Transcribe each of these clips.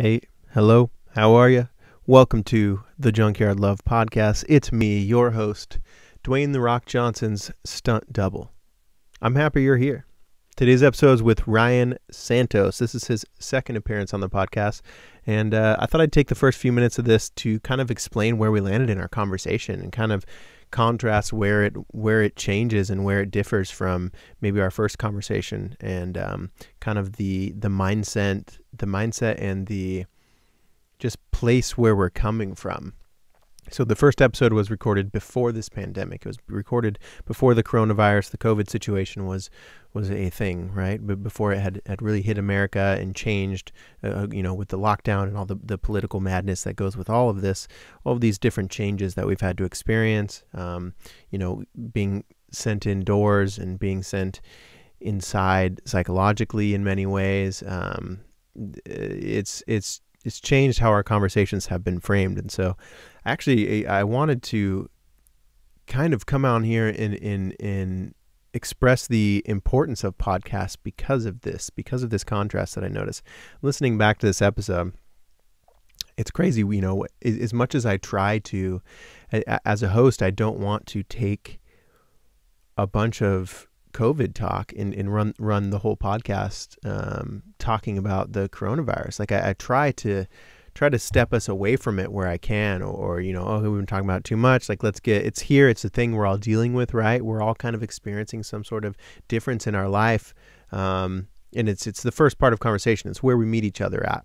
Hey, hello, how are you? Welcome to the Junkyard Love Podcast. It's me, your host, Dwayne The Rock Johnson's stunt double. I'm happy you're here. Today's episode is with Ryan Santos. This is his second appearance on the podcast. And uh, I thought I'd take the first few minutes of this to kind of explain where we landed in our conversation and kind of contrast where it where it changes and where it differs from maybe our first conversation and um, kind of the the mindset the mindset and the just place where we're coming from so the first episode was recorded before this pandemic. It was recorded before the coronavirus, the COVID situation was was a thing, right? But before it had, had really hit America and changed, uh, uh, you know, with the lockdown and all the, the political madness that goes with all of this, all of these different changes that we've had to experience, um, you know, being sent indoors and being sent inside psychologically in many ways. Um, it's it's it's changed how our conversations have been framed, and so actually I wanted to kind of come out here and in in express the importance of podcasts because of this, because of this contrast that I noticed. Listening back to this episode, it's crazy, you know, as much as I try to, as a host, I don't want to take a bunch of COVID talk and, and run run the whole podcast um, talking about the coronavirus. Like I, I try to try to step us away from it where I can, or, or, you know, oh, we've been talking about too much. Like, let's get it's here. It's a thing we're all dealing with, right? We're all kind of experiencing some sort of difference in our life, um, and it's it's the first part of conversation. It's where we meet each other at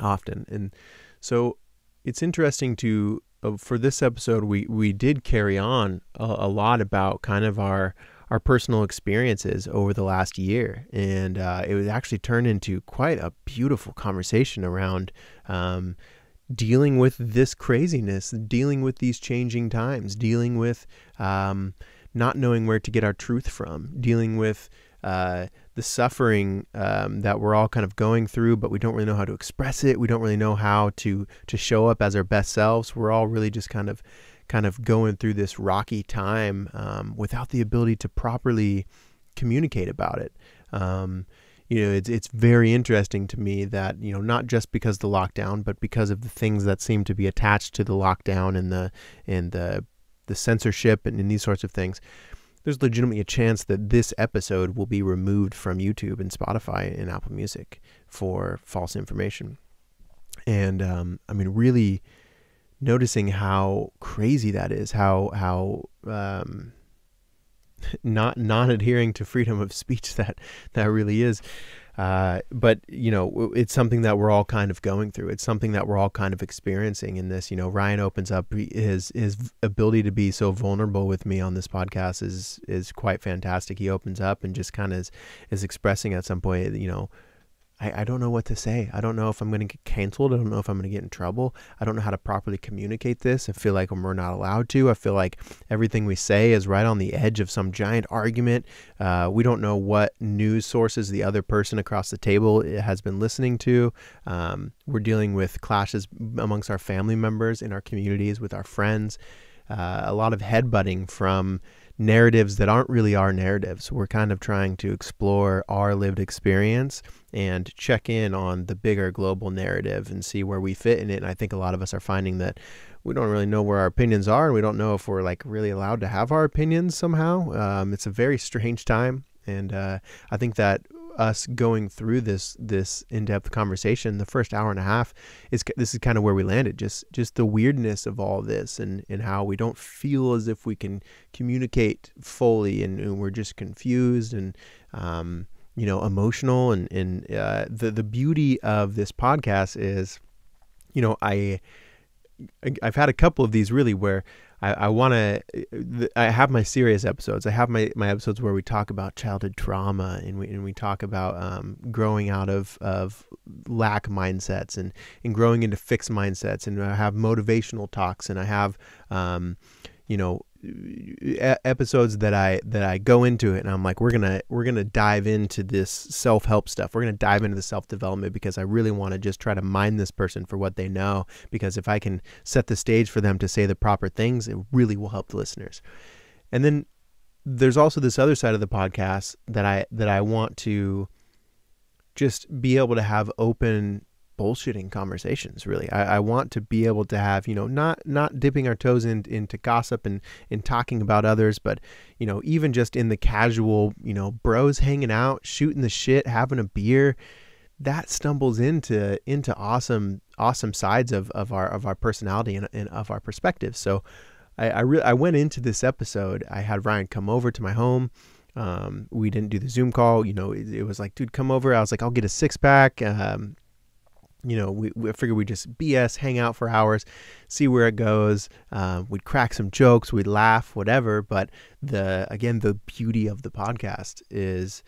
often, and so it's interesting to uh, for this episode we we did carry on a, a lot about kind of our our personal experiences over the last year. And uh, it was actually turned into quite a beautiful conversation around um, dealing with this craziness, dealing with these changing times, dealing with um, not knowing where to get our truth from, dealing with uh, the suffering um, that we're all kind of going through, but we don't really know how to express it. We don't really know how to to show up as our best selves. We're all really just kind of kind of going through this rocky time um, without the ability to properly communicate about it. Um, you know, it's it's very interesting to me that you know not just because of the lockdown, but because of the things that seem to be attached to the lockdown and the and the the censorship and, and these sorts of things. There's legitimately a chance that this episode will be removed from YouTube and Spotify and Apple Music for false information. And um, I mean, really, noticing how crazy that is, how how um, not not adhering to freedom of speech that that really is. Uh, but you know, it's something that we're all kind of going through. It's something that we're all kind of experiencing in this. You know, Ryan opens up his his ability to be so vulnerable with me on this podcast is is quite fantastic. He opens up and just kind of is, is expressing at some point, you know, I, I don't know what to say. I don't know if I'm going to get canceled. I don't know if I'm going to get in trouble. I don't know how to properly communicate this. I feel like we're not allowed to. I feel like everything we say is right on the edge of some giant argument. Uh, we don't know what news sources the other person across the table eh, has been listening to. Um, we're dealing with clashes amongst our family members, in our communities, with our friends. Uh, a lot of headbutting from narratives that aren't really our narratives. We're kind of trying to explore our lived experience and check in on the bigger global narrative and see where we fit in it. And I think a lot of us are finding that we don't really know where our opinions are, and we don't know if we're like really allowed to have our opinions somehow. Um, it's a very strange time, and uh, I think that us going through this this in-depth conversation the first hour and a half is this is kind of where we landed just just the weirdness of all this and and how we don't feel as if we can communicate fully and, and we're just confused and um, you know emotional and and uh, the the beauty of this podcast is you know I I've had a couple of these really where I, I want to. I have my serious episodes. I have my, my episodes where we talk about childhood trauma and we and we talk about um, growing out of of lack mindsets and and growing into fixed mindsets. And I have motivational talks and I have, um, you know, episodes that I that I go into it and I'm like we're gonna we're gonna dive into this self help stuff. We're gonna dive into the self development because I really want to just try to mine this person for what they know. Because if I can set the stage for them to say the proper things, it really will help the listeners. And then there's also this other side of the podcast that I that I want to just be able to have open bullshitting conversations really I, I want to be able to have you know not not dipping our toes in, into gossip and in talking about others but you know even just in the casual you know bros hanging out shooting the shit having a beer that stumbles into into awesome awesome sides of, of our of our personality and, and of our perspective so I I, I went into this episode I had Ryan come over to my home um, we didn't do the Zoom call. You know, it, it, was like, dude, come over. I was like, I'll get a six pack. Um, you know, we, we figured we'd just BS, hang out for hours, see where it goes. Um, we'd crack some jokes, we'd laugh, whatever. But the again, the beauty of the podcast is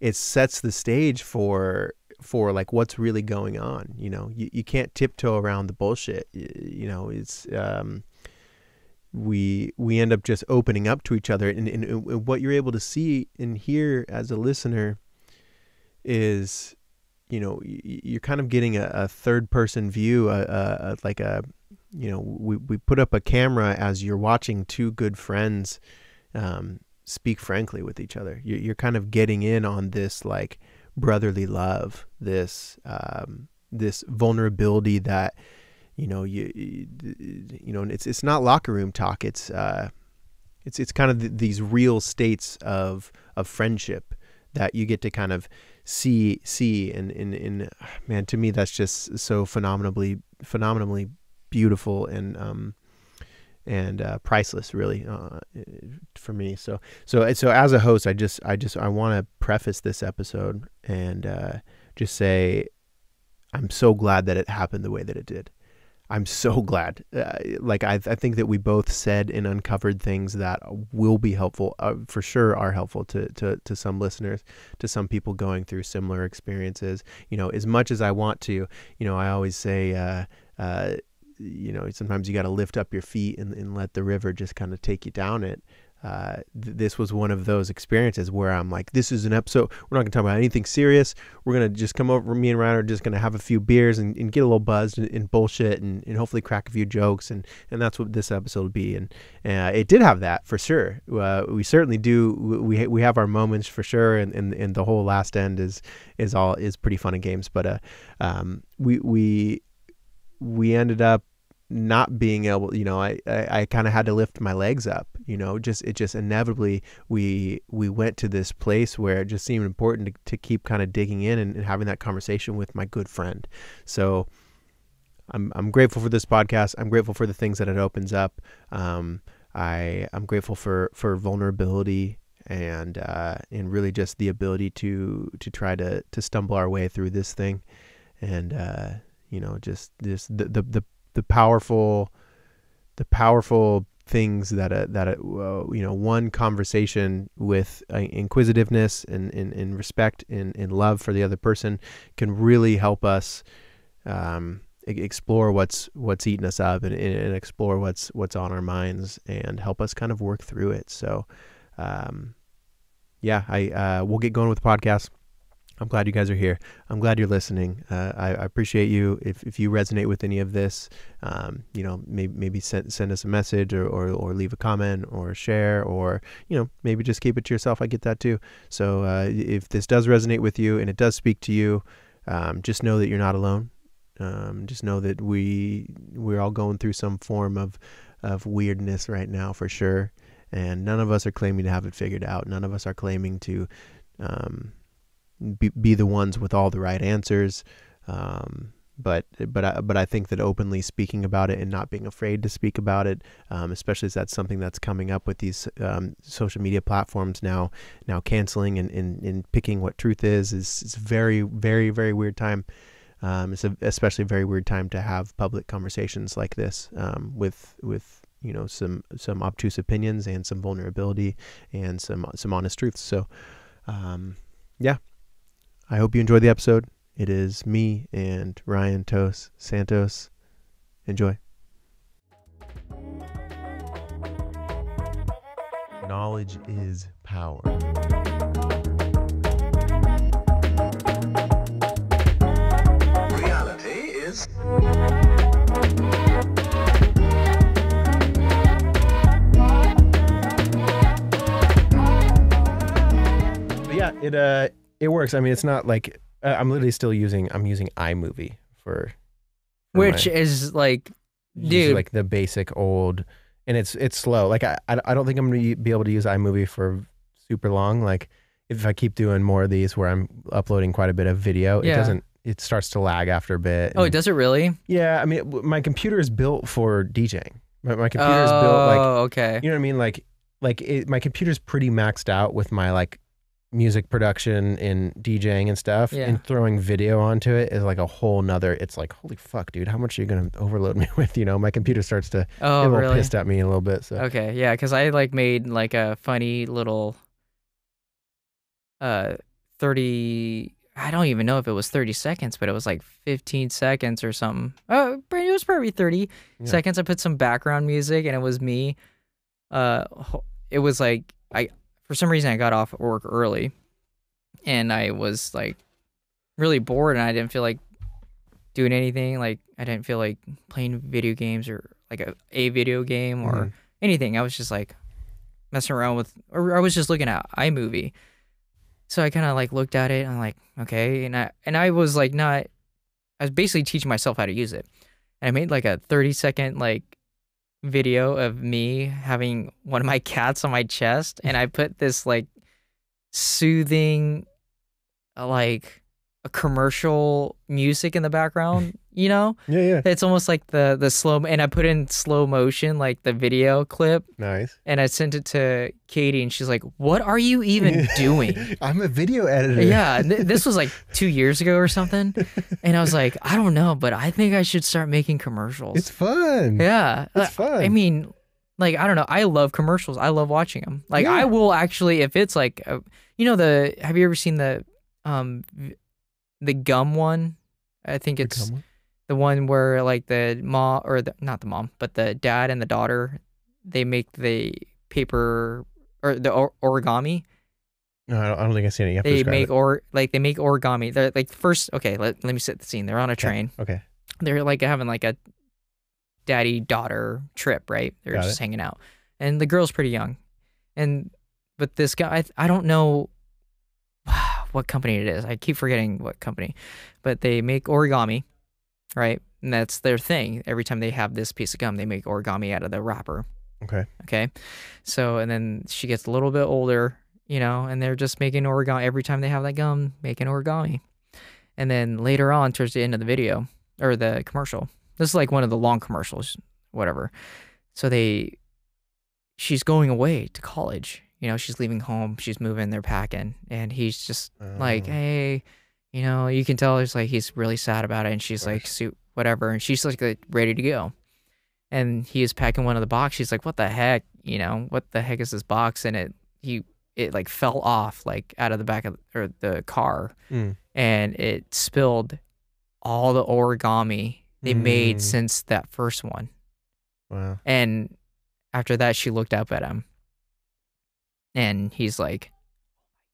it sets the stage for for like what's really going on. You know, you, you can't tiptoe around the bullshit. You, you know, it's um, we we end up just opening up to each other, and, and, and what you're able to see and hear as a listener is you know you're kind of getting a, a third person view a, a, like a you know we, we put up a camera as you're watching two good friends um, speak frankly with each other. You're, you're kind of getting in on this like brotherly love this um, this vulnerability that you know you you know it's it's not locker room talk. It's uh it's it's kind of th- these real states of of friendship that you get to kind of see see and in in man to me that's just so phenomenally phenomenally beautiful and um and uh, priceless really uh, for me. So so so as a host i just i just i want to preface this episode and uh, just say i'm so glad that it happened the way that it did I'm so glad. Uh, like I, I think that we both said and uncovered things that will be helpful, uh, for sure, are helpful to, to to some listeners, to some people going through similar experiences. You know, as much as I want to, you know, I always say, uh, uh you know, sometimes you got to lift up your feet and, and let the river just kind of take you down it uh, th- this was one of those experiences where I'm like, this is an episode. We're not going to talk about anything serious. We're going to just come over. Me and Ryan are just going to have a few beers and, and get a little buzzed and, and bullshit and, and, hopefully crack a few jokes. And, and that's what this episode will be. And uh, it did have that for sure. Uh, we certainly do. We, we have our moments for sure. And, and, and the whole last end is, is all is pretty fun and games. But uh, um, we, we, we ended up not being able you know i i, I kind of had to lift my legs up you know just it just inevitably we we went to this place where it just seemed important to, to keep kind of digging in and, and having that conversation with my good friend. So i'm i'm grateful for this podcast. I'm grateful for the things that it opens up. Um i i'm grateful for for vulnerability and uh and really just the ability to to try to to stumble our way through this thing. And uh you know just this the the, the the powerful the powerful things that a, that a, uh, you know one conversation with uh, inquisitiveness and, and, and respect and, and love for the other person can really help us um, explore what's what's eating us up and, and, explore what's what's on our minds and help us kind of work through it. So um, yeah I uh, we'll get going with the podcast I'm glad you guys are here. I'm glad you're listening. Uh, I, I, appreciate you. If, if you resonate with any of this, um, you know, maybe, maybe send, send us a message or, or, or leave a comment or share or, you know, maybe just keep it to yourself. I get that too. So uh, if this does resonate with you and it does speak to you, um, just know that you're not alone. Um, just know that we we're all going through some form of of weirdness right now for sure, and none of us are claiming to have it figured out. None of us are claiming to um, be, be the ones with all the right answers. Um, but but I, but I think that openly speaking about it and not being afraid to speak about it, um, especially as that's something that's coming up with these um, social media platforms now now canceling and, and, and picking what truth is is is very very very weird time. Um, it's a especially very weird time to have public conversations like this um, with with you know some some obtuse opinions and some vulnerability and some some honest truths. So um, yeah, I hope you enjoyed the episode. It is me and Ryan Tos Santos. Enjoy. Knowledge is power. Reality is. But yeah, it uh it works. I mean, it's not like uh, I'm literally still using I'm using iMovie for, for which my- is like, dude, like the basic old, and it's it's slow. Like I I don't think I'm gonna be able to use iMovie for super long. Like if I keep doing more of these where I'm uploading quite a bit of video, Yeah. it doesn't. It starts to lag after a bit. oh, and- does it really? Yeah, I mean, it- my computer is built for DJing. My, my computer is built like Oh, okay. you know what I mean. Like like it, my computer's pretty maxed out with my like music production and DJing and stuff. Yeah. And throwing video onto it is like a whole nother. It's like holy fuck, dude, how much are you gonna overload me with? You know, my computer starts to get Oh, a little really? pissed at me a little bit. So Okay, yeah, because I like made like a funny little uh 30 I don't even know if it was 30 seconds, but it was like 15 seconds or something. Oh, it was probably 30 Yeah. seconds. I put some background music and it was me. Uh it was like I for some reason I got off work early and I was like really bored and I didn't feel like doing anything. Like I didn't feel like playing video games or like a, a video game or Mhm. anything. I was just like messing around with, or I was just looking at iMovie. So I kind of like looked at it and I'm like, okay, and I and I was like not, I was basically teaching myself how to use it, and I made like a 30 second like video of me having one of my cats on my chest, and I put this like soothing, like a commercial music in the background, you know. yeah, yeah, It's almost like the the slow and I put in slow motion like the video clip nice. and I sent it to Katie and she's like, "What are you even doing?" I'm a video editor. yeah, th- this was like 2 years ago or something. And I was like, "I don't know, but I think I should start making commercials." it's fun. yeah. it's fun. I mean, like I don't know, I love commercials. I love watching them. Like Yeah. I will actually if it's like a, you know the have you ever seen the um the gum one? I think The it's? The one where like the mom or the, not the mom but the dad and the daughter they make the paper or the or- origami? No, I don't, I don't think I see any. it. They make it. or like they make origami. They're like first okay let, let me set the scene. They're on a train. Okay. they're like having like a daddy daughter trip right? They're Got just hanging out. And the girl's pretty young. And but this guy I, I don't know what company it is. I keep forgetting what company. But they make origami right? And that's their thing. Every time they have this piece of gum they make origami out of the wrapper. Okay. okay? So and then she gets a little bit older you know and they're just making origami. Every time they have that gum making origami. And then later on towards the end of the video or the commercial this is like one of the long commercials whatever. So they she's going away to college. You know she's leaving home. She's moving they're packing. And he's just like Oh. hey you know you can tell it's like he's really sad about it and she's like course. su- whatever and she's like ready to go and he is packing one of the box she's like what the heck you know what the heck is this box and it he it like fell off like out of the back of or the car Mm. and it spilled all the origami they made Mm. since that first one Wow. and after that, she looked up at him, and he's like, "Oh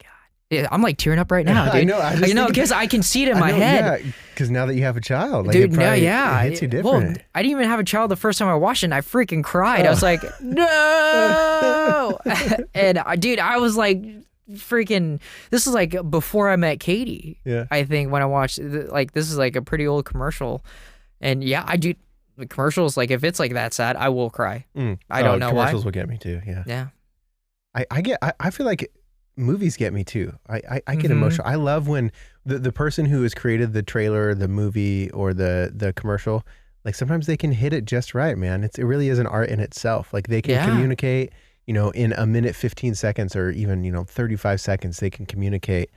my god!" Yeah, I'm like tearing up right now, dude. I know. I, just know because I can see it in I my know, head. Yeah, because now that you have a child, like Dude, it no, yeah, it hits you different. Well, I didn't even have a child the first time I watched it. and I freaking cried. I was Oh. like, no, and I, dude, I was like, freaking. This is like before I met Katie. yeah. I think when I watched like this is like a pretty old commercial, and yeah, I do the commercials. Like if it's like that sad, I will cry. Mm. I don't Oh, know why. Commercials will get me too. Yeah. Yeah, I, I get. I, I feel like movies get me too. I, I, I get Mhm. emotional. I love when the, the person who has created the trailer, the movie, or the the commercial, like sometimes they can hit it just right, man. It's it really is an art in itself. Like they can Yeah. communicate, you know, in a minute, fifteen seconds, or even you know, thirty five seconds. They can communicate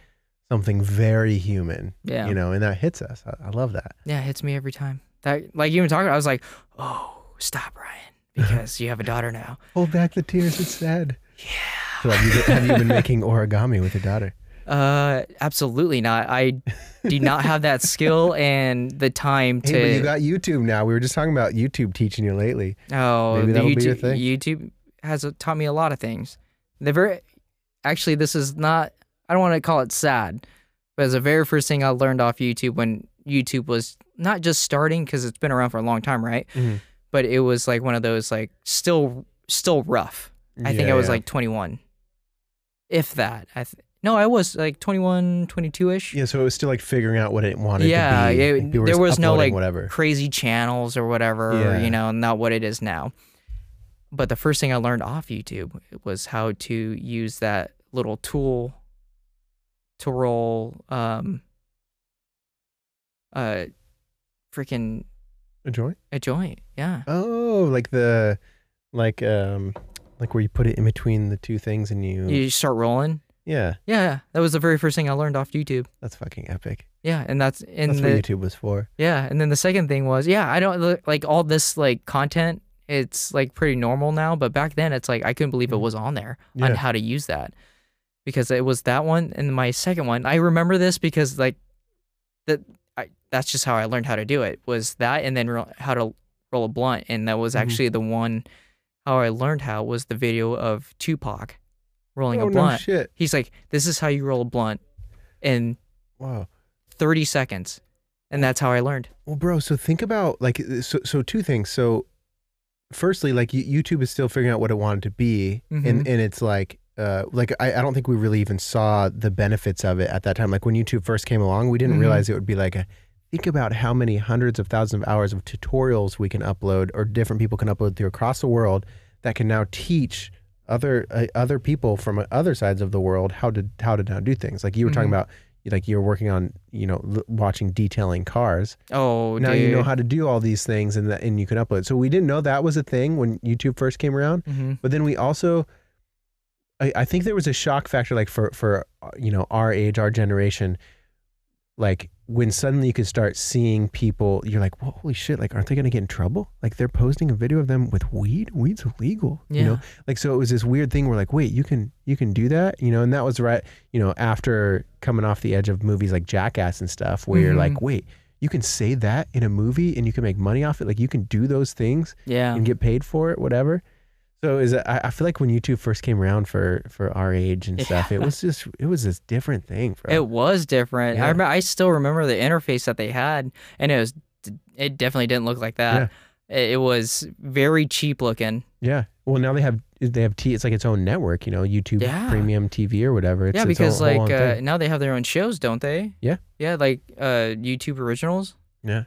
something very human. yeah. You know, and that hits us. I, I love that. Yeah, it hits me every time. That like you even talking, I was like, "Oh, stop, Ryan, because you have a daughter now." Hold back the tears. It's sad. Yeah. So have you been, have you been making origami with your daughter? Uh, absolutely not. I do not have that skill and the time to. Hey, you got YouTube now. We were just talking about YouTube teaching you lately. oh, maybe that'll be YouTube, your thing. YouTube has taught me a lot of things. The very, actually, this is not. I don't want to call it sad, but it's the very first thing I learned off YouTube when YouTube was not just starting because it's been around for a long time, right? Mhm. But it was like one of those like still still rough. I think I was yeah. like 21, if that. I th- no, I was like 21, 22 ish. Yeah, so it was still like figuring out what it wanted Yeah, to be. it- there was no, like, whatever. Crazy channels or whatever, Yeah. you know, not what it is now. But the first thing I learned off YouTube was how to use that little tool to roll um uh freaking A joint? a joint. Yeah. Oh, like the like um like where you put it in between the two things and you, You start rolling. Yeah, Yeah, that was the very first thing I learned off YouTube. that's fucking epic. Yeah, and that's and that's the, what YouTube was for. Yeah, and then the second thing was, yeah, I don't like all this like content. It's like pretty normal now, but back then it's like I couldn't believe it Mhm. was on there Yeah. on how to use that because it was that one and my second one. I remember this because like that I that's just how I learned how to do it was that and then ro- how to roll a blunt and that was Mhm. actually the one how I learned how was the video of Tupac rolling oh a no blunt. shit! He's like, "This is how you roll a blunt in Wow. 30 seconds," and that's how I learned. Well, bro, so think about like so. So two things. So, firstly, like YouTube is still figuring out what it wanted to be, and Mhm. and it's like. Uh, like I, I don't think we really even saw the benefits of it at that time. Like when YouTube first came along, we didn't Mhm. realize it would be like a think about how many hundreds of thousands of hours of tutorials we can upload or different people can upload through across the world that can now teach other uh, other people from other sides of the world how to how to now do things. Like you were talking Mhm. about like you're working on, you know, l- watching detailing cars Oh, now you know how to do all these things and that and you can upload so we didn't know that was a thing when youtube first came around hmm but then we also i, I think there was a shock factor like for for uh, you know our age our generation like when suddenly you can start seeing people you're like well, holy shit like aren't they going to get in trouble like they're posting a video of them with weed weed's illegal Yeah. you know like so it was this weird thing where like wait you can you can do that you know and that was right you know after coming off the edge of movies like jackass and stuff where you're like Mhm. wait you can say that in a movie and you can make money off it like you can do those things Yeah. and get paid for it whatever so is it, I, I feel like when youtube first came around for for our age and stuff it was just it was this different thing bro. It was different. Yeah. I remember, I still remember the interface that they had, and it was it definitely didn't look like that. It, it was very cheap looking. yeah well now they have they have t it's like its own network you know youtube Yeah. premium tv or whatever it's yeah, because own- like uh, now they have their own shows, don't they? Yeah. Yeah, like uh, YouTube originals, yeah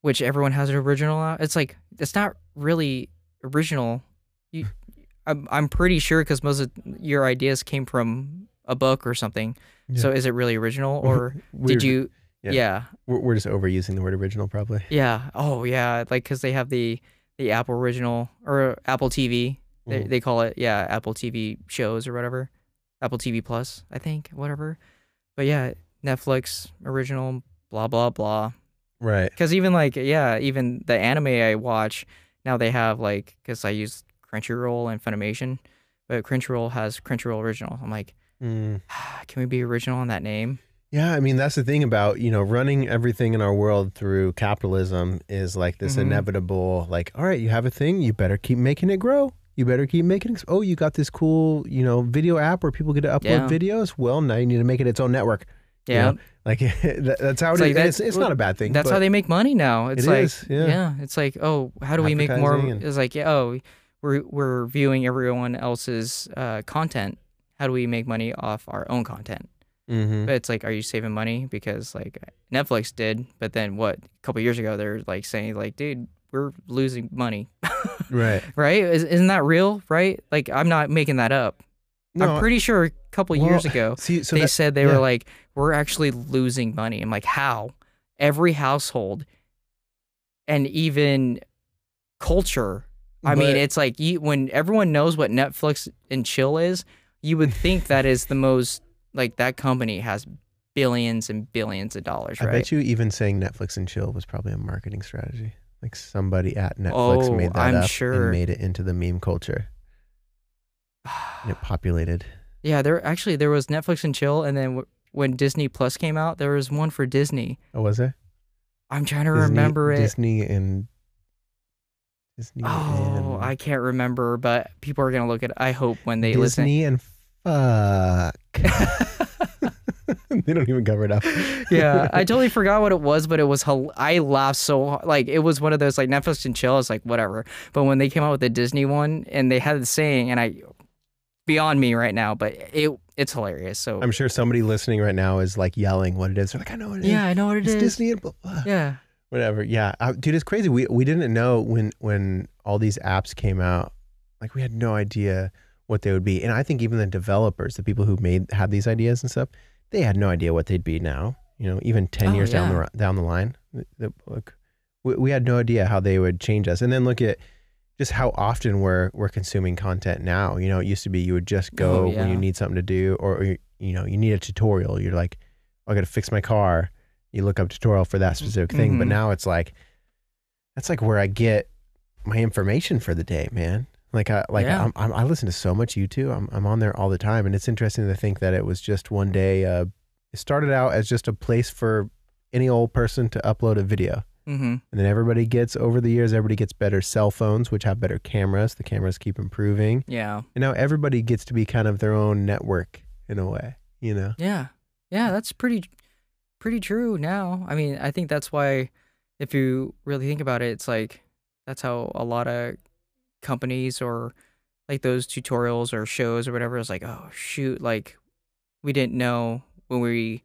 which everyone has an original. out. It's like it's not really original. I'm I'm pretty sure because most of your ideas came from a book or something. Yeah. So is it really original or We're- did you? yeah. yeah. we're, we're just overusing the word original probably Yeah. Oh, yeah. Like because they have the the Apple original or Apple TV. They Mhm. they call it yeah Apple TV shows or whatever. Apple TV Plus, I think, whatever. But yeah, Netflix original, blah blah blah. right Because even like yeah, even the anime I watch now they have like because I use Crunchyroll and Funimation, but Crunchyroll has Crunchyroll original. I'm like, Mm. can we be original on that name? Yeah, I mean that's the thing about you know running everything in our world through capitalism is like this Mhm. inevitable like all right you have a thing you better keep making it grow you better keep making it oh you got this cool you know video app where people get to upload Yeah. videos well now you need to make it its own network You Yeah, know, like that, that's how It's it like is. that- it's, it's not a bad thing that's how they make money now. It's It like is, yeah. it's like oh, how do we make more? And- It's like yeah, oh, we're we're viewing everyone else's uh, content. How do we make money off our own content? Mhm. But it's like, are you saving money? Because like Netflix did, but then what? A couple years ago, they're like saying like, dude, we're losing money, right right? Is, isn't that real? Right? Like I'm not making that up. no I'm pretty sure a couple years ago see so they that, said they yeah. were like, we're actually losing money. I'm like, how? Every household and even culture. I mean, it's like you, when everyone knows what Netflix and chill is, you would think that is the most like that company has billions and billions of dollars, I right? bet you even saying Netflix and chill was probably a marketing strategy. Like somebody at Netflix Oh, made that I'm up sure. and made it into the meme culture. And it populated. yeah, there actually there was Netflix and chill, and then w- when Disney Plus came out, there was one for Disney. Oh, was there? I'm trying to Disney- remember it. Disney and Disney Oh, and I can't remember, but people are gonna look at. I hope when they listen. Disney and fuck. they don't even cover it up. yeah, I totally forgot what it was, but it was I laughed so like it was one of those like Netflix and chill. It's like whatever. But when they came out with the Disney one and they had the saying, and I beyond me right now, but it it's hilarious. So I'm sure somebody listening right now is like yelling what it is. They're like, I know what it is. yeah, I know what it it's is. Disney and blah, blah. Yeah. Whatever. Yeah, uh, dude, it's crazy. We we didn't know when when all these apps came out. Like we had no idea what they would be, and I think even the developers, the people who made had these ideas and stuff, they had no idea what they'd be now. You know, even ten Oh, years down the down the line, the, the, look, we, we had no idea how they would change us. And then look at just how often we're we're consuming content now. You know, it used to be you would just go Oh, when you need something to do, or, or you, you know, you need a tutorial. You're like, "Oh, I got to fix my car. You look up tutorial for that specific thing. But Mhm. now it's like, that's like where I get my information for the day, man. Like I like Yeah. I'm, I'm, I listen to so much YouTube. I'm I'm on there all the time, and it's interesting to think that it was just one day. Uh, it started out as just a place for any old person to upload a video. Mm-hmm. And then everybody gets over the years, everybody gets better cell phones, which have better cameras. The cameras keep improving. Yeah. And now everybody gets to be kind of their own network in a way, you know? Yeah. Yeah, that's pretty pretty true now. I mean, I think that's why if you really think about it, it's like that's how a lot of companies or like those tutorials or shows or whatever is like, oh shoot, like we didn't know when we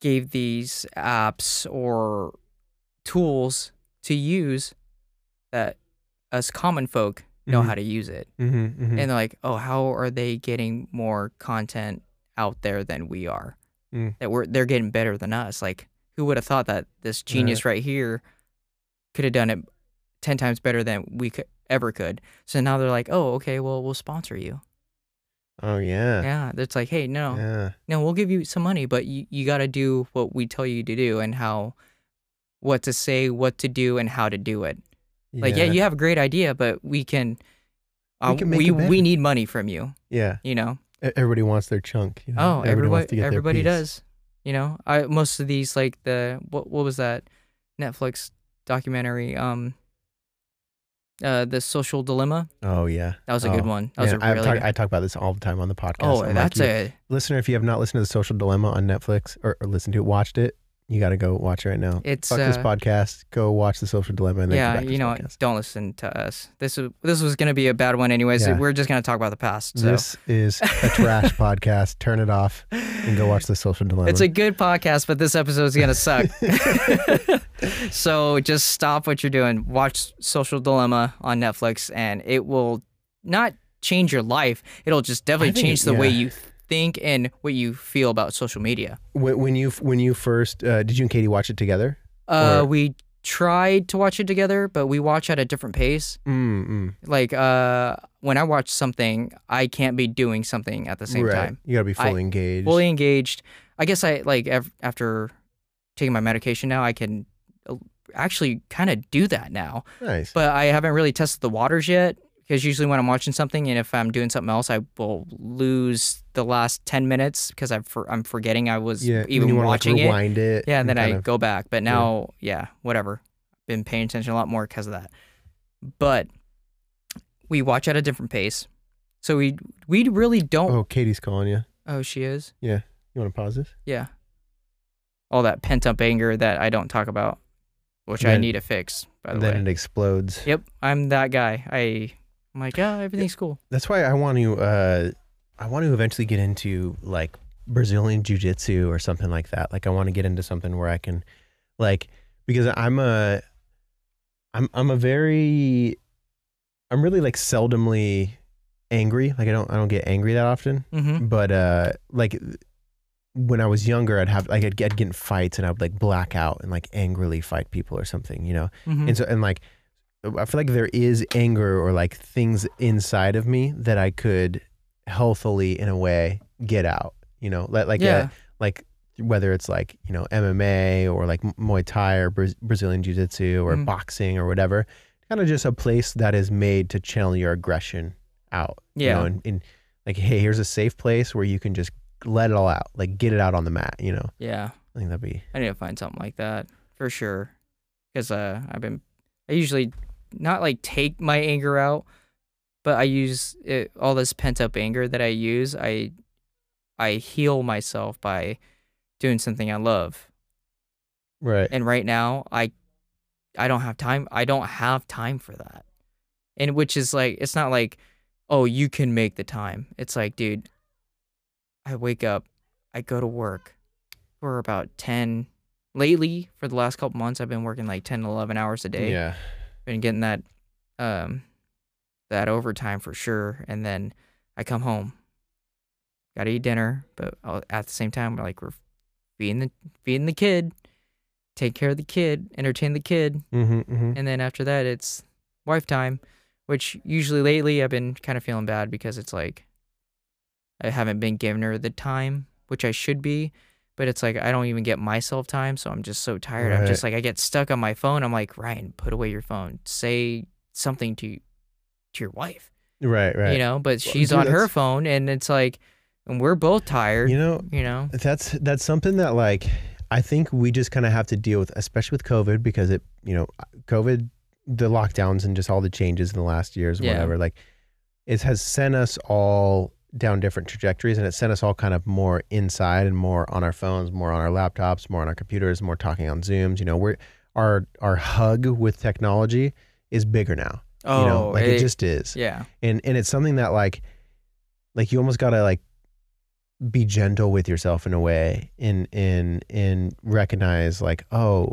gave these apps or tools to use that us common folk know Mhm. how to use it Mm-hmm, mm-hmm. and they're like, "Oh, how are they getting more content out there than we are? Mm. That we're they're getting better than us. Like, who would have thought that this genius right here could have done it ten times better than we could ever could? So now they're like, "Oh, okay, well, we'll sponsor you." oh, yeah. Yeah, it's like, "Hey, no, Yeah. no, we'll give you some money, but you you got to do what we tell you to do and how, what to say, what to do, and how to do it." Like, yeah, you have a great idea, but we can. Uh, We can we we need money from you, Yeah. you know. Everybody wants their chunk. You know? Oh, wants everybody, to get their everybody piece. does. You know, I most of these like the what what was that Netflix documentary? Um, uh, the Social Dilemma. Oh, yeah. That was a Oh, good one. That was Man, a really. talk- I talk about this all the time on the podcast. oh, I'm that's you- a listener. If you have not listened to the Social Dilemma on Netflix or, or listened to it, watched it, you got to go watch it right now. it's Fuck this uh, podcast. Go watch the Social Dilemma and then yeah. You know, what? podcast. don't listen to us. This was this was gonna be a bad one anyways. Yeah. We're just gonna talk about the past. So This is a trash podcast. Turn it off and go watch the Social Dilemma. it's a good podcast, but this episode is gonna suck. so just stop what you're doing. Watch Social Dilemma on Netflix, and it will not change your life. It'll just definitely think change the way yeah. you think and what you feel about social media. when, when you when you first uh, did you and Katie watch it together? Uh, we tried to watch it together, but we watch at a different pace. Mm, mm. Like uh, when I watch something, I can't be doing something at the same right. time. You got to be I- fully engaged. Fully engaged. I guess I like ev- after taking my medication now, I can uh, actually kind of do that now. nice. but I haven't really tested the waters yet because usually when I'm watching something and if I'm doing something else, I will lose the last ten minutes because I'm for, I'm forgetting I was yeah. even watching like, it. rewind it. Yeah, and then I of- go back. But now, yeah, whatever. Been paying attention a lot more because of that. But we watch at a different pace, so we we really don't. Oh, Katie's calling you. Oh, she is. Yeah, you want to pause this? Yeah. All that pent up anger that I don't talk about, which I need to fix. By the And then way. it explodes. Yep, I'm that guy. I I'm like, yeah, everything's cool. That's why I want to. Uh, I want to eventually get into like Brazilian jiu jitsu or something like that. Like I want to get into something where I can, like, because I'm a, I'm I'm a very, I'm really like seldomly angry. Like I don't I don't get angry that often. Mm-hmm. But uh, like when I was younger, I'd have like I'd get, I'd get in fights and I'd like black out and like angrily fight people or something, you know. mm-hmm. And so and like I feel like there is anger or like things inside of me that I could healthily in a way get out, you know, like like yeah. a, like whether it's like, you know, MMA or like Muay Thai or Braz- Brazilian Jiu-Jitsu or Mhm. boxing or whatever, kind of just a place that is made to channel your aggression out. You Yeah. know, and, and like, hey, here's a safe place where you can just let it all out, like get it out on the mat, you know. yeah. I think that'd be I need to find something like that for sure. Because uh, I've been, I usually not like take my anger out, but I use it, all this pent up anger that I use. I, I heal myself by doing something I love. right. And right now, I, I don't have time. I don't have time for that. And which is like, it's not like oh, you can make the time. It's like, dude, I wake up, I go to work for about 10. Lately, for the last couple months, I've been working like 10 to 11 hours a day. Yeah. Been getting that, um, that overtime for sure. And then I come home, gotta eat dinner, but at the same time, we're like, we're feeding the, feeding the kid, take care of the kid, entertain the kid. Mm-hmm, mm-hmm. And then after that, it's wife time, which usually lately I've been kind of feeling bad because it's like I haven't been giving her the time, which I should be. But it's like I don't even get myself time, so I'm just so tired. I'm just like I get stuck on my phone. I'm like Ryan, put away your phone. Say something to to your wife, Right, right. you know. But Well, she's dude, on her phone, and it's like, and we're both tired. you know, you know. that's that's something that like I think we just kind of have to deal with, especially with COVID, because it, you know, COVID, the lockdowns and just all the changes in the last years, Yeah. whatever. Like, it has sent us all down different trajectories, and it sent us all kind of more inside and more on our phones, more on our laptops, more on our computers, more talking on Zooms. You know, we're our our hug with technology is bigger now. Oh, you know, like it, just is yeah, and and it's something that like like you almost gotta like be gentle with yourself in a way and and and recognize like oh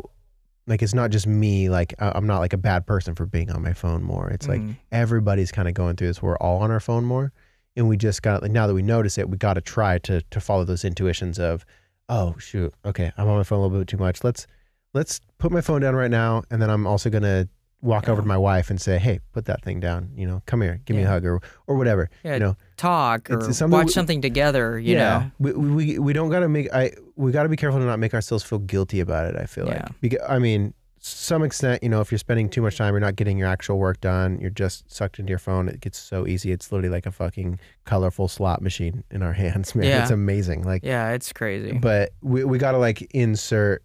like it's not just me like i'm not like a bad person for being on my phone more it's like Mhm. everybody's kind of going through this we're all on our phone more and we just got like now that we notice it we got to try to to follow those intuitions of oh shoot okay i'm on my phone a little bit too much let's let's put my phone down right now and then i'm also gonna walk over to my wife and say hey put that thing down you know come here give me a hug or or whatever yeah. you know talk or something watch we- something together. You know. we, we we don't gotta make i we gotta be careful to not make ourselves feel guilty about it i feel Yeah. like because i mean some extent you know if you're spending too much time you're not getting your actual work done you're just sucked into your phone it gets so easy. It's literally like a fucking colorful slot machine in our hands man. Yeah. it's amazing. Like Yeah, it's crazy. but we, we gotta like insert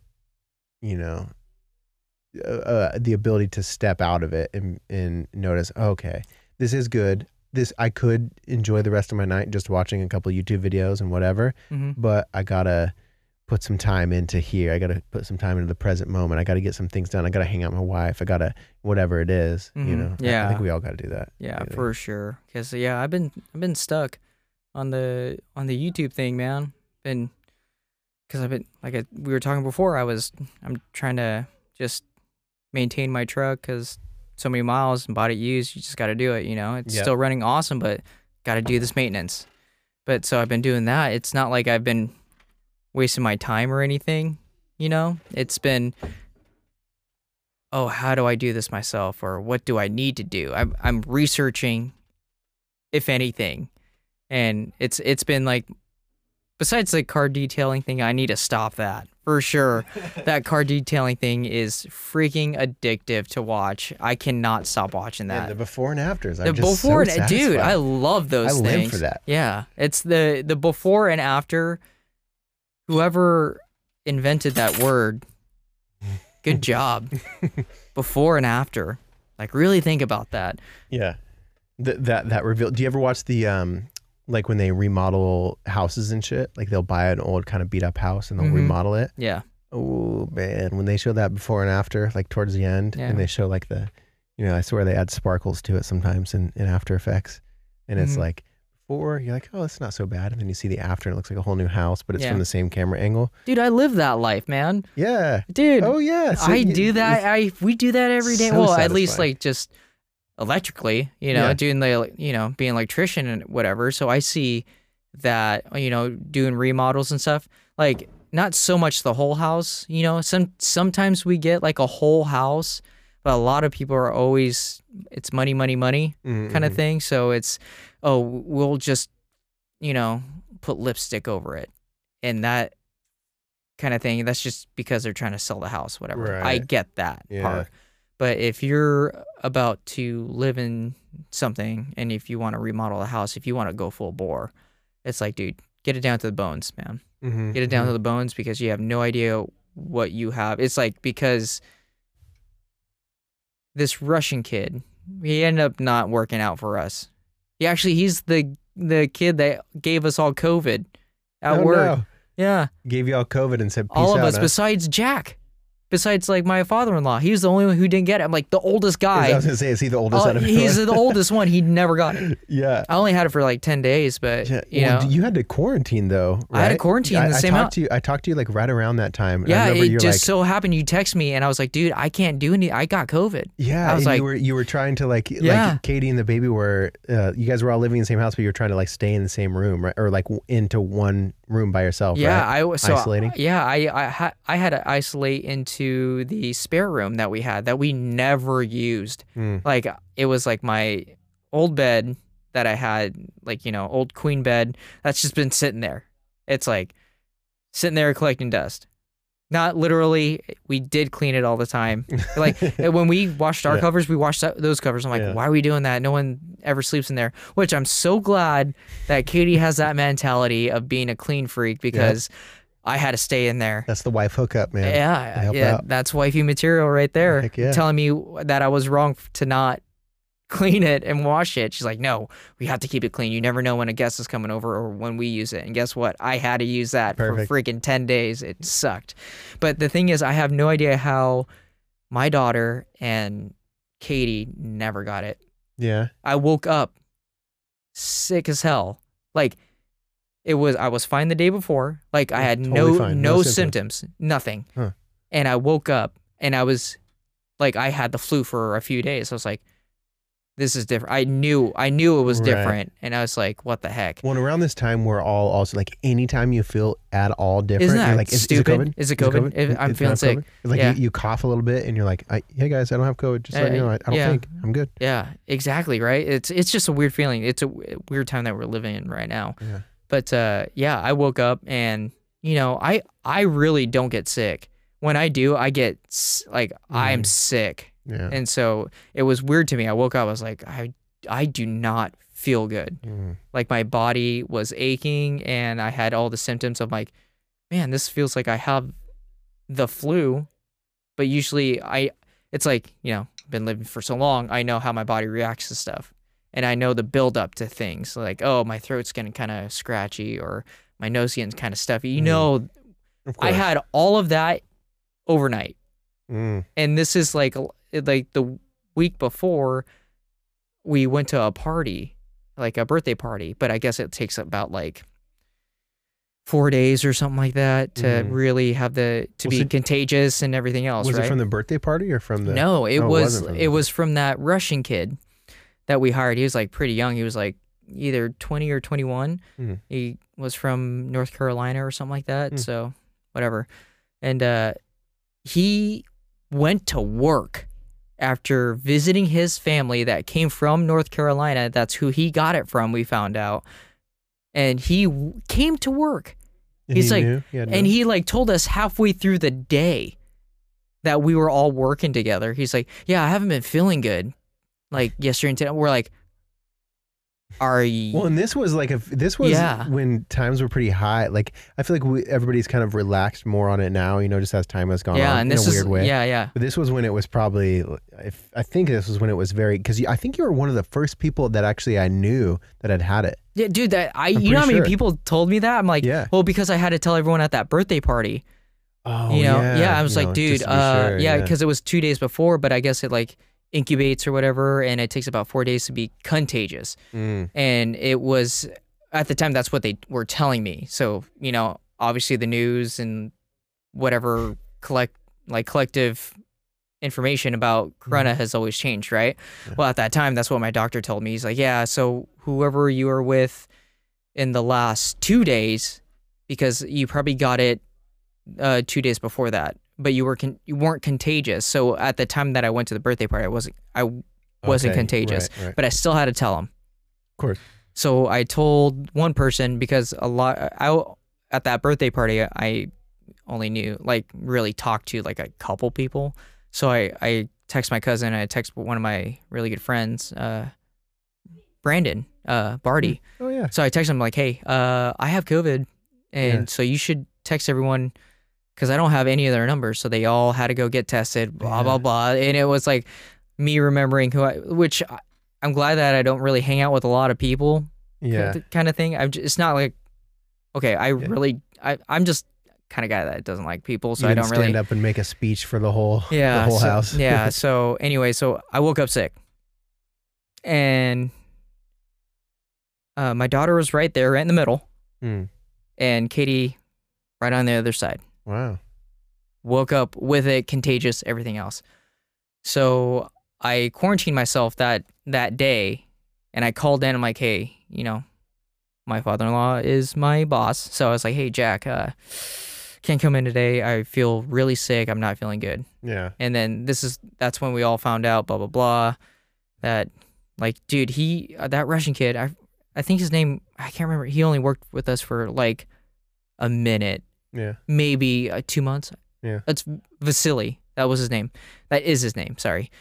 you know uh, uh, the ability to step out of it and, and notice okay this is good. This i could enjoy the rest of my night just watching a couple youtube videos and whatever hmm but i gotta put some time into here i gotta put some time into the present moment i gotta get some things done i gotta hang out with my wife i gotta whatever it is, you Mhm. know I- I, think we all gotta do that Yeah, think. for sure. Cause yeah, I've been I've been stuck on the on the YouTube thing, man. Been because I've been like I, we were talking before. I was I'm trying to just maintain my truck because so many miles and bought it used. You just got to do it. You know, it's Yep. still running awesome, but got to do this maintenance. But so I've been doing that. It's not like I've been wasting my time or anything. You know, it's been oh, how do I do this myself or what do I need to do? I'm I'm researching if anything. And it's it's been like besides the car detailing thing, I need to stop that. For sure. that car detailing thing is freaking addictive to watch. I cannot stop watching that. the before and afters are The just before so and dude, I love those things. I live things. for that. Yeah, it's the the before and after. Whoever invented that word, good job. before and after, like really think about that. Yeah. Th- that that reveal. Do you ever watch the um like when they remodel houses and shit? Like they'll buy an old kind of beat up house and they'll Mhm. remodel it. Yeah, Oh man, when they show that before and after, like towards the end, Yeah. and they show like the, you know, I swear they add sparkles to it sometimes in, in After Effects, and it's Mhm. like you're like, oh, it's not so bad, and then you see the after, and it looks like a whole new house, but it's Yeah. from the same camera angle. dude, I live that life, man. Yeah. Dude, Oh yeah. So I you- do that. I we do that every day. So well, at least satisfying. like just electrically, you know, Yeah. doing the you know being electrician and whatever. So I see that you know doing remodels and stuff. Like not so much the whole house, you know. Some sometimes we get like a whole house, but a lot of people are always it's money, money, money Mhm, kind of mhm. thing. So it's oh we'll just you know put lipstick over it and that kind of thing. That's just because they're trying to sell the house, whatever. I get that Yeah. part. But if you're about to live in something and if you want to remodel a house, if you want to go full bore, it's like, dude, get it down to the bones, man. Mhm, Get it down mhm. to the bones because you have no idea what you have. It's like because this Russian kid, he ended up not working out for us. He actually he's the the kid that gave us all COVID at Oh, work. no. Yeah. Gave you all COVID and said, Peace all of out, us huh? besides Jack. Besides like my father-in-law. He was the only one who didn't get it. I'm like the oldest guy. I was gonna say, is he the oldest Oh, out of he's the oldest one. He never got it. yeah. I only had it for like ten days, but Yeah, you well, know, you had to quarantine though. I had to quarantine I, the I same talked out- to you. I talked to you like right around that time. I yeah, it you're just like, so happened you text me and I was like, dude, I can't do any. I got COVID. yeah. I was like- you were you were trying to like Yeah. like Katie and the baby were. Uh, you guys were all living in the same house, but you were trying to like stay in the same room, right? Or like into one room by yourself. Yeah, right? I was so Isolating? Yeah, I I had I had to isolate into the spare room that we had that we never used. Mm. Like it was like my old bed that I had, like you know, old queen bed that's just been sitting there. It's like sitting there collecting dust. Not literally. We did clean it all the time. Like when we washed our Yeah. covers, we washed those covers. I'm like, Yeah. why are we doing that? No one ever sleeps in there. Which I'm so glad that Katie has that mentality of being a clean freak because I had to stay in there. That's the wife hookup, man. Yeah, yeah, out. that's wifey material right there. Yeah. Telling me that I was wrong to not clean it and wash it. She's like, no, we have to keep it clean. You never know when a guest is coming over or when we use it. And guess what? I had to use that Perfect. for freaking 10 days. It sucked. But the thing is, I have no idea how my daughter and Katie never got it. Yeah. I woke up sick as hell. Like it was I was fine the day before. Like I had totally no fine. no, No symptoms. symptoms. nothing. Huh. And I woke up and I was like I had the flu for a few days. I was like this is different. I knew I knew it was Right. different and I was like what the heck? Well, and around this time, we're all also like, anytime you feel at all different, Isn't you're like, is, stupid? Is it COVID? Is it COVID? If I'm It's feeling not sick. COVID? Like Yeah. you, you cough a little bit, and you're like, I, "Hey guys, I don't have COVID. Just let you Uh, know, I, I don't yeah. think I'm good." Yeah, exactly, right? It's it's just a weird feeling. It's a w- weird time that we're living in right now. Yeah. But uh, yeah, I woke up and you know, I I really don't get sick. When I do, I get like I'm Mhm. sick, Yeah. and so it was weird to me. I woke up, I was like, I I do not feel good. Mm. Like my body was aching, and I had all the symptoms. of like, man, this feels like I have the flu. But usually, I it's like you know, been living for so long, I know how my body reacts to stuff, and I know the build up to things. Like, oh, my throat's getting kind of scratchy, or my nose getting kind of stuffy. You Mhm. know, I had all of that overnight, Mm. and this is like like the week before we went to a party, like a birthday party. But I guess it takes about like four days or something like that to Mhm. really have the to Well, be so- contagious and everything else. Was right? it from the birthday party or from the? No, it was wasn't it was from that Russian kid that we hired. He was like pretty young. He was like either 20 or 21. Mhm. He was from North Carolina or something like that. Hmm. So, whatever. And uh he went to work after visiting his family that came from North Carolina. That's who he got it from, we found out. And he w- came to work And He's he like- knew? He and he like told us halfway through the day that we were all working together. He's like, "Yeah, I haven't been feeling good." Like yesterday and today, we're like, "Are you?" Well, and this was like a this was Yeah. when times were pretty high. Like I feel like we, everybody's kind of relaxed more on it now. You know, just as time has gone yeah, on and in this a is weird way. yeah, yeah, But this was when it was probably, if I think this was when it was very, because I think you were one of the first people that actually I knew that had had it. yeah, dude. That I, I'm you know how many sure. people told me that? I'm like, Yeah. well, because I had to tell everyone at that birthday party. Oh, you know, yeah. I was you like, know, dude, just to be uh, sure, yeah, because it was two days before, but I guess it like incubates or whatever, and it takes about four days to be contagious. Mm, and it was at the time that's what they were telling me. So you know obviously the news and whatever collect like collective information about corona has always changed right? Yeah. well at that time that's what my doctor told me. He's like yeah so whoever you were with in the last two days because you probably got it uh, two days before that but you were con- you weren't contagious so at the time that i went to the birthday party i wasn't i wasn't okay, contagious right, right. but I still had to tell them. Of course. So I told one person because a lot I at that birthday party I only knew like really talked to like a couple people. So I I text my cousin, I text one of my really good friends, uh Brandon, uh Barty. Oh yeah. So I text him like, "Hey, uh I have COVID and Yeah. so you should text everyone cuz I don't have any of their numbers." So they all had to go get tested, blah blah Yeah. blah. And it was like me remembering who I which I, I'm glad that I don't really hang out with a lot of people Yeah. kind of thing. I'm just, it's not like okay, I really I I'm just kind of guy that doesn't like people, so you I don't stand really. Stand up and make a speech for the whole Yeah, the whole so, house. yeah. So anyway, so I woke up sick, and uh, my daughter was right there, right in the middle, Hmm. and Katie right on the other side. Wow. woke up with it, contagious, everything else. So I quarantined myself that that day, and I called in. I'm like, hey, you know, my father-in-law is my boss, so I was like, hey, Jack, uh, can't come in today. I feel really sick. I'm not feeling good. Yeah. And then this is that's when we all found out, blah blah blah, that like, dude, he uh, that Russian kid, I I think his name, I can't remember. He only worked with us for like a minute Yeah. maybe uh, two months. Yeah. That's Vasily. That was his name. That is his name. Sorry.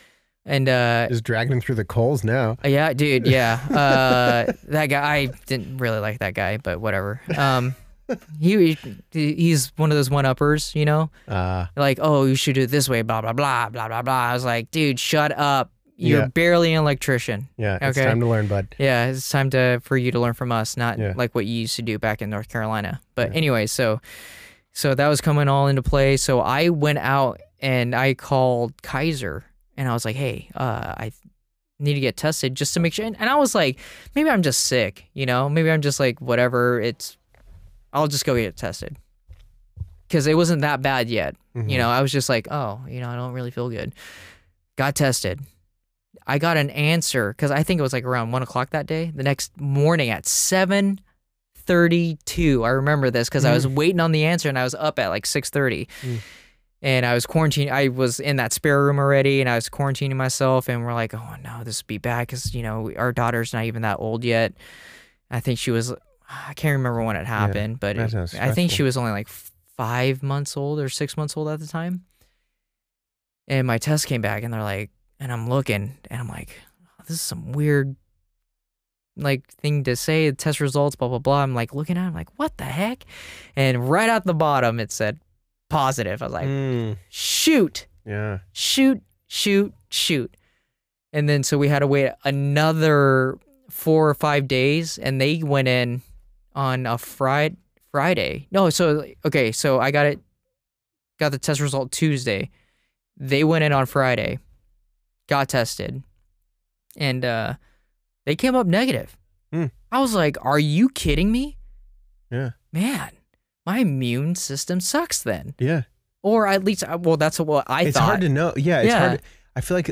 And uh, Just dragging him through the coals now. yeah, dude, yeah. Uh, that guy, I didn't really like that guy, but whatever. Um, he he's one of those one uppers, you know, Uh like oh you should do it this way, blah blah blah blah blah blah. I was like, dude, shut up. You're Yeah. barely an electrician. yeah, it's Okay. time to learn, bud. Yeah, it's time to for you to learn from us, not Yeah. like what you used to do back in North Carolina. But Yeah. anyway, so so that was coming all into play. So I went out and I called Kaiser and I was like, "Hey, uh, I need to get tested just to make sure." And, and I was like, "Maybe I'm just sick, you know? Maybe I'm just like whatever. It's I'll just go get tested." Cuz it wasn't that bad yet. Mhm. You know, I was just like, "Oh, you know, I don't really feel good." Got tested. I got an answer because I think it was like around one o'clock that day. The next morning at seven thirty-two, I remember this because I was waiting on the answer and I was up at like six thirty, Mm. and I was quarantined. I was in that spare room already, and I was quarantining myself. And we're like, oh no, this would be bad because you know our daughter's not even that old yet. I think she was. I can't remember when it happened, but it- I think she was only like five months old or six months old at the time. And my test came back, and they're like, and I'm looking, and I'm like, "Oh, this is some weird, like thing to say. Test results, blah blah blah. I'm like looking at, it, I'm like, what the heck? And right at the bottom, it said positive. I was like, Mm, shoot, yeah. shoot, shoot, shoot. And then so we had to wait another four or five days, and they went in on a Friday. Friday. No, so okay, so I got it, got the test result Tuesday. They went in on Friday, got tested, and uh, they came up negative. Hmm. I was like, "Are you kidding me?" Yeah. Man, my immune system sucks then, Yeah. or at least, uh, well, that's what I it's thought. hard to know. Yeah, it's Yeah. hard. To, I feel like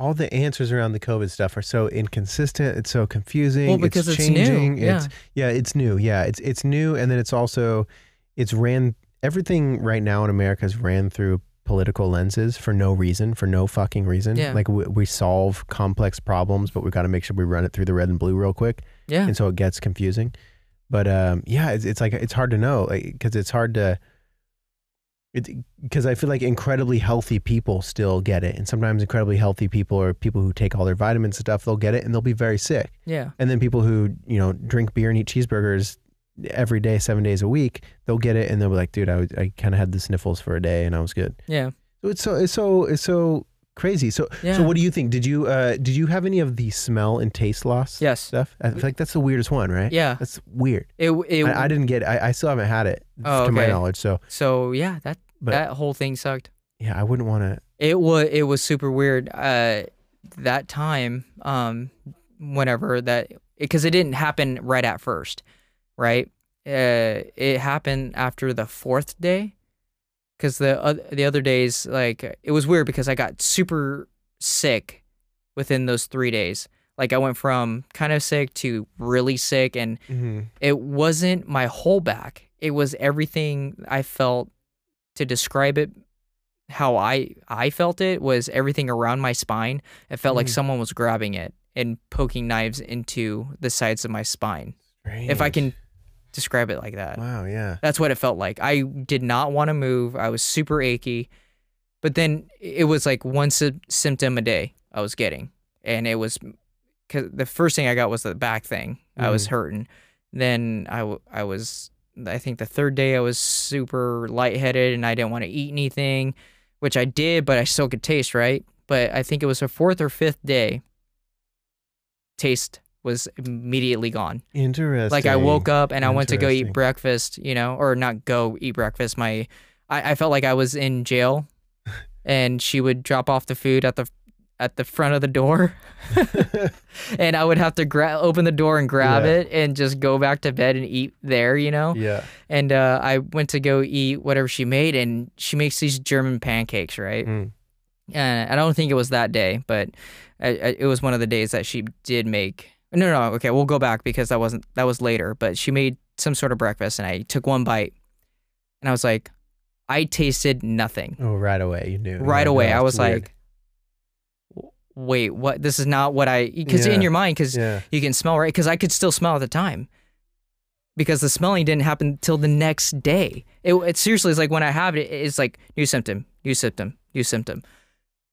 all the answers around the COVID stuff are so inconsistent. It's so confusing. Well, because it's new, changing. yeah. It's yeah, it's new. Yeah, it's it's new, and then it's also it's ran everything right now in America is ran through political lenses for no reason, for no fucking reason. Yeah. Like we, we solve complex problems, but we got to make sure we run it through the red and blue real quick, yeah, and so it gets confusing. But um, yeah, it's, it's like it's hard to know, like because it's hard to. Because I feel like incredibly healthy people still get it, and sometimes incredibly healthy people or people who take all their vitamins and stuff, they'll get it and they'll be very sick. yeah, And then people who you know drink beer and eat cheeseburgers every day, seven days a week, they'll get it and they'll be like, "Dude, I, was- I kind of had the sniffles for a day and I was good." yeah, So it's so it's so it's so crazy. So yeah. so what do you think? Did you uh did you have any of the smell and taste loss Yes. stuff? I feel like that's the weirdest one, right? Yeah. That's weird. It it I, I didn't get. I, I still haven't had it Oh, to my okay. knowledge. So so yeah, that But- that whole thing sucked. yeah, I wouldn't want to. It was it was super weird. Uh, that time, um, whenever that because it didn't happen right at first, right? Uh, it happened after the fourth day, because the oth- the other days like it was weird because I got super sick within those three days. Like I went from kind of sick to really sick, and Mm-hmm. it wasn't my whole back. It was everything I felt to describe it how I I felt it was everything around my spine. It felt like Mhm. someone was grabbing it and poking knives into the sides of my spine. If I can describe it like that. Wow. Yeah. That's what it felt like. I did not want to move. I was super achy. But then it was like one sy- symptom a day I was getting. And it was cuz the first thing I got was the back thing. I was Mm. hurting. Then I, w- I was I think the third day I was super lightheaded and I didn't want to eat anything, which I did, but I still could taste, right? But I think it was the fourth or fifth day taste was immediately gone. Interesting. Like I woke up and I went to go eat breakfast, you know, or not go eat breakfast. My, I, I felt like I was in jail, and she would drop off the food at the at the front of the door, and I would have to gra- open the door and grab Yeah. it and just go back to bed and eat there, you know. yeah. And uh, I went to go eat whatever she made, and she makes these German pancakes, right? Mm. And I don't think it was that day, but I, I, it was one of the days that she did make. No, no, no, okay, we'll go back because that wasn't that was later. But she made some sort of breakfast, and I took one bite, and I was like, I tasted nothing Oh, right away you knew. Right like, away. "Oh, I was weird." like, wait, what? This is not what I because Yeah. in your mind because yeah. you can smell right because I could still smell at the time because the smelling didn't happen till the next day. It, it seriously is like when I have it, it's like new symptom, new symptom, new symptom.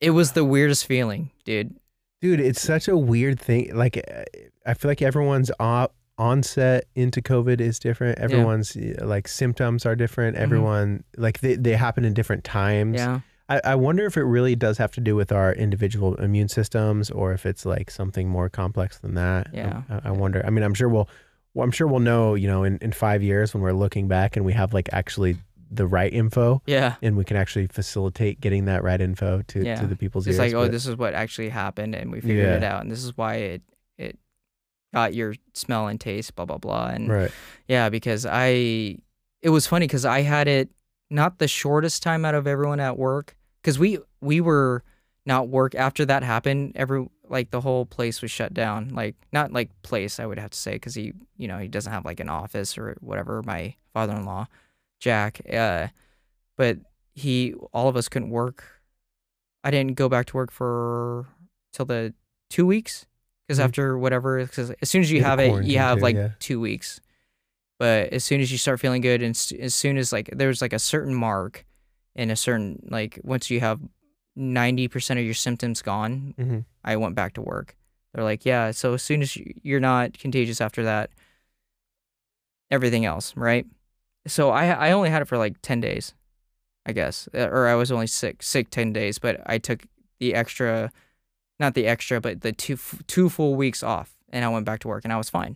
It was the weirdest feeling, dude. Dude, it's such a weird thing. Like, uh, I feel like everyone's op- onset into COVID is different. Everyone's like symptoms are different. Everyone like they, they happen in different times. Mm-hmm. Yeah, I, I wonder if it really does have to do with our individual immune systems or if it's like something more complex than that. Yeah. I, I wonder. I mean, I'm sure we'll, well, I'm sure we'll know, you know, in, in five years when we're looking back and we have like actually the right info yeah. and we can actually facilitate getting that right info to, Yeah. to the people's It's ears. like, oh, but- this is what actually happened, and we figured Yeah. it out, and this is why it it got your smell and taste, blah blah blah, and right. Yeah, because I it was funny because I had it not the shortest time out of everyone at work because we we were not work after that happened. Every like the whole place was shut down. Like not like place I would have to say because he you know he doesn't have like an office or whatever. My father in law, Jack, uh, but he all of us couldn't work. I didn't go back to work for till the two weeks because Mhm. after whatever because as soon as you have it you have too, like yeah. two weeks but as soon as you start feeling good and as soon as like there's like a certain mark and a certain like once you have 90% of your symptoms gone hmm i went back to work they're like yeah so as soon as you're not contagious after that everything else right so i i only had it for like 10 days i guess uh, or i was only sick sick 10 days but i took the extra not the extra but the two two full weeks off and i went back to work and i was fine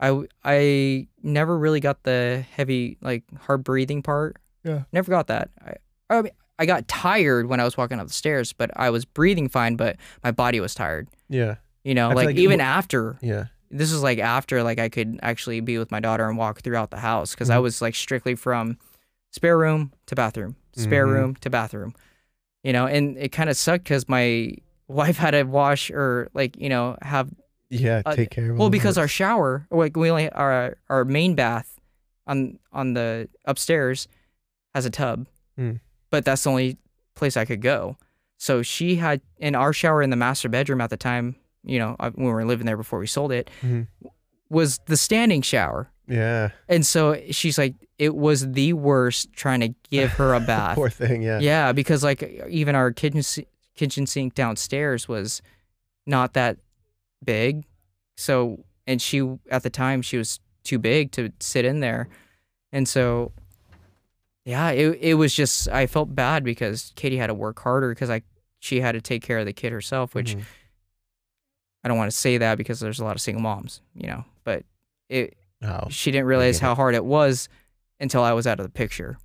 I I never really got the heavy like hard breathing part. Yeah. Never got that. I I, mean, I got tired when I was walking up the stairs, but I was breathing fine, but my body was tired. Yeah. You know, like, like even wh- after Yeah. This was like after like I could actually be with my daughter and walk throughout the house because I Mhm. was like strictly from spare room to bathroom, spare Mhm. room to bathroom. You know, and it kind of sucked because my wife had to wash or like you know have Yeah. Uh, Take care of well, because our shower, like we only our our main bath on on the upstairs has a tub, Hmm. but that's the only place I could go. So she had in our shower in the master bedroom at the time, you know, when we were living there before we sold it, Mhm. was the standing shower. Yeah. And so she's like, it was the worst trying to give her a bath. Poor thing. Yeah. Yeah, because like even our kitchen kitchen sink downstairs was not that big. So and she at the time she was too big to sit in there. And so yeah, it it was just I felt bad because Katie had to work harder because I she had to take care of the kid herself, which Mhm. I don't want to say that because there's a lot of single moms, you know, but it Oh, she didn't realize how hard it was until I was out of the picture.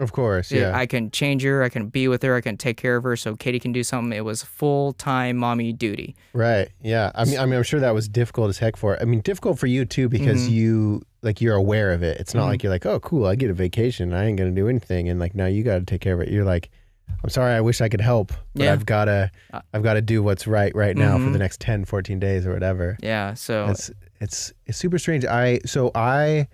of course. Yeah. I can change her, I can be with her, I can take care of her so Katie can do something. It was full time mommy duty. Right. Yeah. I mean, I mean, I'm sure that was difficult as heck for. her. I mean, difficult for you too because Mhm. you like you're aware of it. It's not Mhm. like you're like, oh, cool, I get a vacation, I ain't gonna do anything, and like now you got to take care of it. You're like, I'm sorry, I wish I could help, but Yeah. I've gotta, Uh, I've got to do what's right right now for Mhm. the next 10, 14 days or whatever. Yeah, so It's it's it's super strange. I so I,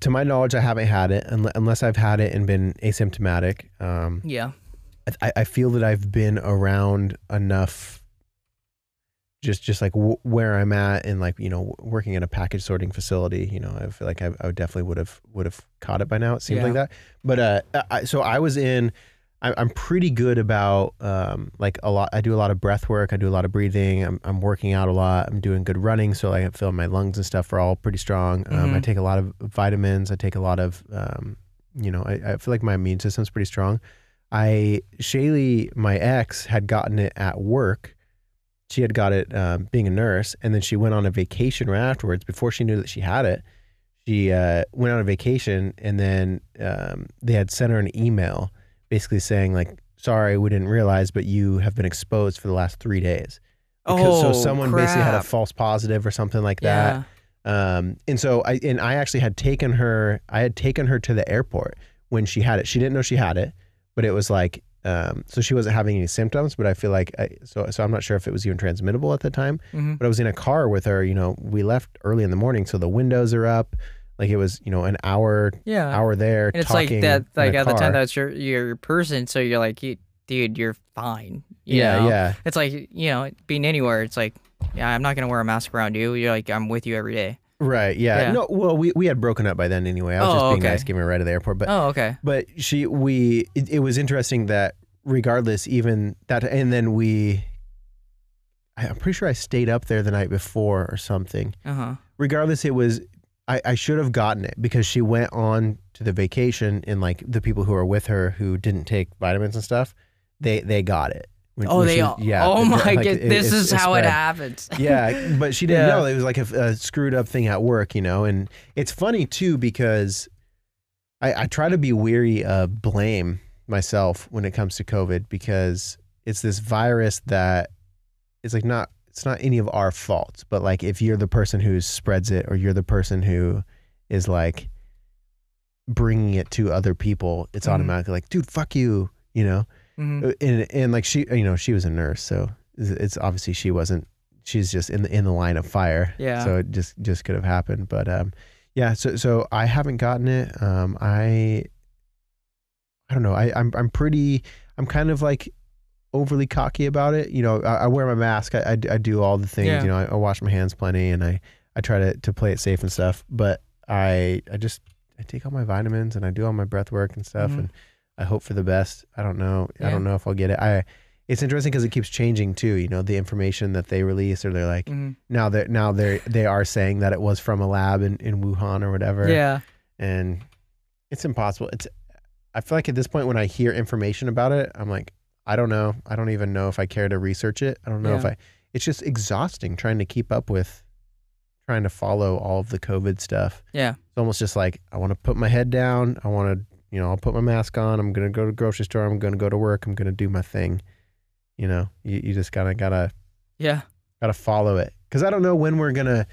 to my knowledge, I haven't had it unle- unless I've had it and been asymptomatic. Um, yeah. I, I feel that I've been around enough just just like w- where I'm at and like you know working in a package sorting facility you know I feel like I, I definitely would have would have caught it by now it seems like that but uh I, so I was in I'm pretty good about um like a lot I do a lot of breath work I do a lot of breathing I'm, I'm working out a lot I'm doing good running so like I feel my lungs and stuff are all pretty strong um, I Mhm. take a lot of vitamins I take a lot of um you know I, I feel like my immune system's pretty strong I Shaylee, my ex, had gotten it at work, she had got it um, being a nurse, and then she went on a vacation right afterwards. Before she knew that she had it, she uh, went on a vacation, and then um, they had sent her an email basically saying like, "Sorry, we didn't realize, but you have been exposed for the last three days." Because, oh, so someone basically had a false positive or something like that. Yeah. Um, and so I and I actually had taken her. I had taken her to the airport when she had it. She didn't know she had it, but it was like um, so she wasn't having any symptoms. But I feel like I, so so I'm not sure if it was even transmittable at the time. Mhm. But I was in a car with her. You know, we left early in the morning, so the windows are up. Like it was, you know, an hour Yeah. hour there. And it's like that. Like at the time, that's your your person. So you're like, dude, you're fine. you yeah, know? yeah. It's like you know, being anywhere. It's like, yeah, I'm not gonna wear a mask around you. You're like, I'm with you every day. Right. Yeah. Yeah. No. Well, we, we had broken up by then anyway. I was Oh, just being okay. nice, giving her a ride to the airport. But oh, okay. but she we it, it was interesting that regardless even that and then we i'm pretty sure i stayed up there the night before or something Uh huh. regardless it was i, I should have gotten it because she went on to the vacation and like the people who were with her who didn't take vitamins and stuff they they got it When- Oh, when they she all. yeah Oh my like, god. it- This it- is it how it happens. yeah, but she didn't Yeah. know. It was like a, a screwed up thing at work, you know. And it's funny too because I, I try to be weary of blame myself when it comes to COVID because it's this virus that is like not. It's not any of our faults, but like if you're the person who spreads it or you're the person who is like bringing it to other people, it's Mhm. automatically like, dude, fuck you, you know. Mhm. Uh, and and like she you know she was a nurse so it's it's obviously she wasn't she's just in the in the line of fire Yeah. so it just just could have happened but um yeah so so i haven't gotten it um i i don't know i i'm, I'm pretty i'm kind of like overly cocky about it you know i, I wear my mask I I do all the things Yeah. you know I, I wash my hands plenty and i i try to to play it safe and stuff but i i just i take all my vitamins and i do all my breath work and stuff Mhm. and I hope for the best. I don't know. I don't know if I'll get it. I. It's interesting because it keeps changing too. You know, the information that they release, or they're like Mhm. now they're now they they are saying that it was from a lab in, in Wuhan or whatever. Yeah. and it's impossible. It's. I feel like at this point when I hear information about it, I'm like, I don't know. I don't even know if I care to research it. I don't know if I. It's just exhausting trying to keep up with, trying to follow all of the COVID stuff Yeah. it's almost just like I want to put my head down. I want to, you know, I'll put my mask on. I'm gonna go to the grocery store. I'm gonna go to work. I'm gonna do my thing. You know, you, you just gotta gotta Yeah. gotta follow it because I don't know when we're gonna.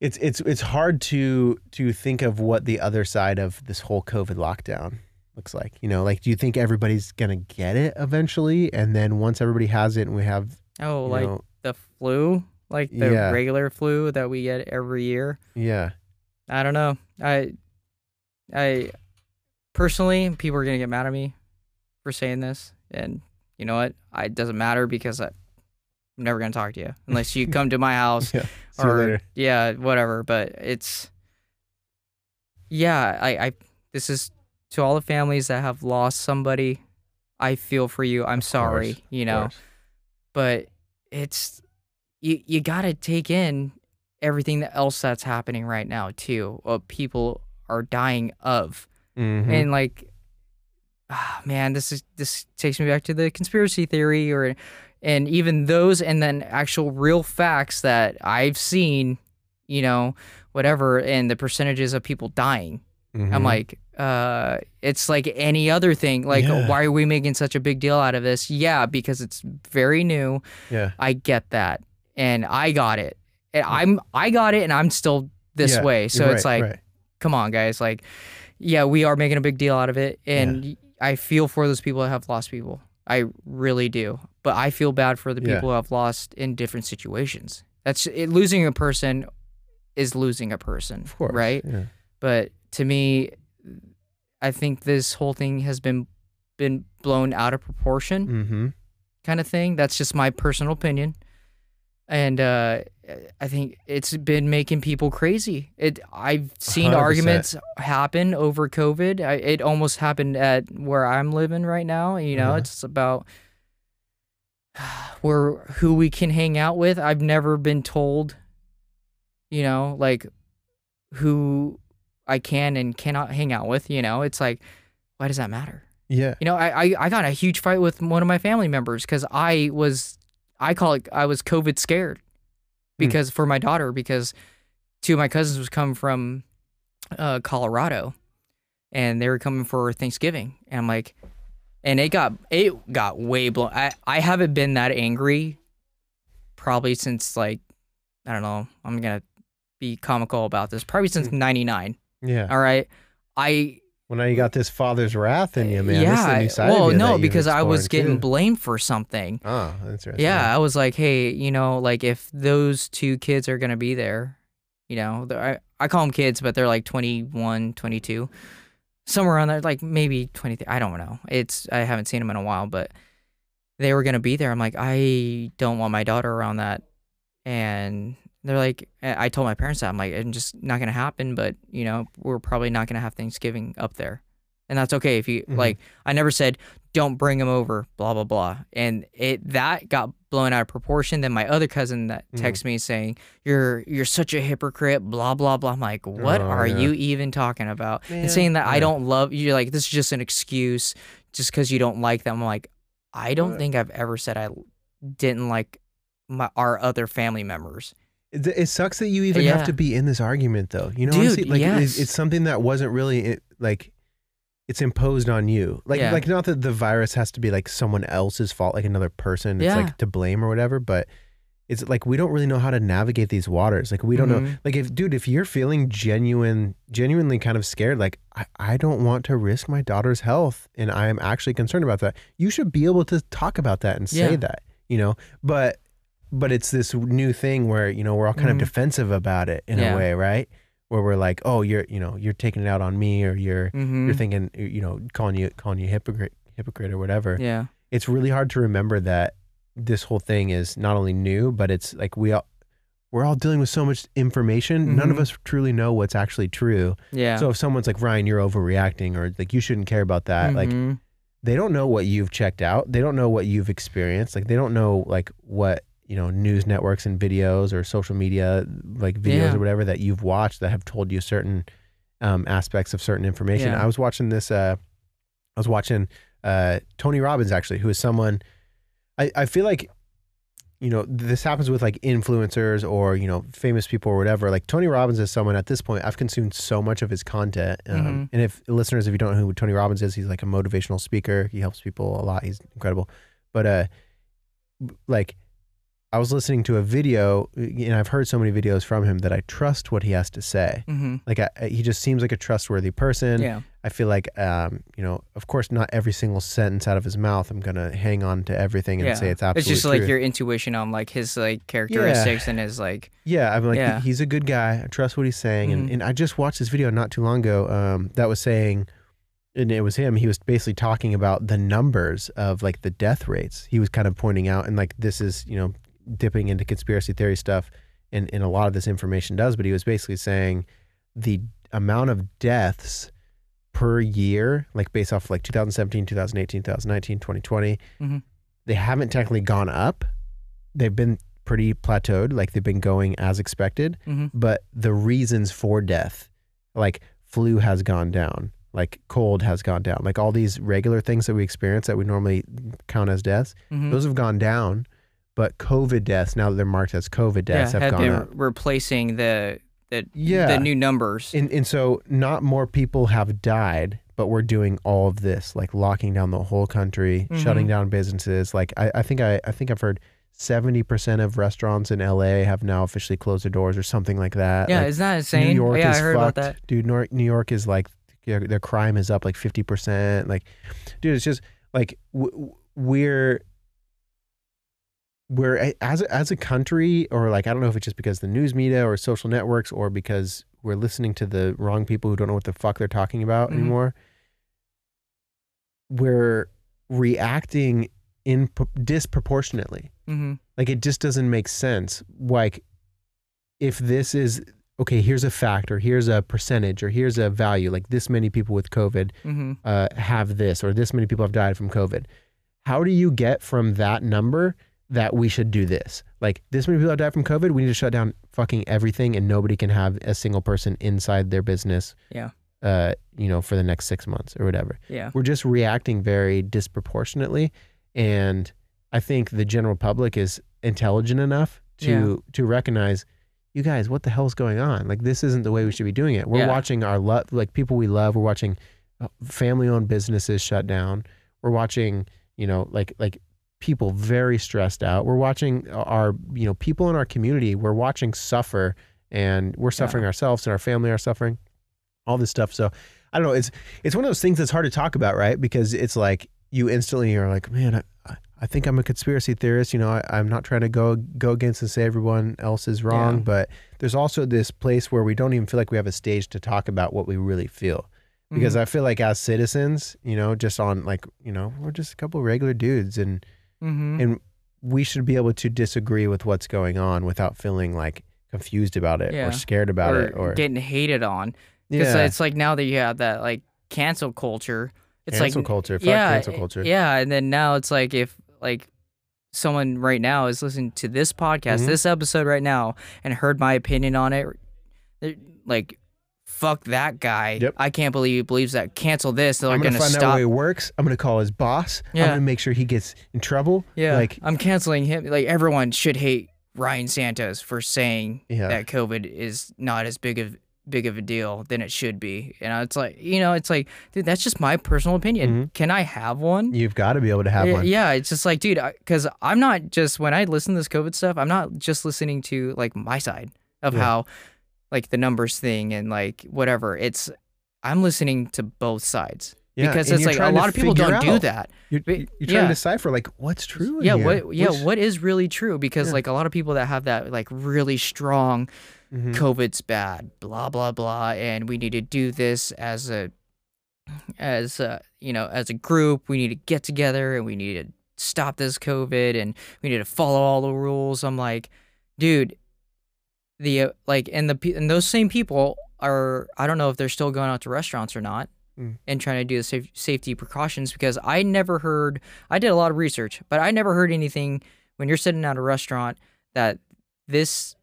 It's it's it's hard to to think of what the other side of this whole COVID lockdown looks like. You know, like do you think everybody's gonna get it eventually, and then once everybody has it, and we have, Oh, like know, the flu, like the Yeah. regular flu that we get every year. yeah, I don't know. I, I, personally, people are gonna get mad at me for saying this, and you know what? I, it doesn't matter because I, I'm never gonna talk to you unless you come to my house yeah. Or yeah, whatever. But it's, yeah, I, I, this is to all the families that have lost somebody. I feel for you. I'm sorry. course, you know, course. but it's you you got to take in everything that else that's happening right now too what people are dying of Mhm. and like ah, man this is this takes me back to the conspiracy theory or and even those and then actual real facts that i've seen you know whatever and the percentages of people dying i'm Mhm. like uh it's like any other thing like Yeah. why are we making such a big deal out of this yeah because it's very new yeah, I get that, and I got it. And I'm I got it, and I'm still this Yeah, way. So it's like, right. come on, guys. Like, yeah, we are making a big deal out of it, and I feel for those people that have lost people. I really do. But I feel bad for the Yeah. people who have lost in different situations. That's it, losing a person is losing a person, right? Yeah. But to me, I think this whole thing has been been blown out of proportion Mm-hmm. kind of thing. That's just my personal opinion. And uh, I think it's been making people crazy. It I've seen 100%. arguments happen over COVID. I, it almost happened at where I'm living right now. You know, Uh-huh. it's about where who we can hang out with. I've never been told, you know, like who I can and cannot hang out with. You know, it's like, why does that matter? Yeah. You know, I, I, I got in a huge fight with one of my family members because I was I call it I was COVID scared because for my daughter because two of my cousins was coming from uh, Colorado and they were coming for Thanksgiving and I'm like and it got it got way blown I I haven't been that angry probably since like I don't know I'm gonna be comical about this probably since '99 Yeah. all right I Well, now you got this father's wrath in you, man. yeah This is a new side of well no because I was getting too. blamed for something Oh, that's right. Yeah, I was like, hey, you know, like if those two kids are going to be there, you know, I, I call them kids, but they're like 21, 22, somewhere around there, like maybe 23. I don't know. It's, I haven't seen them in a while, but they were going to be there. I'm like, I don't want my daughter around that. And they're like, I told my parents that. I'm like, it's just not going to happen, but, you know, we're probably not going to have Thanksgiving up there. And that's okay if you Mhm. like. I never said don't bring them over. Blah blah blah. And it that got blown out of proportion. Then my other cousin that Mhm. texted me saying you're you're such a hypocrite. Blah blah blah. I'm like, what Oh, are yeah. you even talking about? Man, and saying that I don't love you're like this is just an excuse just because you don't like them. I'm like, I don't What? think I've ever said I didn't like my our other family members. It, it sucks that you even have to be in this argument, though. You know, Dude, honestly, like yes. it's, it's something that wasn't really it, like it's imposed on you. Like, Yeah. like not that the virus has to be like someone else's fault, like another person. It's Yeah. like to blame or whatever, but. It's like we don't really know how to navigate these waters. Like we don't know. Mhm. Like if, dude, if you're feeling genuine, genuinely kind of scared, like I, I don't want to risk my daughter's health, and I am actually concerned about that. You should be able to talk about that and say Yeah. that, you know. But but it's this new thing where you know we're all kind Mhm. of defensive about it in Yeah. a way, right? Where we're like, oh, you're you know you're taking it out on me, or you're Mhm. you're thinking you know calling you calling you hypocrite hypocrite or whatever. Yeah. It's really hard to remember that this whole thing is not only new, but it's like we all we're all dealing with so much information. None of Mhm. us truly know what's actually true. Yeah. So if someone's like Ryan, you're overreacting, or like you shouldn't care about that, like Mhm. they don't know what you've checked out. They don't know what you've experienced. Like they don't know like what you know news networks and videos or social media like videos Yeah. or whatever that you've watched that have told you certain um, aspects of certain information. Yeah. I was watching this. Uh, I was watching uh, Tony Robbins actually, who is someone. I I feel like. You know, this happens with like influencers or, you know, famous people or whatever. Like Tony Robbins is someone at this point, I've consumed so much of his content. Um, Mhm. And if listeners, if you don't know who Tony Robbins is, he's like a motivational speaker. He helps people a lot. He's incredible. But, uh, like, I was listening to a video and I've heard so many videos from him that I trust what he has to say. Mhm. Like, I, he just seems like a trustworthy person. Yeah. I feel like, um, you know, of course, not every single sentence out of his mouth, I'm going to hang on to everything and Yeah. say it's absolutely It's just like your intuition on like his like characteristics and his like Yeah, I'm like, Yeah. he's a good guy. I trust what he's saying. And, Mhm. and I just watched this video not too long ago um, that was saying, and it was him, he was basically talking about the numbers of like the death rates. He was kind of pointing out, and like, this is, you know, dipping into conspiracy theory stuff, and, and a lot of this information does, but he was basically saying the amount of deaths per year, like based off like 2017, 2018, 2019, 2020, Mhm. they haven't technically gone up. They've been pretty plateaued, like they've been going as expected. Mhm. But the reasons for death, like flu has gone down, like cold has gone down, like all these regular things that we experience that we normally count as deaths, Mhm. those have gone down. But COVID deaths, now that they're marked as COVID deaths, yeah, have, gone been up. replacing the the Yeah. the new numbers. And, and so not more people have died, but we're doing all of this, like locking down the whole country, shutting Mhm. down businesses. Like I, I think I, I think I've heard seventy percent of restaurants in LA have now officially closed their doors or something like that. yeah, Like, isn't that insane? New York yeah, is I heard fucked. about that. Dude, New York, is like their, their crime is up like fifty percent. Like, dude, it's just like w- we're we're as a, as a country, or like I don't know if it's just because the news media or social networks, or because we're listening to the wrong people who don't know what the fuck they're talking about Mhm. anymore. We're reacting in disproportionately. hmm Like it just doesn't make sense. Like if this is okay, here's a fact, or here's a percentage, or here's a value. Like this many people with COVID hmm uh, have this, or this many people have died from COVID. How do you get from that number that we should do this? Like this many people have died from COVID, we need to shut down fucking everything, and nobody can have a single person inside their business. Yeah. Uh, you know, for the next six months or whatever Yeah. we're just reacting very disproportionately and i think the general public is intelligent enough to Yeah. to recognize you guys what the hell's going on like this isn't the way we should be doing it we're Yeah. watching our love like people we love we're watching family owned businesses shut down we're watching you know like like people very stressed out. We're watching our you know people in our community we're watching suffer and we're suffering ourselves and our family are suffering all this stuff. So i don't know it's it's one of those things that's hard to talk about right? Because it's like you instantly are like man i, I think i'm a conspiracy theorist. You know I, i'm not trying to go go against and say everyone else is wrong. Yeah. but there's also this place where we don't even feel like we have a stage to talk about what we really feel. Because Mm-hmm. I feel like as citizens, you know, just on like, you know, we're just a couple regular dudes and Mhm. and we should be able to disagree with what's going on without feeling like confused about it Yeah. or scared about or it or getting hated on. Because yeah, it's like now that you have that like cancel culture, it's cancel like culture, fuck yeah, cancel culture. Yeah, and then now it's like if like someone right now is listening to this podcast, Mhm. this episode right now, and heard my opinion on it, like, fuck that guy. Yep. I can't believe he believes that. Cancel this. They're I'm gonna, gonna, find out stop. how he works. I'm gonna call his boss. Yeah. I'm gonna make sure he gets in trouble. yeah, like I'm canceling him. Like everyone should hate Ryan Santos for saying Yeah. that COVID is not as big of big of a deal than it should be. And it's like, you know, it's like, dude, that's just my personal opinion. Mm-hmm. Can I have one? you've got to be able to have yeah, one. yeah, it's just like, dude, because I'm not just when I listen to this COVID stuff, I'm not just listening to like my side of Yeah. how, like the numbers thing and like whatever. It's I'm listening to both sides Yeah, because it's like a lot of people don't do that. You're, you're trying yeah. to decipher like what's true. Yeah, here? what yeah, Which- what is really true? Because Yeah. like a lot of people that have that like really strong Mhm. COVID's bad, blah blah blah, and we need to do this as a as a, you know as a group. We need to get together and we need to stop this COVID and we need to follow all the rules. I'm like, dude, the uh, like and the and those same people are I don't know if they're still going out to restaurants or not. Mm. And trying to do the saf- safety precautions because I never heard. I did a lot of research, but I never heard anything when you're sitting at a restaurant that this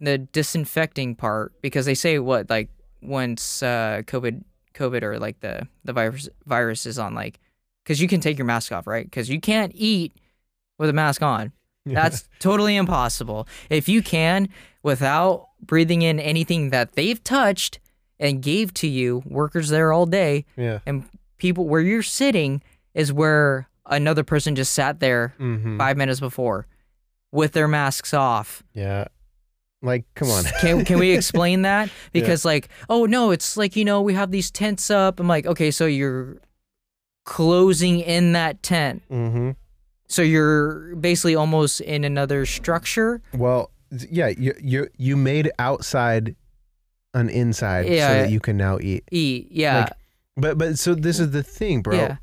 the disinfecting part because they say what like once uh covid covid or like the the virus virus is on like because you can take your mask off right because you can't eat with a mask on that's totally impossible if you can without breathing in anything that they've touched and gave to you workers there all day yeah. and people where you're sitting is where another person just sat there hmm five minutes before with their masks off Yeah. Like, come on. can can we explain that? Because like, oh no, it's like you know we have these tents up. I'm like, okay, so you're closing in that tent, mm-hmm. So you're basically almost in another structure. Well, yeah, you you you made outside an inside so that you can now eat. Eat, yeah, Like, But but so this is the thing, bro. Yeah.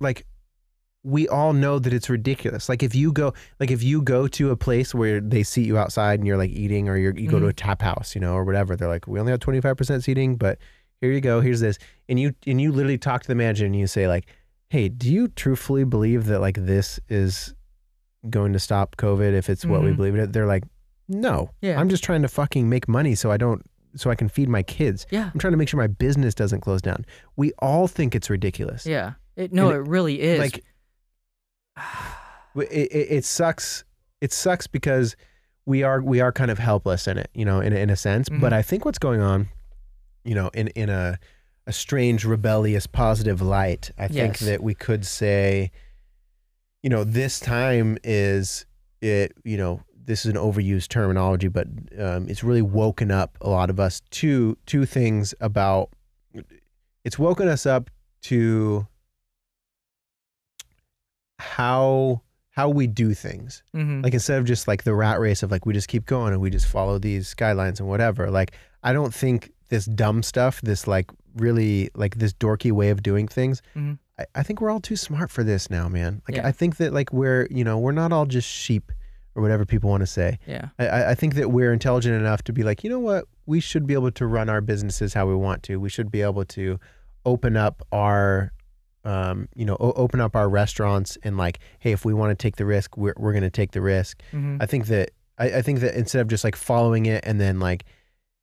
Like we all know that it's ridiculous. Like if you go like if you go to a place where they seat you outside and you're like eating or you're, you go to Mhm. a tap house, you know, or whatever, they're like, "We only have 25% seating, but here you go, here's this." And you and you literally talk to the manager and you say like, "Hey, do you truthfully believe that like this is going to stop COVID if it's what we Mhm. believe in it?" They're like, "No. Yeah. I'm just trying to fucking make money so I don't so I can feed my kids. yeah, I'm trying to make sure my business doesn't close down. We all think it's ridiculous. yeah. It, no, And it really is. Like it, it, it sucks. It sucks because we are we are kind of helpless in it, you know, in a- in a sense. But Mhm. I think what's going on, you know, in in a a strange rebellious positive light, I think Yes. that we could say, you know, this time is it, you know, this is an overused terminology, but um, it's really woken up a lot of us to two things about. It's woken us up to how how we do things. mhm. Like instead of just like the rat race of like we just keep going and we just follow these guidelines and whatever. Like I don't think this dumb stuff, this like really like this dorky way of doing things. Mhm. I, I think we're all too smart for this now, man. Like Yeah. I think that like we're you know we're not all just sheep or whatever people want to say. yeah, I- I, think that we're intelligent enough to be like, you know what, we should be able to run our businesses how we want to. We should be able to open up our, um, you know, o- open up our restaurants and like, hey, if we want to take the risk, we're we're gonna take the risk. mhm. I think that I, I think that instead of just like following it and then like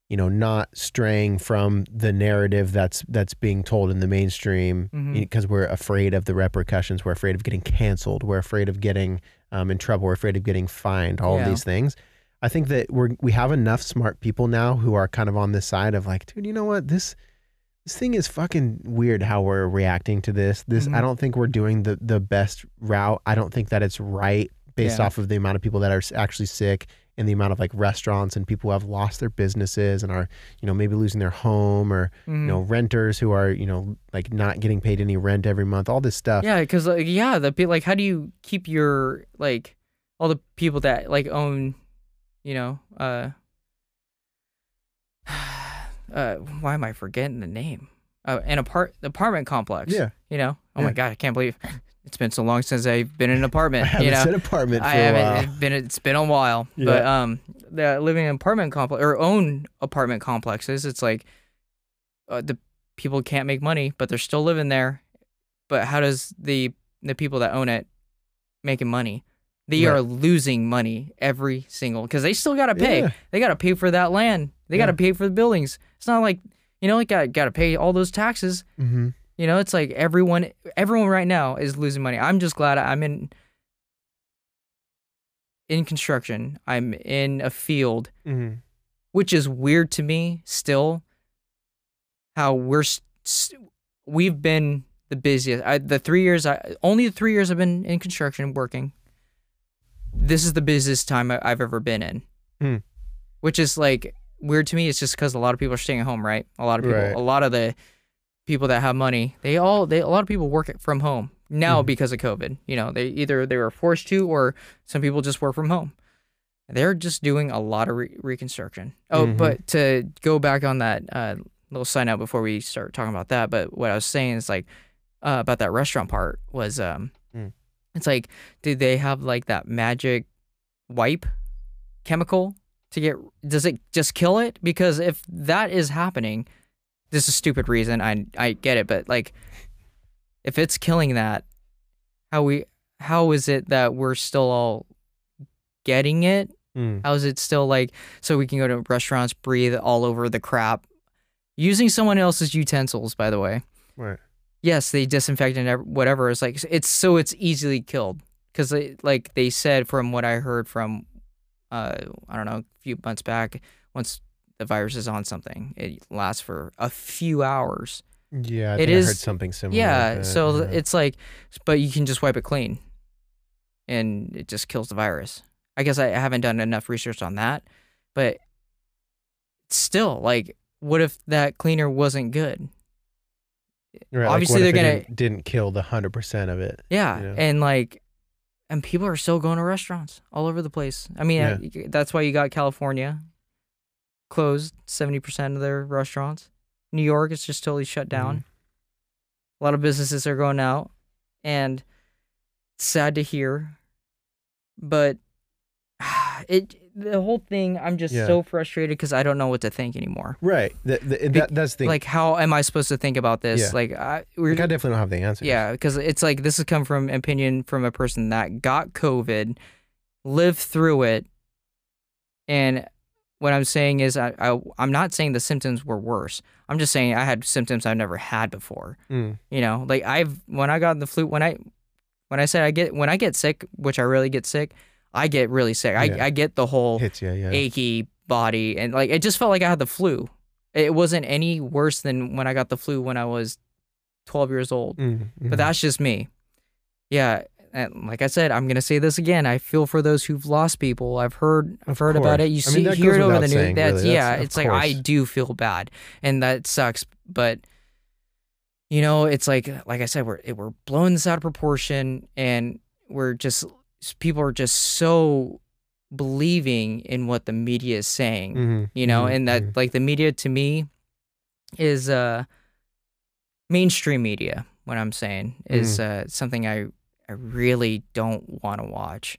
you know, not straying from the narrative that's that's being told in the mainstream because we're afraid of the repercussions. We're afraid of getting canceled. We're afraid of getting um, in trouble. We're afraid of getting fined. All of these things. I think that we're we have enough smart people now who are kind of on this side of like, dude, you know what this this thing is fucking weird how we're reacting to this. This Mhm. I don't think we're doing the the best route. I don't think that it's right based Yeah. off of the amount of people that are actually sick and the amount of like restaurants and people who have lost their businesses and are you know maybe losing their home or Mhm. you know renters who are you know like not getting paid any rent every month. All this stuff. Yeah, because like, yeah, the like, how do you keep your like all the people that like own, you know, uh, uh, why am I forgetting the name? Uh, an apart apartment complex. Yeah. You know. Oh my god, I can't believe it's been so long since I've been in an I apartment. haven't you know. said apartment for I a haven't. while. It's been it's been a while, Yeah. but um, the living in an apartment complex or own apartment complexes, it's like uh, the people can't make money, but they're still living there. But how does the the people that own it making money? They Right. are losing money every single because they still gotta pay. Yeah. They gotta pay for that land. They Yeah. gotta pay for the buildings. It's not like you know, like got gotta pay all those taxes. Mm-hmm. You know, it's like everyone everyone right now is losing money. I'm just glad I'm in in construction. I'm in a field Mm-hmm. which is weird to me still how we're we've been the busiest I, the 3 years I only the 3 years I've been in construction working this is the busiest time I- I've ever been in Hmm. which is like weird to me it's just cuz a lot of people are staying at home right a lot of people Right. a lot of the people that have money they all they a lot of people work from home now Mhm. because of covid you know they either they were forced to or some people just work from home they're just doing a lot of re- reconstruction oh Mhm. but to go back on that uh, little sign out before we start talking about that but what i was saying is like uh, about that restaurant part was um Mm. it's like did they have like that magic wipe chemical to get does it just kill it because if that is happening this is a stupid reason i i get it but like if it's killing that how we how is it that we're still all getting it Mm. how is it still like so we can go to restaurants breathe all over the crap using someone else's utensils by the way Right. yes they disinfect and whatever it's like it's so it's easily killed because like they said from what i heard from uh i don't know a few months back once the virus is on something it lasts for a few hours Yeah, I It think I heard something similar. yeah like so yeah. it's like but you can just wipe it clean and it just kills the virus i guess i haven't done enough research on that but still like what if that cleaner wasn't good Right, like, obviously what they're gonna- didn't, kill the hundred percent of it. Yeah, Yeah. and like, and people are still going to restaurants all over the place. I mean, Yeah. that's why you got California closed seventy percent of their restaurants. New York is just totally shut down. Mm-hmm. A lot of businesses are going out, and sad to hear, but it the whole thing. I'm just Yeah. so frustrated because I don't know what to think anymore. Right. The, the, that, that's the thing. Like, how am I supposed to think about this? Yeah. Like, I, we're Like, I definitely don't have the answer. yeah, because it's like this has come from opinion from a person that got COVID, lived through it, and what I'm saying is I, I I'm not saying the symptoms were worse. I'm just saying I had symptoms I've never had before. Mm. You know, like I've when I got the flu when I when I said I get when I get sick, which I really get sick, I get really sick. I Yeah. I get the whole Hits. Yeah. achy body and like it just felt like I had the flu. It wasn't any worse than when I got the flu when I was 12 years old Mm, but that's just me. Yeah, and like I said, I'm gonna say this again. I feel for those who've lost people. I've heard, I've heard about it. You I mean, see, hear it over the news. saying, That's really. yeah. That's- it's like I do feel bad, and that sucks. But you know, it's like like I said, we're it- we're blowing this out of proportion, and we're just people are just so believing in what the media is saying Mhm, you know mhm, and that mhm. like the media to me is uh mainstream media what i'm saying is Mm-hmm. uh something i i really don't want to watch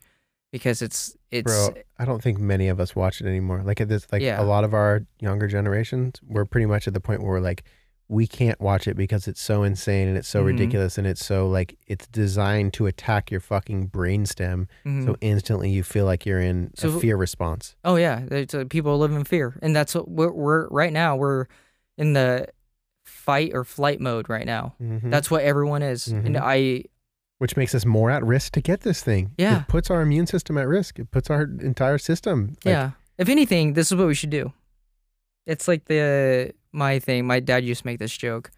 because it's it's Bro, I don't think many of us watch it anymore. Like at this, like Yeah. a lot of our younger generations, we're pretty much at the point where we're like, we can't watch it because it's so insane and it's so Mhm. ridiculous and it's so like it's designed to attack your fucking brainstem. Mhm. So instantly you feel like you're in a fear response. Oh yeah, uh, people live in fear, and that's what we're, we're right now. We're in the fight or flight mode right now. Mhm. That's what everyone is, and Mhm. I which makes us more at risk to get this thing. Yeah. It puts our immune system at risk. It puts our entire system. like- yeah. If anything, this is what we should do. It's like the my thing. My dad used to make this joke,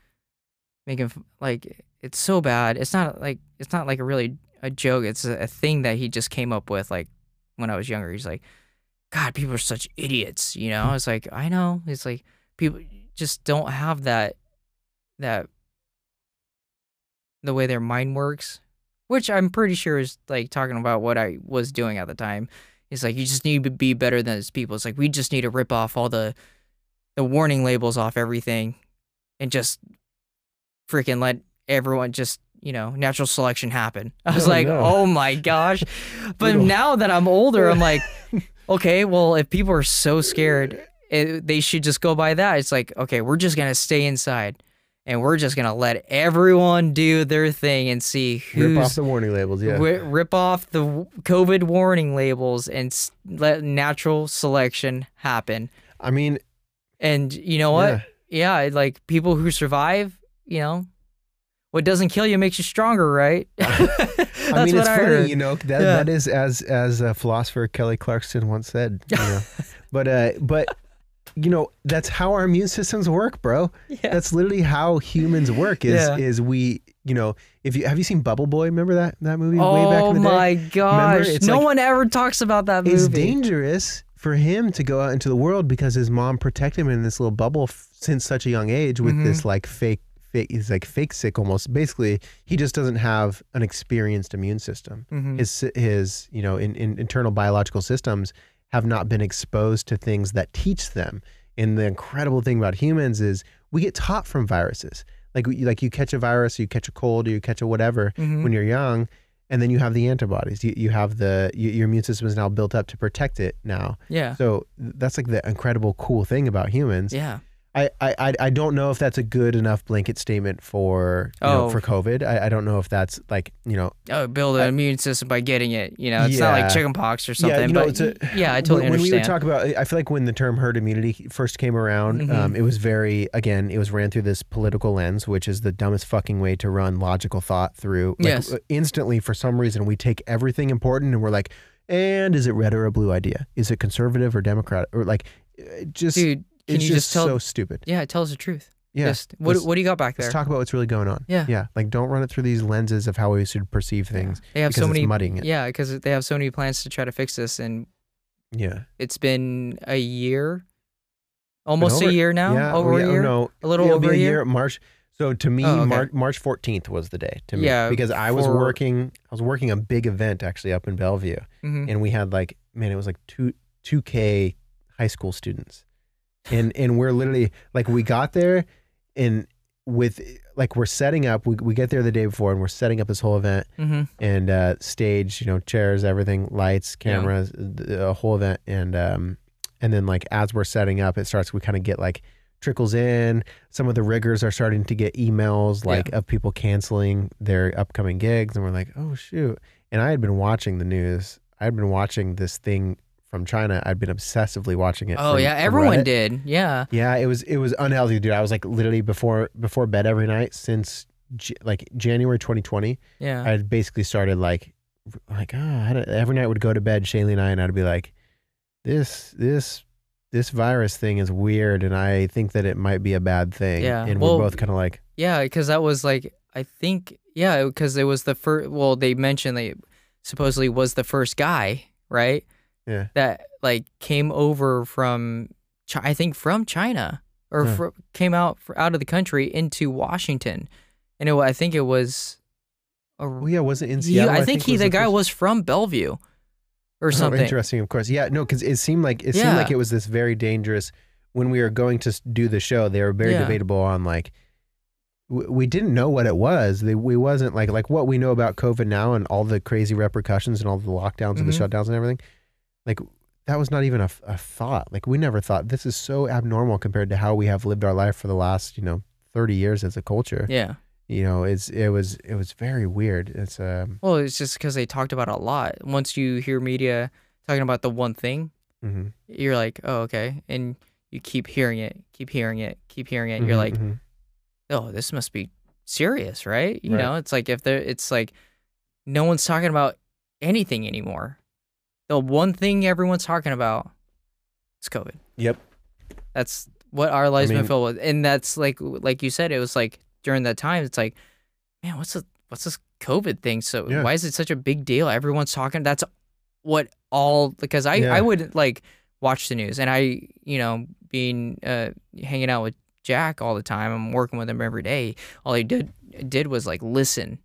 making like it's so bad. It's not like it's not like a really a joke. It's a, a thing that he just came up with. Like when I was younger, he's like, "God, people are such idiots." You know, it's like I know. It's like people just don't have that that the way their mind works, which I'm pretty sure is like talking about what I was doing at the time. It's like you just need to be better than those people. It's like we just need to rip off all the the warning labels off everything and just freaking let everyone just you know natural selection happen. I was Oh, like, no. oh my gosh! But now that I'm older, I'm like, okay, well, if people are so scared, it, they should just go by that. It's like, okay, we're just gonna stay inside. And we're just gonna let everyone do their thing and see who's Rip off the warning labels. Yeah. Rip off the COVID warning labels and s- let natural selection happen. I mean, And you know what? yeah. Yeah, like people who survive, you know, what doesn't kill you makes you stronger, right? That's I mean, what it's I funny, heard. you know, that Yeah. that is as as a philosopher Kelly Clarkson once said. You know, but uh, but you know, that's how our immune systems work, bro. Yeah. That's literally how humans work. Is Yeah. is we, you know, if you have you seen Bubble Boy? Remember that that movie oh way back in the day? Oh my gosh! No like- one ever talks about that movie. It's dangerous for him to go out into the world because his mom protected him in this little bubble f- since such a young age with Mhm. this like fake fake he's like fake sick almost basically he just doesn't have an experienced immune system Mhm. his his you know in, in internal biological systems have not been exposed to things that teach them. And the incredible thing about humans is we get taught from viruses. Like like you catch a virus or you catch a cold or you catch a whatever Mhm. when you're young and then you have the antibodies. You, you have the you, your immune system is now built up to protect it now. Yeah, so that's like the incredible cool thing about humans. Yeah. I, I, I- I don't know if that's a good enough blanket statement for you know, Oh. for COVID. I, I don't know if that's like you know Oh, build an immune system by getting it. You know, it's not like Yeah. chickenpox or something. Yeah, you know, but it's a- yeah, I totally when, when we understand. would talk about, I feel like when the term herd immunity first came around, Mhm. um, it was very again, it was ran through this political lens, which is the dumbest fucking way to run logical thought through. Like, Yes. uh, Instantly, for some reason, we take everything important and we're like, and is it red or a blue idea? Is it conservative or democratic or like, uh, just Dude, can it's you just just tell? so stupid. yeah, tell us the truth. Yeah. Just, what, what do you got back there? Let's talk about what's really going on. Yeah. Yeah. Like don't run it through these lenses of how we should perceive things They have because so it's many. mudding it. Yeah, because they have so many plans to try to fix this, and Yeah. it's been a year, almost over- a year now. Yeah. over yeah, a oh, year. No. A little over a year? March. So to me, Oh, okay. March March 14th was the day to me. Yeah, Because I was for- working I was working a big event actually up in Bellevue. Mhm. And we had like man, it was like two two K high school students. And and we're literally like we got there and with like we're setting up we, we get there the day before and we're setting up this whole event Mhm. and uh stage you know chairs everything lights Yeah. cameras th- a whole event and um and then like as we're setting up it starts we kind of get like trickles in some of the riggers are starting to get emails Yeah. like of people canceling their upcoming gigs and we're like oh shoot and i had been watching the news i had been watching this thing from china i'd been obsessively watching it Oh from- yeah, everyone did. Yeah. Yeah, it was it was unhealthy, dude. I was like literally before before bed every night since J- like January 2020. Yeah. I had basically started like like oh, every night would go to bed, Shaylee and I, and I'd be like, this this this virus thing is weird, and I think that it might be a bad thing. Yeah, and well- we're both kind of like, Yeah, because that was like I think yeah, because it was the first. Well, they mentioned they supposedly was the first guy, right? Yeah. That like came over from, Chi- I think from China or Huh. fr- came out fr- out of the country into Washington, and it, I think it was. A, oh yeah, was it in he- Seattle? I, think, he was the guy first- was from Bellevue, or Oh, something. interesting, of course. Yeah, no, because it seemed like it seemed like it was this very dangerous. When we were going to do the show, they were very Yeah. debatable on like. We didn't know what it was. We wasn't like like what we know about COVID now and all the crazy repercussions and all the lockdowns and the Mhm. shutdowns and everything. Like that was not even a, a thought. Like we never thought this is so abnormal compared to how we have lived our life for the last you know 30 years as a culture. Yeah. You know, it's it was it was very weird. It's um Well, it's just because they talked about it a lot. Once you hear media talking about the one thing, mhm. you're like, oh, okay. And you keep hearing it, keep hearing it, keep hearing it. You're like, mhm. oh, this must be serious, right? You Right. know, it's like if there, it's like no one's talking about anything anymore. The one thing everyone's talking about is COVID. Yep. That's what our lives mean- been filled with, and that's like, like you said, it was like during that time, it's like, man, what's this, what's this COVID thing? So Yeah. why is it such a big deal? Everyone's talking. That's what all because I Yeah. I would like watch the news, and I you know being uh hanging out with Jack all the time. I'm working with him every day. All he did did was like listen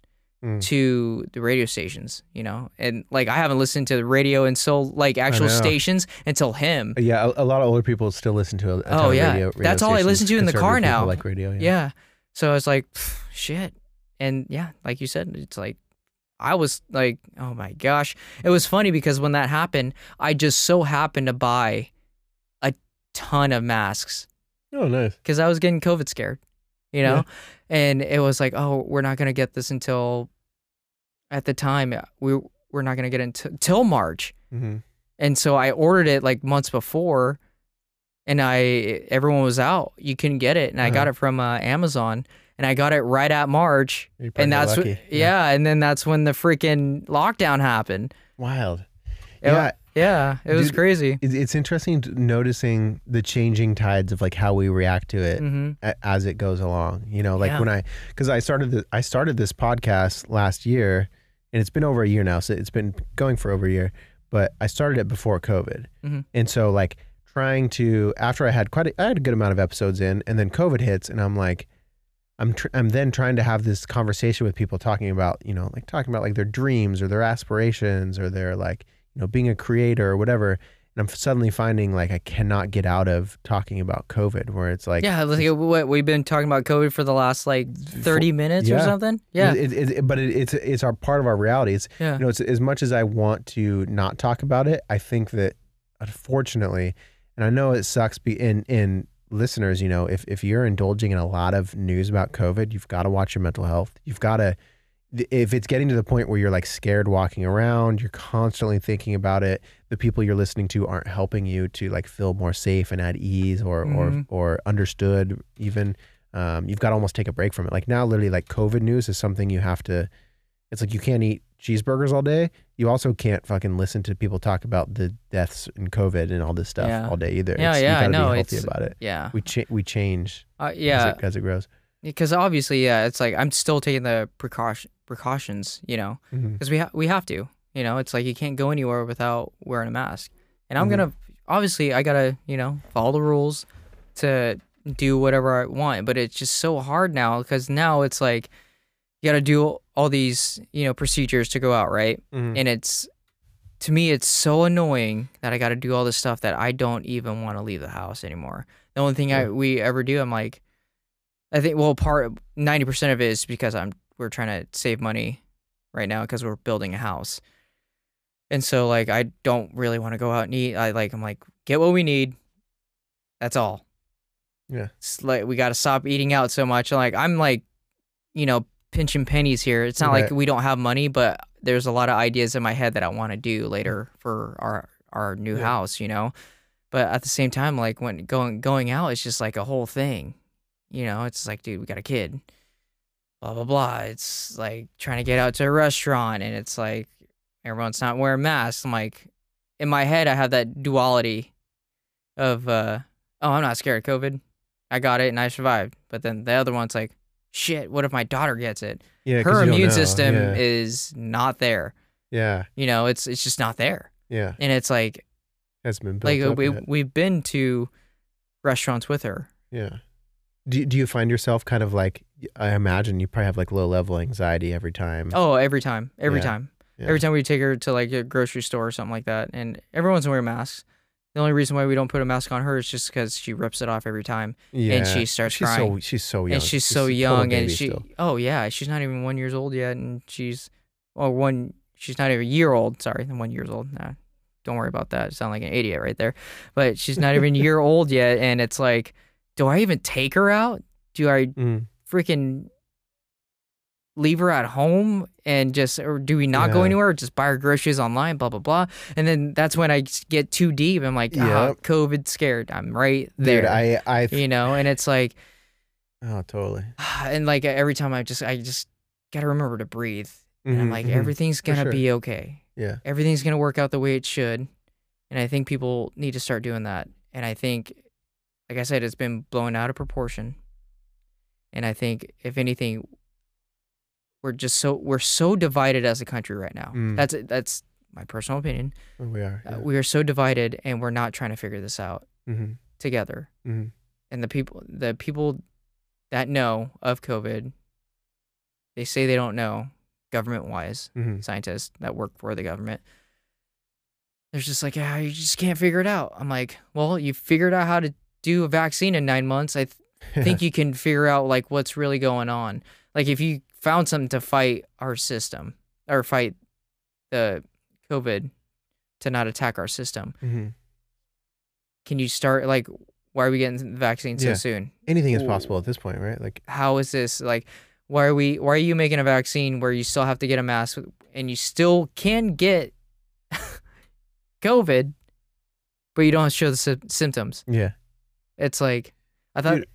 Mm. to the radio stations, you know, and like I haven't listened to the radio until like actual stations until him. Yeah, a, a lot of older people still listen to a, a Oh, yeah. radio, radio That's all I listen to in the car now. Like radio, yeah. Yeah. So I was like, shit. And yeah, like you said, it's like, I was like, oh my gosh. It was funny because when that happened, I just so happened to buy a ton of masks Oh, nice. because I was getting COVID scared, you know? Yeah. And it was like, oh, we're not going to get this until, at the time, we, we're not going to get it until till March. hmm And so I ordered it like months before, and I everyone was out. You couldn't get it, and I got Uh-huh. it from uh, Amazon, and I got it right at March, and that's wh- yeah. and then that's when the freaking lockdown happened. Wild. It- yeah, yeah, it was Dude, crazy. it- it's interesting noticing the changing tides of like how we react to it hmm a- as it goes along. You know, like Yeah. when I because I started the, I started this podcast last year, and it's been over a year now. So it's been going for over a year. But I started it before COVID, Mhm. and so like trying to after I had quite a, I had a good amount of episodes in, and then COVID hits, and I'm like. I'm tr- I'm then trying to have this conversation with people talking about you know like talking about like their dreams or their aspirations or their like you know being a creator or whatever and I'm suddenly finding like I cannot get out of talking about COVID where it's like yeah, like what we've been talking about COVID for the last like thirty minutes or something. Yeah, it, it, it- but it, it's it's our part of our reality. It's yeah, you know it's as much as I want to not talk about it. I think that unfortunately, and I know it sucks. Be in in listeners, you know, if if you're indulging in a lot of news about COVID, you've got to watch your mental health. You've got to if it's getting to the point where you're like scared walking around, you're constantly thinking about it. The people you're listening to aren't helping you to like feel more safe and at ease or Mhm. or or understood. Even um, you've got to almost take a break from it. Like now, literally, like COVID news is something you have to. It's like you can't eat cheeseburgers all day. You also can't fucking listen to people talk about the deaths and COVID and all this stuff Yeah. all day either. Yeah, It's- yeah, I you gotta know, be healthy it's- about it. yeah. We cha- we change Uh, as, yeah, it, as it grows. Because obviously, yeah, it's like I'm still taking the precaution precautions, you know, because we ha- we have to. You know, it's like you can't go anywhere without wearing a mask. And I'm Mhm. gonna obviously I gotta you know follow the rules to do whatever I want. But it's just so hard now because now it's like you gotta do all these you know procedures to go out, right? Mhm. And it's to me it's so annoying that I gotta do all this stuff that I don't even want to leave the house anymore. The only thing I we ever do, I'm like, I think well part ninety percent of it is because I'm we're trying to save money right now because we're building a house. And so like I don't really want to go out and eat. I like I'm like get what we need. That's all. Yeah. It's like we got to stop eating out so much. Like I'm like, you know, pinching pennies here. It's not like we don't have money, but there's a lot of ideas in my head that I want to do later for our our new Yeah. house, you know. But at the same time, like when going going out, it's just like a whole thing. You know, it's like, dude, we got a kid. Blah blah blah. It's like trying to get out to a restaurant, and it's like everyone's not wearing masks. I'm like, in my head, I have that duality of, uh, oh, I'm not scared of COVID. I got it and I survived. But then the other one's like, shit, what if my daughter gets it? Yeah, Her immune system Yeah. is not there. yeah, You know, it's it's just not there. yeah, And it's like has been built like uh, we yet. we've been to restaurants with her. Yeah. Do do you find yourself kind of like I imagine you probably have like low level anxiety every time. Oh, every time, every Yeah. time, Yeah. every time we take her to like a grocery store or something like that, and everyone's wearing masks. The only reason why we don't put a mask on her is just because she rips it off every time, yeah. and she starts she's crying. so she's so young. and she's so young, and she still. oh yeah, she's not even one years old yet, and she's or one she's not even a year old. Sorry, one years old. Nah, don't worry about that. I sound like an idiot right there. But she's not even a year old yet, and it's like, do I even take her out? Do I Mm. freaking leave her at home and just, or do we not go anywhere? Or just buy our groceries online, blah, blah, blah. And then that's when i get too deep. I'm like, ah, Yep. COVID scared. I'm right there. Dude, I, I, you know, and it's like, oh, totally. and like every time I just, I just got to remember to breathe. And I'm Mhm, like, mhm. everything's gonna sure. be okay. Yeah. Everything's gonna work out the way it should. And I think people need to start doing that. And I think, like I said, it's been blown out of proportion. And I think, if anything, we're just so we're so divided as a country right now. Mm. That's that's my personal opinion. We are. Uh, we are so divided, and we're not trying to figure this out Mhm, together. mhm. And the people, the people that know of COVID, they say they don't know, government wise Mhm. scientists that work for the government. They're just like, yeah, you just can't figure it out. I'm like, well, you figured out how to do a vaccine in nine months. I th- think you can figure out like what's really going on. Like if you found something to fight our system or fight the COVID to not attack our system, Mhm. can you start like? Why are we getting the vaccine so Yeah. soon? Anything is possible at this point, right? Like, how is this like why are we why are you making a vaccine where you still have to get a mask and you still can get covid but you don't show the sy- symptoms yeah. It's like i thought Dude,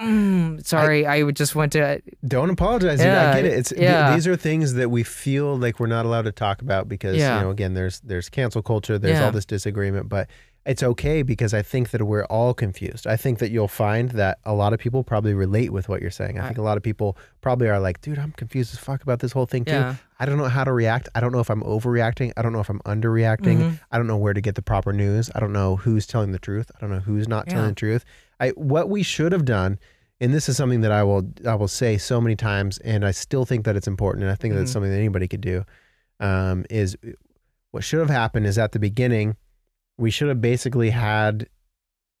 mm, sorry I, would just went to Don't apologize. dude. I get it. It's th- yeah. these are things that we feel like we're not allowed to talk about because Yeah. you know again there's there's cancel culture, there's Yeah. all this disagreement, but it's okay because I think that we're all confused. I think that you'll find that a lot of people probably relate with what you're saying. I think a lot of people probably are like, dude, I'm confused as fuck about this whole thing too. yeah I don't know how to react. I don't know if I'm overreacting. I don't know if I'm underreacting. Mhm. I don't know where to get the proper news. I don't know who's telling the truth. I don't know who's not telling the truth. I what we should have done, and this is something that I will I will say so many times, and I still think that it's important, and I think that it's Mhm. something that anybody could do. Um, is what should have happened is at the beginning, we should have basically had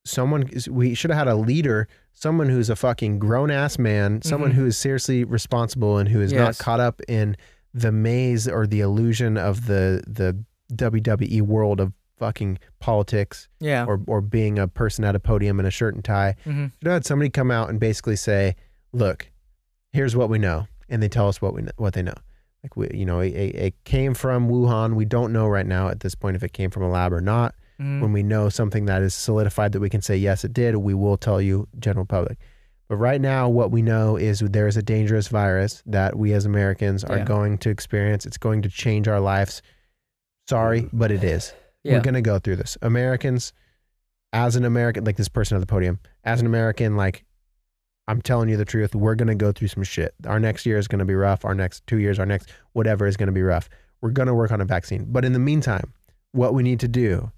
someone. We should have had a leader, someone who's a fucking grown ass man, someone Mhm. who is seriously responsible and who is not caught up in the maze or the illusion of the the WWE world of fucking politics yeah or or being a person at a podium in a shirt and tie. Mhm. Should have had somebody come out and basically say, "Look, here's what we know," and they tell us what we what they know. Like we, you know, it it came from Wuhan. We don't know right now at this point if it came from a lab or not. Mhm. When we know something that is solidified that we can say yes, it did, we will tell you, general public. But right now, what we know is there is a dangerous virus that we as Americans are Yeah. going to experience. It's going to change our lives. Sorry, but it is. yeah We're going to go through this. Americans, as an American, like this person at the podium, as an American, like, I'm telling you the truth, we're going to go through some shit. Our next year is going to be rough. Our next two years, our next whatever is going to be rough. We're going to work on a vaccine. But in the meantime, what we need to do,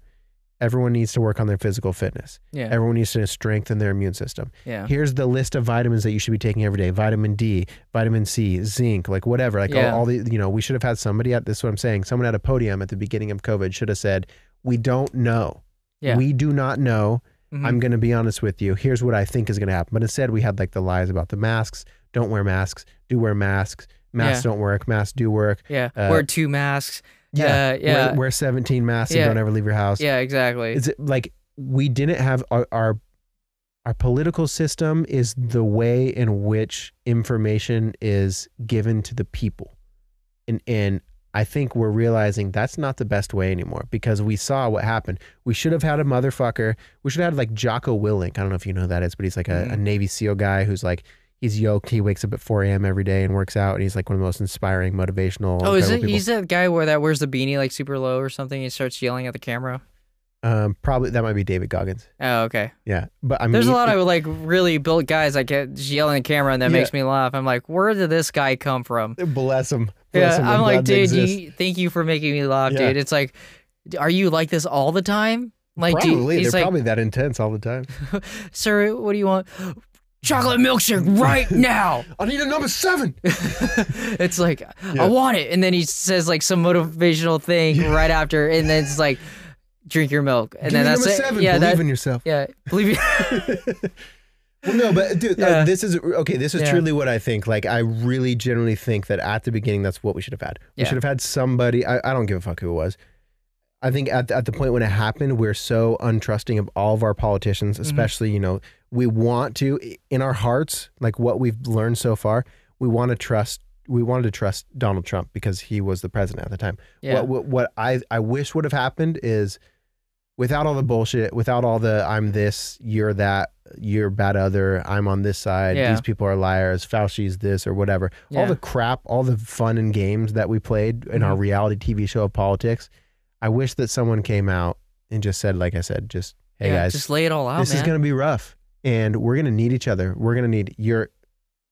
everyone needs to work on their physical fitness. yeah Everyone needs to strengthen their immune system. yeah Here's the list of vitamins that you should be taking every day vitamin D, vitamin C, zinc, like whatever. Like Yeah. all, all the, you know, we should have had somebody at this, is what I'm saying. Someone at a podium at the beginning of COVID should have said, We don't know. yeah We do not know. Mhm. I'm going to be honest with you. Here's what I think is going to happen. But instead, we had like the lies about the masks. Don't wear masks. Do wear masks. Masks Yeah. don't work. Masks do work. yeah uh, wear two masks Yeah. Uh, yeah. Wear, wear 17 masks Yeah. and don't ever leave your house. yeah exactly Is it like we didn't have our, our our political system is the way in which information is given to the people. And and I think we're realizing that's not the best way anymore because we saw what happened. We should have had a motherfucker. We should have had like Jocko Willink. I don't know if you know who that is, but he's like a, a Mhm. Navy SEAL guy who's like he's yoked. He wakes up at 4 a.m. every day and works out, and he's like one of the most inspiring, motivational. oh is it people. he's that guy where that wears the beanie like super low or something he starts yelling at the camera Um, probably that might be David Goggins. oh okay Yeah, but I mean, There's a lot of like really built guys that get yelling at the camera and that Yeah. makes me laugh. I'm like, where did this guy come from? Bless him. Bless Yeah, him. I'm like, dude, you, thank you for making me laugh, Yeah. dude. It's like, are you like this all the time? Like, you- probably he's they're like, probably that intense all the time. sir, what do you want? Chocolate milkshake right now. I need a number seven. it's like, Yeah. I want it. And then he says like some motivational thing right after, and then it's like, drink your milk. And Give then me that's number it. seven. Yeah, Believe that, in yourself. yeah, believe it. Well, no, but dude, uh, this is okay. This is Yeah. truly what I think. Like, I really genuinely think that at the beginning, that's what we should have had. We Yeah. should have had somebody. I, I don't give a fuck who it was. I think at the, at the point when it happened, we're so untrusting of all of our politicians, Mm-hmm. especially you know we want to in our hearts, like what we've learned so far, we want to trust. We wanted to trust Donald Trump because he was the president at the time. Yeah. What, what what I I wish would have happened is without all the bullshit, without all the I'm this, you're that, you're bad other, I'm on this side, Yeah. these people are liars, Fauci's this or whatever. All the crap, all the fun and games that we played in our Mhm. reality TV show of politics. I wish that someone came out and just said, like I said, just hey yeah, guys, just lay it all out, this man. is gonna be rough, and we're gonna need each other. We're gonna need your.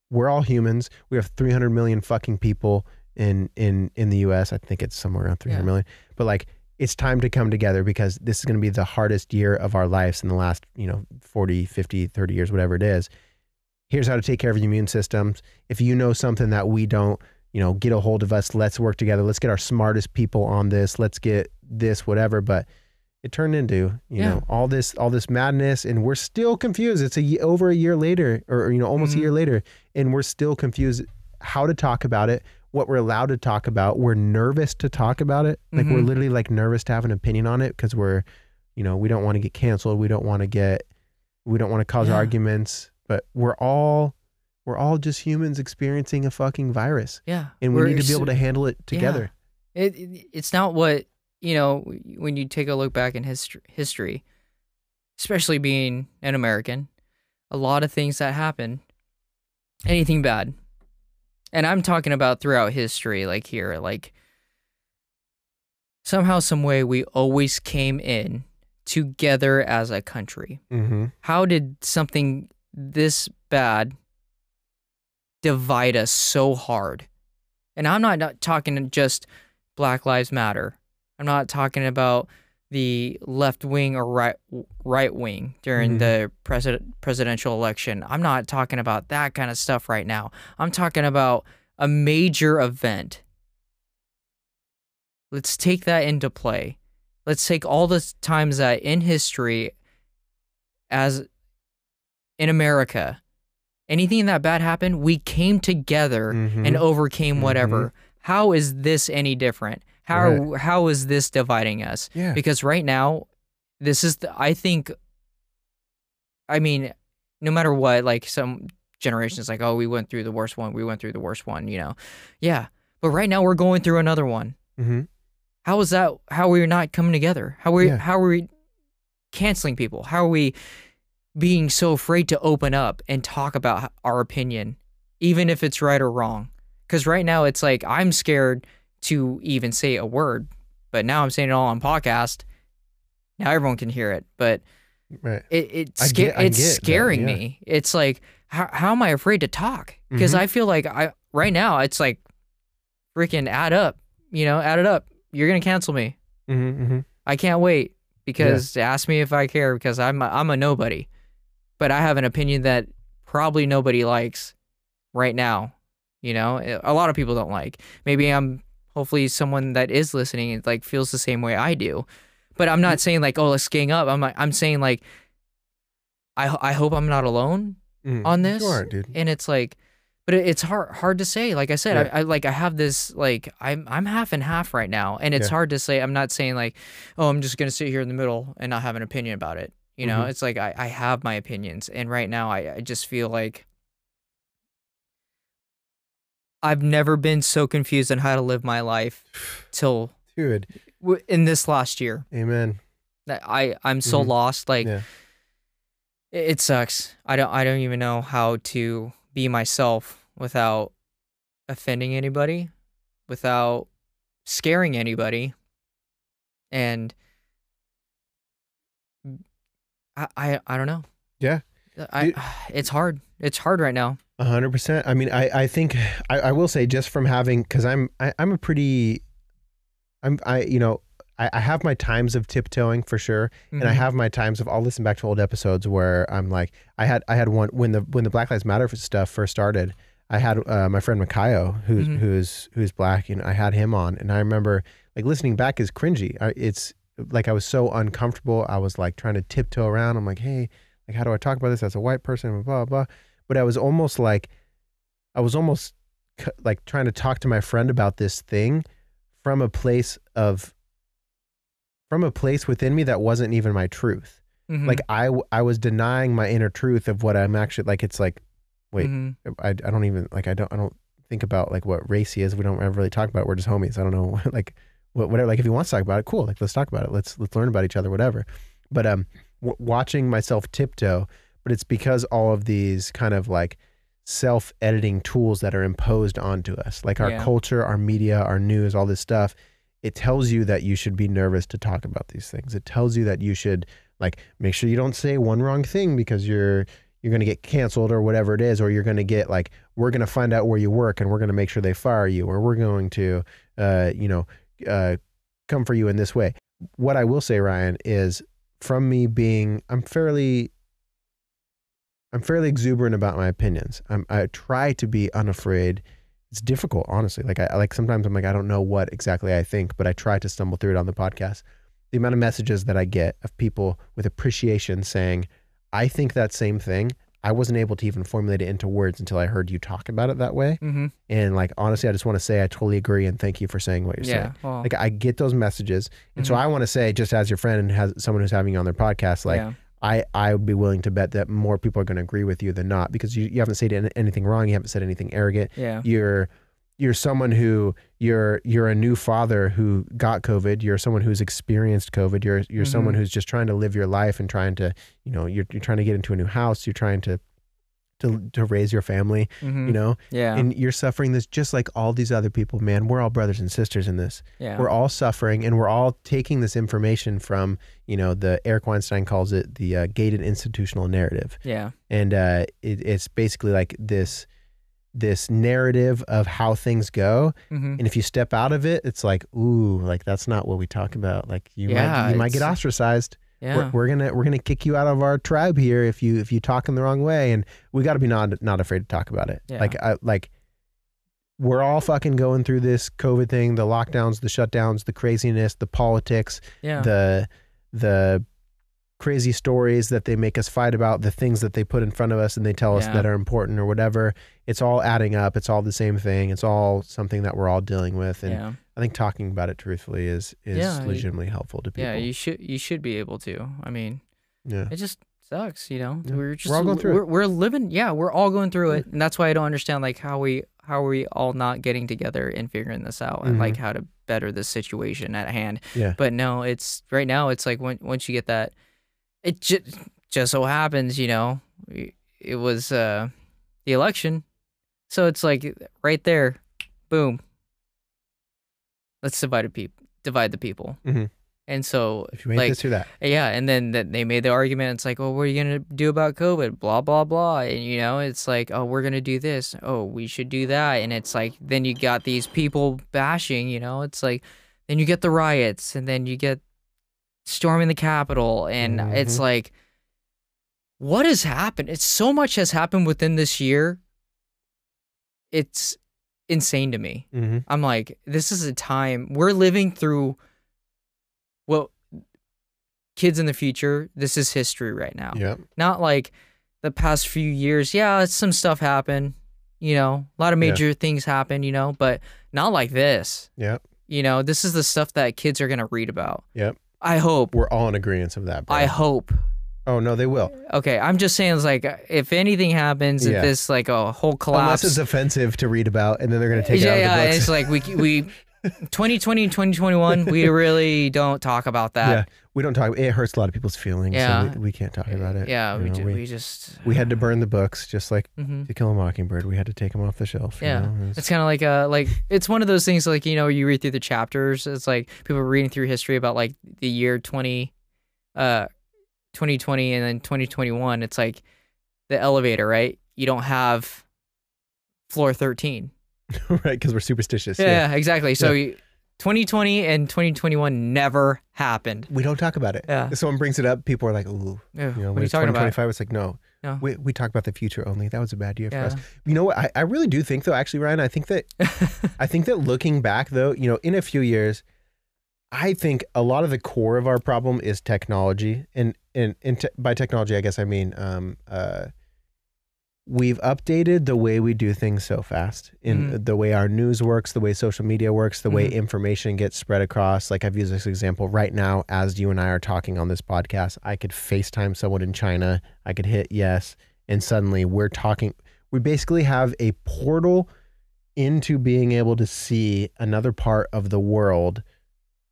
We're all humans. We have 300 million fucking people in in in the U.S. I think it's somewhere around 300 Yeah. million. But like, it's time to come together because this is gonna be the hardest year of our lives in the last you know 40, 50, 30 years, whatever it is. Here's how to take care of your immune systems. If you know something that we don't, you know, get a hold of us. Let's work together. Let's get our smartest people on this. Let's get this, whatever. But it turned into, you Yeah. know, all this, all this madness, and we're still confused. It's a over a year later, or you know, almost Mhm. a year later, and we're still confused how to talk about it, what we're allowed to talk about. We're nervous to talk about it. Like we're Mhm. literally like nervous to have an opinion on it because we're, you know, we don't want to get canceled. We don't want to get, we don't want to cause Yeah. arguments. But we're all, we're all just humans experiencing a fucking virus, yeah, and we need to be able to handle it together. It, it it's not what you know when you take a look back in history, history, especially being an American. A lot of things that happen, anything bad, and I'm talking about throughout history, like here, like somehow, some way, we always came in together as a country. Mm-hmm. How did something this bad divide us so hard? And I'm not, not talking just Black Lives Matter. I'm not talking about the left wing or right right wing during Mhm. the president presidential election. I'm not talking about that kind of stuff right now. I'm talking about a major event. Let's take that into play. Let's take all the times that in history as in America, anything that bad happened, we came together and Mhm. overcame whatever. How is this any different? How Right. how is this dividing us? Yeah. Because right now, this is the, I think. I mean, no matter what, like some generations, like oh, we went through the worst one, we went through the worst one, you know, yeah. But right now, we're going through another one. Mm-hmm. How is that? How are we not coming together? How are we? Yeah. How are we canceling people? How are we being so afraid to open up and talk about our opinion, even if it's right or wrong? Because right now it's like I'm scared to even say a word, but now I'm saying it all on podcast. Now everyone can hear it, but Right. it, sca- get- it's get that, scaring yeah. me. It's like how how am I afraid to talk? Because Mhm. I feel like I right now it's like freaking add up, you know, add it up. You're gonna cancel me. Mm-hmm. mm-hmm. I can't wait because ask me if I care because I'm a, I'm a nobody, but I have an opinion that probably nobody likes right now. You know, a lot of people don't like. Maybe I'm hopefully someone that is listening and like feels the same way I do, but I'm not saying like oh let's gang up. I'm like, I'm saying like I I hope I'm not alone Mm. on this You aren't, dude. and it's like but it, it's hard hard to say like i said Yeah. I, I like i have this like i'm i'm half and half right now and it's Yeah. hard to say i'm not saying like oh i'm just gonna sit here in the middle and not have an opinion about it you know Mhm. it's like I, I have my opinions and right now I, I just feel like i've never been so confused on how to live my life till Dude. w- in this last year Amen. that i i'm so Mhm. lost like Yeah. it, it sucks. I don't I don't even know how to be myself without offending anybody, without scaring anybody. And I I, I don't know. Yeah. I Dude- it's hard. It's hard right now. A hundred percent. I mean, I, I think I, I will say just from having because I'm I, I'm a pretty I'm I you know I, I have my times of tiptoeing for sure, and I Mhm. have my times of I'll listen back to old episodes where I'm like I had I had one when the when the Black Lives Matter stuff first started. I had uh, my friend Makayo, who's Mhm. who's who's black, and I had him on, and I remember like listening back is cringy. I, it's like I was so uncomfortable. I was like trying to tiptoe around. I'm like, hey, like how do I talk about this as a white person? Blah blah. blah. But I was almost like, I was almost c- like trying to talk to my friend about this thing from a place of from a place within me that wasn't even my truth. Mhm. Like I was denying my inner truth of what I'm actually like. It's like wait, Mhm. I, I don't even like I don't I don't think about like what race he is. We don't ever really talk about. it. We're just homies. I don't know like whatever. Like if he wants to talk about it, cool. Like let's talk about it. Let's let's learn about each other. Whatever. But um, w- watching myself tiptoe, but it's because all of these kind of like self editing tools that are imposed onto us, like our Yeah. culture, our media, our news, all this stuff. It tells you that you should be nervous to talk about these things. It tells you that you should like make sure you don't say one wrong thing because you're you're going to get canceled or whatever it is or you're going to get like we're going to find out where you work and we're going to make sure they fire you or we're going to uh you know uh come for you in this way. What i will say ryan is from me being i'm fairly i'm fairly exuberant about my opinions. I'm i try to be unafraid. It's difficult honestly. Like i I- like sometimes i'm like i don't know what exactly i think but i try to stumble through it on the podcast. The amount of messages that i get of people with appreciation saying I think that same thing. I wasn't able to even formulate it into words until I heard you talk about it that way. Mhm. And like honestly, I just want to say I totally agree and thank you for saying what you're Yeah. saying. Well. Like I get those messages, and so Mhm. I want to say, just as your friend and has someone who's having you on their podcast, like yeah. I I would be willing to bet that more people are going to agree with you than not because you, you haven't said anything wrong, you haven't said anything arrogant. Yeah. You're you're someone who you're you're a new father who got COVID. You're someone who's experienced COVID. You're you're someone Mhm. who's just trying to live your life and trying to you know you're you're trying to get into a new house. You're trying to to to raise your family. Mhm. You know, Yeah. and you're suffering this just like all these other people. Man, we're all brothers and sisters in this. yeah. We're all suffering, and we're all taking this information from you know the Eric Weinstein calls it the uh, gated institutional narrative yeah. and uh, it, it's basically like this this narrative of how things go hmm and if you step out of it it's like ooh like that's not what we talk about like you Yeah, might you might get ostracized Yeah. we're, we're gonna we're gonna kick you out of our tribe here if you if you talk in the wrong way and we got to be not not afraid to talk about it Yeah. like I, like we're all fucking going through this covid thing the lockdowns the shutdowns the craziness the politics yeah. the the crazy stories that they make us fight about, the things that they put in front of us and they tell us that are important or whatever. It's all adding up. It's all the same thing. It's all something that we're all dealing with. And yeah. I think talking about it truthfully is is Yeah, you- legitimately helpful to people. Yeah. You should. You should be able to. I mean, yeah. it just sucks. You know. Yeah. We're just. all going through we're, we're living. Yeah. We're all going through it, and that's why I don't understand like how we how are we all not getting together and figuring this out and Mhm. like how to better the situation at hand. Yeah. But no, it's right now. It's like when once you get that, it just just so happens, you know, it was uh the election, so it's like right there, boom. Let's divide a peop- divide the people, Mhm. and so If you ain't like this or that. yeah, and then that they made the argument. It's like, oh, what are you gonna do about COVID? Blah blah blah. And you know, it's like, oh, we're gonna do this. Oh, we should do that. And it's like, then you got these people bashing. You know, it's like, then you get the riots, and then you get storming the Capitol, and it's Mhm. like, what has happened? It's so much has happened within this year. It's insane to me. Mm-hmm. I'm like, this is a time we're living through. Well, kids in the future, this is history right now. Yep. Not like the past few years. Yeah, some stuff happened. You know, a lot of Yeah. major things happen. You know, but not like this. Yep. You know, this is the stuff that kids are gonna read about. Yep. I hope. We're all in agreement of that. Bro. I hope. oh no, they will. Okay, I'm just saying, it's like, if anything happens, Yeah. if this like a whole collapse, Unless it's offensive to read about, and then they're gonna take it yeah, out yeah, of the books. it's like we we 2020 and 2021, we really don't talk about that. yeah, we don't talk. It hurts a lot of people's feelings. Yeah. so we, we can't talk about it. Yeah, we, know, ju- we, we just we had to burn the books, just like hmm To Kill a Mockingbird. We had to take them off the shelf. you Yeah. know? It's- It's kind of like uh like it's one of those things like you know you read through the chapters. It's like people are reading through history about like the year 20 uh 2020 and then 2021. It's like the elevator, right? You don't have floor 13. right, because we're superstitious. Yeah, exactly. So you 2020 and 2021 never happened. We don't talk about it. Yeah. If someone brings it up, people are like, ooh. Yeah, You know, what when are you talking about? 2025, it's like, no. No. We, we talk about the future only. That was a bad year for us. You know what? I, I really do think, though, actually, Ryan, I think that I think that looking back, though, you know, in a few years, I think a lot of the core of our problem is technology, and and, and te- by technology, I guess I mean um, uh, we've updated the way we do things so fast in Mhm. the way our news works, the way social media works, the way Mhm. information gets spread across. Like I've used this example right now as you and I are talking on this podcast, I could FaceTime someone in China, I could hit yes, and suddenly we're talking we basically have a portal into being able to see another part of the world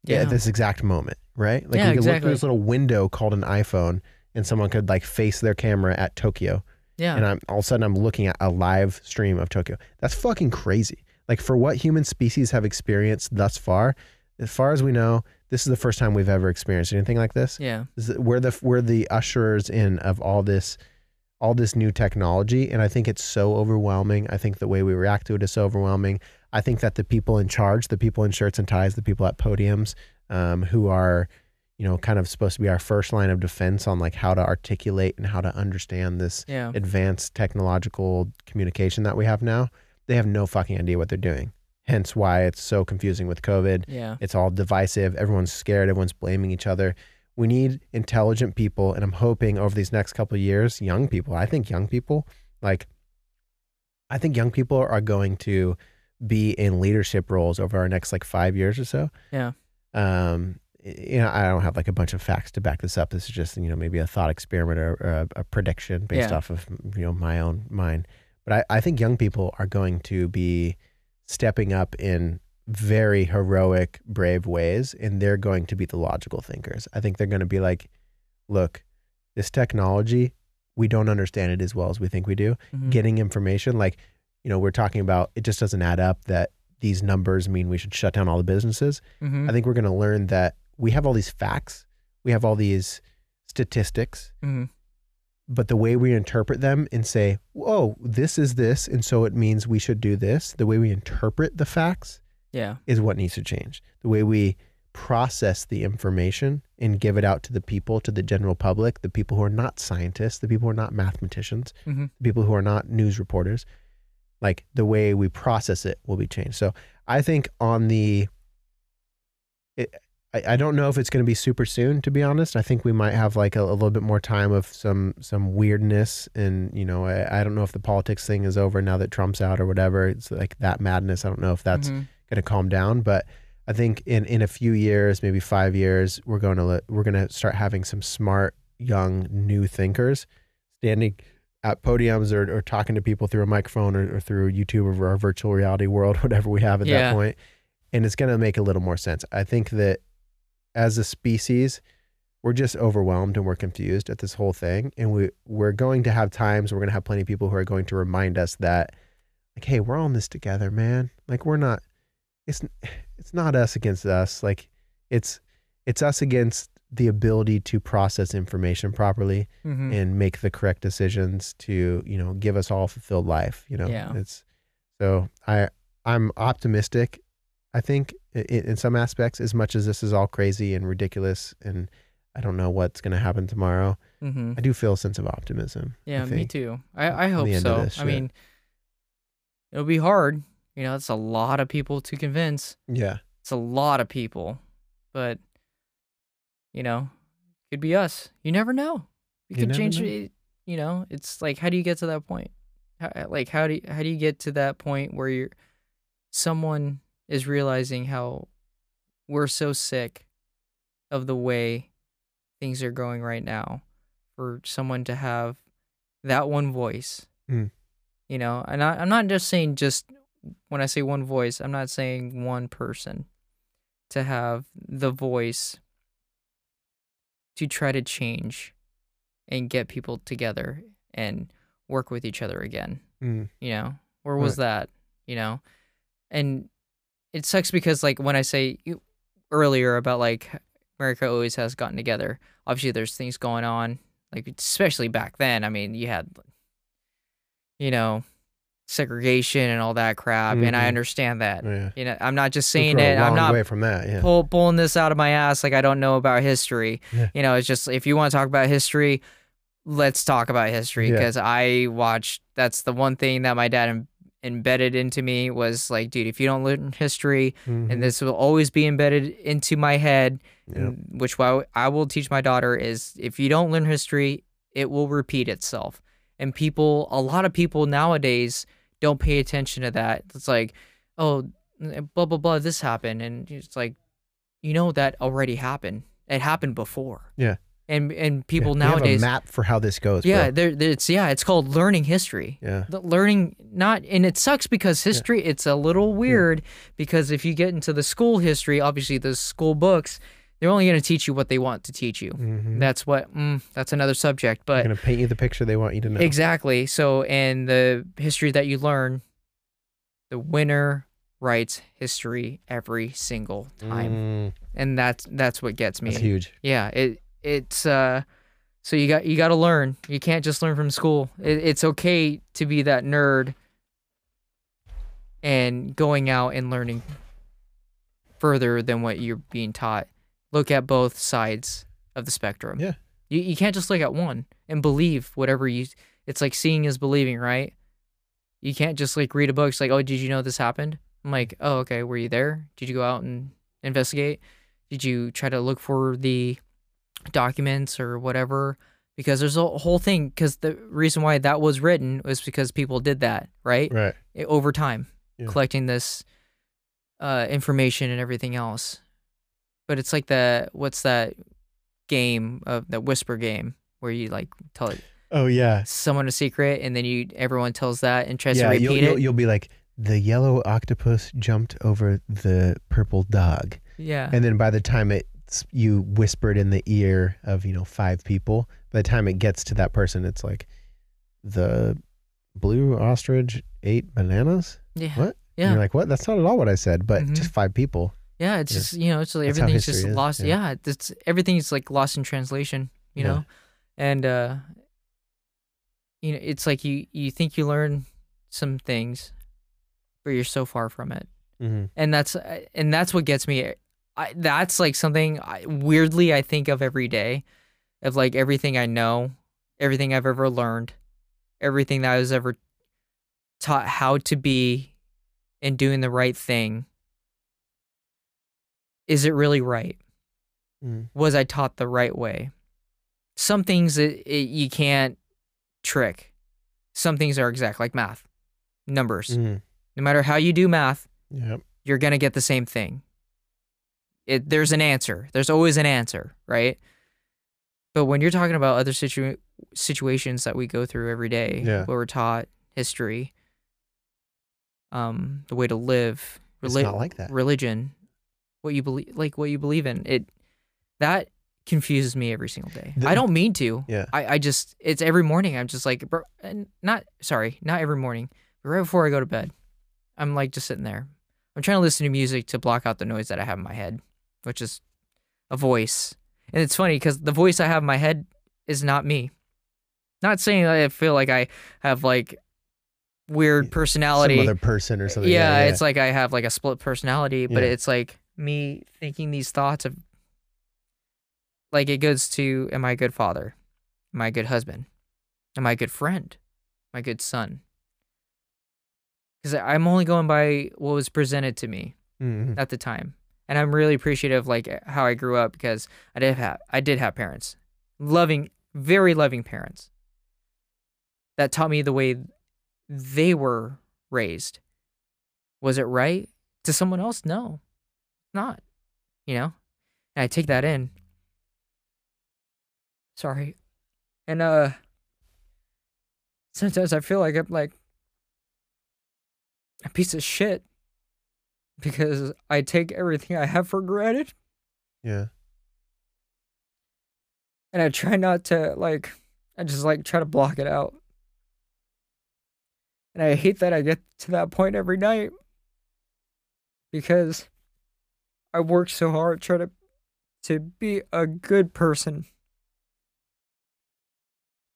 Yeah. at this exact moment, right? Like Yeah, we could look through this little window called an iPhone and someone could like face their camera at Tokyo yeah. and I'm all of a sudden I'm looking at a live stream of Tokyo. That's fucking crazy. Like for what human species have experienced thus far, as far as we know, this is the first time we've ever experienced anything like this. yeah. We're the we're the usherers in of all this all this new technology and I think it's so overwhelming. I think the way we react to it is so overwhelming. I think that the people in charge, the people in shirts and ties, the people at podiums um, who are you know kind of supposed to be our first line of defense on like how to articulate and how to understand this Yeah. advanced technological communication that we have now, they have no fucking idea what they're doing. Hence why it's so confusing with COVID. Yeah. It's all divisive. Everyone's scared. Everyone's blaming each other. We need intelligent people. And I'm hoping over these next couple of years, young people, I think young people, like, I think young people are going to be in leadership roles over our next like five years or so. Yeah. Um, you know, I don't have like a bunch of facts to back this up. This is just, you know, maybe a thought experiment or, or a, a prediction based Yeah. off of, you know, my own mind. But I, I think young people are going to be stepping up in very heroic, brave ways, and they're going to be the logical thinkers. I think they're going to be like, look, this technology, we don't understand it as well as we think we do. Mhm. Getting information, like, you know, we're talking about, it just doesn't add up that these numbers mean we should shut down all the businesses. Mhm. I think we're going to learn that we have all these facts, we have all these statistics, Mhm. but the way we interpret them and say, whoa, this is this, and so it means we should do this, the way we interpret the facts Yeah. is what needs to change. The way we process the information and give it out to the people, to the general public, the people who are not scientists, the people who are not mathematicians, Mhm. the people who are not news reporters, like the way we process it will be changed. So I think on the, it, I, I don't know if it's going to be super soon, to be honest. I think we might have like a, a little bit more time of some some weirdness, and you know, I, I don't know if the politics thing is over now that Trump's out or whatever. It's like that madness. I don't know if that's Mhm. going to calm down, but I think in in a few years, maybe five years, we're going to we're going to start having some smart young new thinkers standing at podiums or, or talking to people through a microphone or, or through YouTube or our virtual reality world, whatever we have at Yeah. that point, and it's going to make a little more sense. I think that as a species, we're just overwhelmed and we're confused at this whole thing, and we we're going to have times we're going to have plenty of people who are going to remind us that, like, hey, we're all in this together, man. Like, we're not. It's it's not us against us. Like, it's it's us against the ability to process information properly Mhm. and make the correct decisions to you know give us all a fulfilled life you know Yeah. it's so i i'm optimistic i think in, in some aspects as much as this is all crazy and ridiculous and i don't know what's going to happen tomorrow Mhm. i do feel a sense of optimism Yeah, me too. I I hope the end of so. I mean, it'll be hard. You know, it's a lot of people to convince. yeah It's a lot of people, but you know, could be us. You never know. We You could change know. it. You know, it's like, how do you get to that point? How, like, how do you, how do you get to that point where you're someone is realizing how we're so sick of the way things are going right now for someone to have that one voice Mm. you know and I, i'm not just saying just when i say one voice i'm not saying one person to have the voice to try to change and get people together and work with each other again Mm. you know where was that you know and it sucks because like when i say you- earlier about like america always has gotten together obviously there's things going on like especially back then i mean you had you know segregation and all that crap and i Mhm. understand that yeah you know i'm not just saying it i'm not way from that yeah pull, pulling this out of my ass like I don't know about history. Yeah. You know, it's just if you want to talk about history, let's talk about history Yeah. because I watched. That's the one thing that my dad em- embedded into me was like, dude, if you don't learn history, Mhm. and this will always be embedded into my head, Yep. which why I will teach my daughter is if you don't learn history, it will repeat itself. and people a lot of people nowadays don't pay attention to that it's like oh blah blah blah this happened and it's like you know that already happened it happened before Yeah. And and people Yeah, nowadays a map for how this goes. yeah bro. there there- it's yeah it's called learning history yeah, the learning not and it sucks because history it's a little weird because if you get into the school history obviously the school books they're only going to teach you what they want to teach you mm-hmm. that's what mm, that's another subject But They're gonna paint you the picture they want you to know. exactly so in the history that you learn the winner writes history every single time Mm, and that's that's what gets me that's huge. yeah it it's uh so you got you got to learn. You can't just learn from school. It, it's okay to be that nerd and going out and learning further than what you're being taught. Look at both sides of the spectrum. Yeah. you, you can't just look at one and believe whatever you it's like seeing is believing right? You can't just like read a book it's like oh did you know this happened? I'm like oh okay were you there? Did you go out and investigate? Did you try to look for the documents or whatever because there's a whole thing because the reason why that was written was because people did that right Right. I- over time Yeah. collecting this uh, information and everything else but it's like the what's that game of the whisper game where you like tell it Oh yeah. someone a secret and then you everyone tells that and tries yeah. to repeat You'll, it you'll you'll be like the yellow octopus jumped over the purple dog, yeah and then by the time it you whispered in the ear of you know five people, by the time it gets to that person, it's like the blue ostrich ate bananas. yeah What? And yeah you're like, what? That's not at all what I said, but Mhm. just five people. Yeah, it's Yeah. just you know, it's like That's everything's just is, lost. yeah. Yeah. it's everything's like lost in translation. You Yeah. know, and uh, you know, it's like you you think you learn some things, but you're so far from it, Mm-hmm. and that's uh, and that's what gets me. I, that's like something I, weirdly I think of every day, of like everything I know, everything I've ever learned, everything that I was ever taught how to be, and doing the right thing. Is it really right? Mm. was I taught the right way? Some things it, it, you can't trick. Some things are exact, like math, numbers. Mm. No matter how you do math, Yep. you're gonna get the same thing. It there's an answer. There's always an answer, right? But when you're talking about other situ- situations that we go through every day, Yeah. where we're taught history, um, the way to live, It's not like that. religion, what you believe, like what you believe in, it that confuses me every single day. The- I don't mean to. Yeah. I, I just it's every morning. I'm just like, bro, and not sorry, not every morning, but right before I go to bed, I'm like just sitting there. I'm trying to listen to music to block out the noise that I have in my head, which is a voice. And it's funny because the voice I have in my head is not me. Not saying that I feel like I have like weird Some personality. other person or something. yeah, it's like I have like a split personality, but Yeah. it's like me thinking these thoughts of like it goes to am I a good father? Am I a good husband? Am I a good friend? Am I a good son? Because I'm only going by what was presented to me Mhm. at the time, and I'm really appreciative like how I grew up because I did have I did have parents, loving, very loving parents that taught me the way they were raised. Was it right to someone else? No, not. You know, and I take that in. Sorry, and uh, sometimes I feel like I'm like a piece of shit because I take everything I have for granted yeah. and I try not to like I just like try to block it out. And I hate that I get to that point every night because I work so hard trying to to be a good person.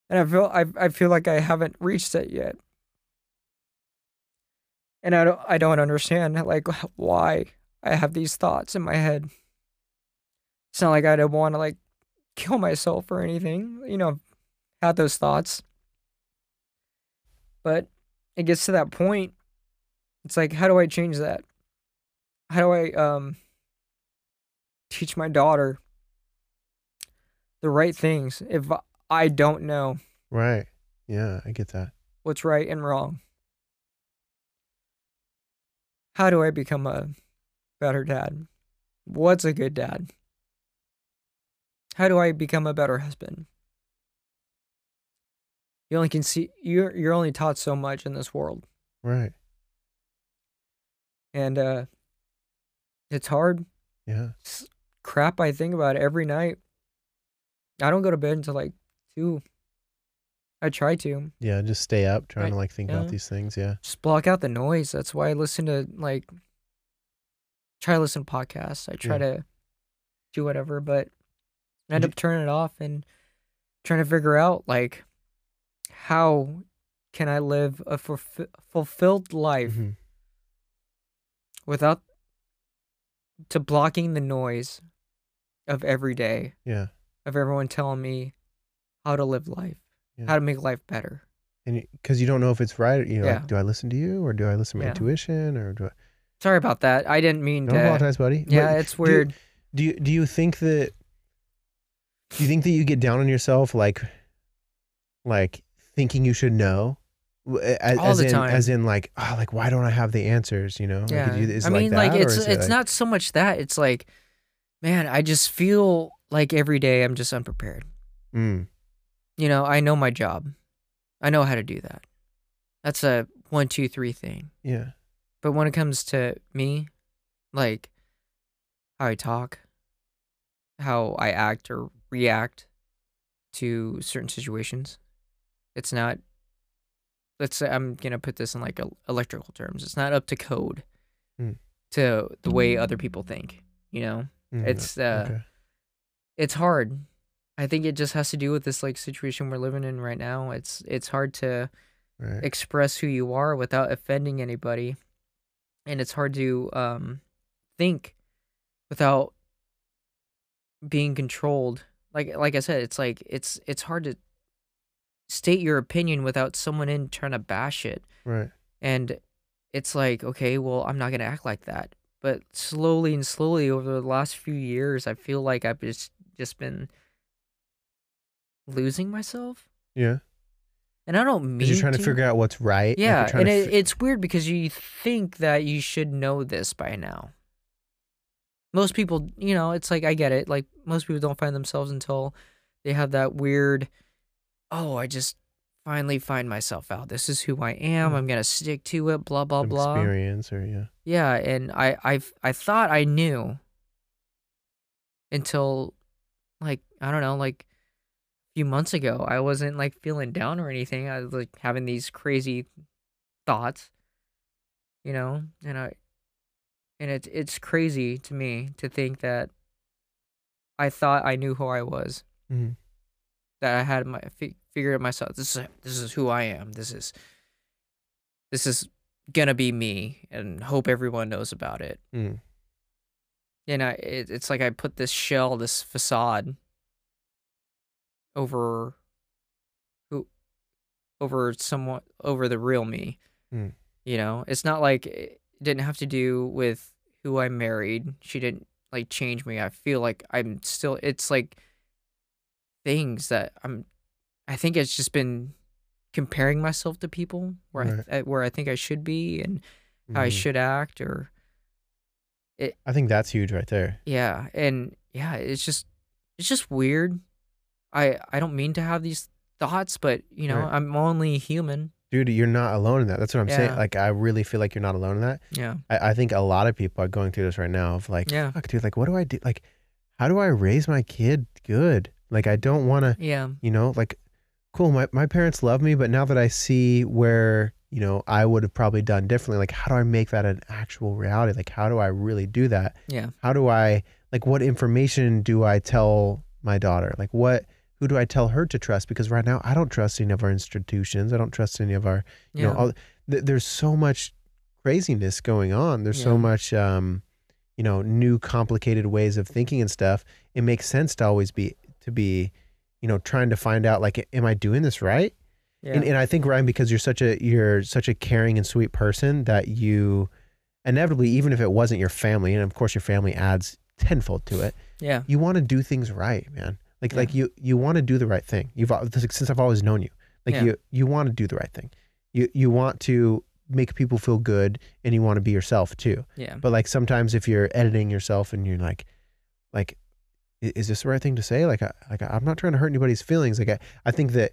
And I feel I I feel like I haven't reached it yet. And I don't I don't understand like why I have these thoughts in my head. It's not like I don't want to like kill myself or anything, you know, had those thoughts. But it gets to that point. It's like, how do I change that? How do I um teach my daughter the right things if I don't know? Right. Yeah, I get that. what's right and wrong. How do I become a better dad? What's a good dad? How do I become a better husband? You only can see you're you're only taught so much in this world. Right. And uh it's hard. Yeah. It's crap I think about every night. I don't go to bed until like two. I try to. Yeah. Just stay up trying Right, to like think yeah. about these things. Yeah. just block out the noise. That's why I listen to like try to listen to podcasts. I try Yeah. to do whatever, but I end up turning it off and trying to figure out like how can I live a fulf- fulfilled life Mhm. without to blocking the noise of every day Yeah. of everyone telling me how to live life, Yeah. how to make life better. And because you don't know if it's right, you know, Yeah. like, do I listen to you or do I listen to my Yeah. intuition or do I? Sorry about that. I didn't mean Don't to. apologize, buddy. Yeah, But it's do you- weird. Do you do you think that do you think that you get down on yourself like like thinking you should know as, All as the in time. as in like oh like why don't I have the answers you know Like, Yeah, is I mean, like, like, that, it's it it's like- not so much that. It's like, man, I just feel like every day I'm just unprepared. mm, You know, I know my job, I know how to do that. That's a one, two, three thing. yeah But when it comes to me, like how I talk, how I act or react to certain situations, it's not. Let's say I'm gonna put this in like electrical terms. It's not up to code Hmm. to the way other people think. You know, mm, it's uh, okay. it's hard. I think it just has to do with this like situation we're living in right now. It's it's hard to right. express who you are without offending anybody. And it's hard to um think without being controlled. Like like i said it's like it's it's hard to state your opinion without someone in trying to bash it. Right. And it's like okay well i'm not going to act like that. But slowly and slowly over the last few years i feel like i've just just been losing myself yeah and i don't mean you're trying to figure out what's right yeah, trying and it, fi- it's weird because you think that you should know this by now. Most people, you know, it's like I get it. Like most people don't find themselves until they have that weird, oh, I just finally find myself out. This is who I am. Hmm. I'm gonna stick to it. Blah blah some blah. experience or yeah Yeah, and I I I thought I knew until like I don't know, like few months ago. I wasn't like feeling down or anything. I was like having these crazy thoughts, you know, and I and it's it's crazy to me to think that I thought I knew who I was, Mhm. that I had my fi- figured it myself. This is this is who I am. This is this is gonna be me, and hope everyone knows about it. Mm. And I, it, it's like I put this shell, this facade over who, over somewhat over the real me. Mm. You know, it's not like it didn't have to do with who I married. She didn't like change me. I feel like I'm still. It's like things that I'm. I think it's just been comparing myself to people where Right. I, where I think I should be and how I Mhm. should act or it, I think that's huge right there yeah, and yeah, it's just it's just weird. I I don't mean to have these thoughts, but you know, Right. I'm only human. dude you're not alone in that that's what I'm saying like I really feel like you're not alone in that Yeah. I, I think a lot of people are going through this right now of like Yeah. fuck dude like what do I do like how do I raise my kid good like I don't want to Yeah. you know like cool my, my parents love me but now that i see where you know i would have probably done differently like how do i make that an actual reality like how do i really do that Yeah. how do i like what information do i tell my daughter like what who do i tell her to trust? Because right now i don't trust any of our institutions. I don't trust any of our you Yeah. know all, th- there's so much craziness going on. There's so much um you know new complicated ways of thinking and stuff. It makes sense to always be to be you know trying to find out like am i doing this right? Yeah. and, and i think ryan because you're such a you're such a caring and sweet person that you inevitably even if it wasn't your family and of course your family adds tenfold to it yeah. you want to do things right man like Yeah. like you you want to do the right thing you've since i've always known you Like Yeah. you you want to do the right thing. You you want to make people feel good and you want to be yourself too. Yeah. But like sometimes if you're editing yourself and you're like like is this the right thing to say? Like I like I'm not trying to hurt anybody's feelings. Like I, I think that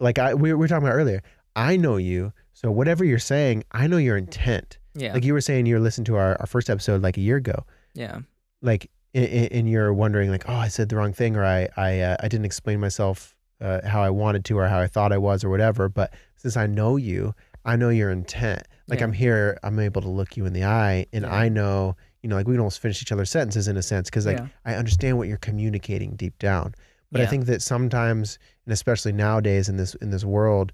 like I we, we were talking about earlier. I know you. So whatever you're saying, I know your intent. Yeah. Like you were saying you were listening to our, our first episode like a year ago. yeah. Like and, you're wondering like, "Oh, I said the wrong thing or I I uh, I didn't explain myself uh, how I wanted to or how I thought I was or whatever." But since I know you, I know your intent. Like Yeah. I'm here, I'm able to look you in the eye and Yeah. I know, you know, like we can almost finish each other's sentences in a sense because like yeah. I understand what you're communicating deep down. But I think that sometimes, and especially nowadays in this in this world,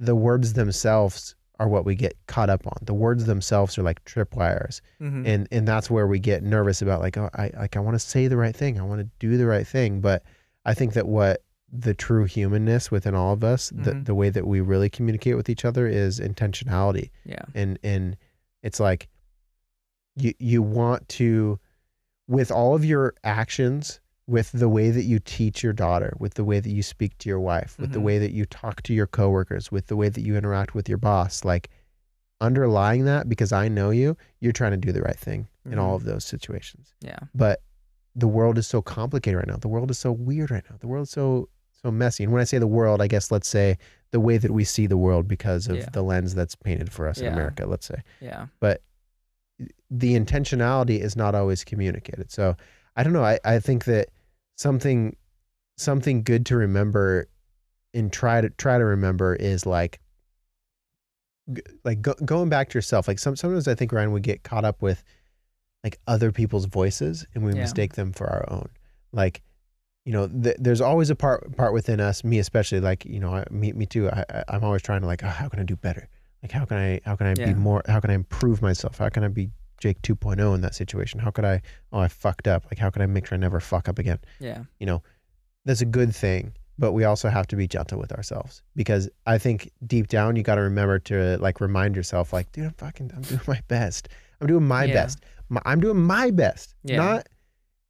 the words themselves are what we get caught up on. The words themselves are like tripwires, Mhm. and and that's where we get nervous about like, oh, I like I want to say the right thing, I want to do the right thing. But I think that what the true humanness within all of us, the Mhm. the way that we really communicate with each other is intentionality yeah. and and it's like you you want to with all of your actions with the way that you teach your daughter with the way that you speak to your wife with the Mhm. way that you talk to your coworkers with the way that you interact with your boss like underlying that because I know you you're trying to do the right thing in all Mhm. of those situations Yeah. but the world is so complicated right now the world is so weird right now the world is so so messy and when i say the world i guess let's say the way that we see the world because of Yeah. the lens that's painted for us in america let's say Yeah. But the intentionality is not always communicated so i don't know i, I think that something something good to remember and try to try to remember is like like go, going back to yourself like some sometimes i think ryan we get caught up with like other people's voices and we Yeah. mistake them for our own like you know th- there's always a part part within us me especially like you know I, me, me too I, I- i'm always trying to like oh, how can i do better like how can i how can i Yeah. be more how can i improve myself how can i be jake 2.0 in that situation how could i oh i fucked up like how could i make sure i never fuck up again Yeah. you know, that's a good thing. But we also have to be gentle with ourselves because I think deep down you got to remember to like remind yourself, like, dude, I'm fucking, I'm doing my best. I'm doing my Yeah. best. My, I'm doing my best. Yeah. Not,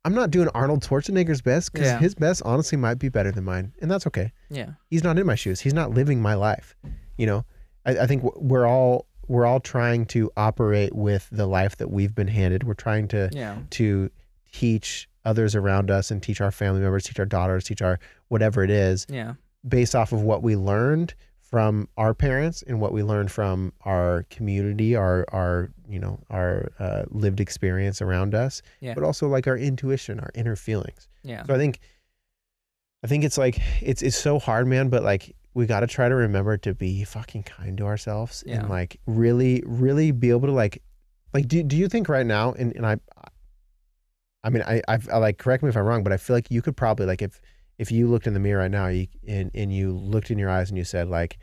I'm not doing Arnold Schwarzenegger's best because Yeah. his best honestly might be better than mine, and that's okay. Yeah. He's not in my shoes. He's not living my life. You know, I, I think we're all we're all trying to operate with the life that we've been handed. We're trying to Yeah. to teach others around us and teach our family members, teach our daughters, teach our whatever it is, Yeah. based off of what we learned from our parents and what we learned from our community, our our you know our uh, lived experience around us, Yeah. but also like our intuition, our inner feelings. Yeah. So I think, I think it's like it's it's so hard, man. But like we got to try to remember to be fucking kind to ourselves Yeah. and like really, really be able to like, like do do you think right now? And and I, I mean, I I've, I like correct me if I'm wrong, but I feel like you could probably like if if you looked in the mirror right now, you and and you looked in your eyes and you said like,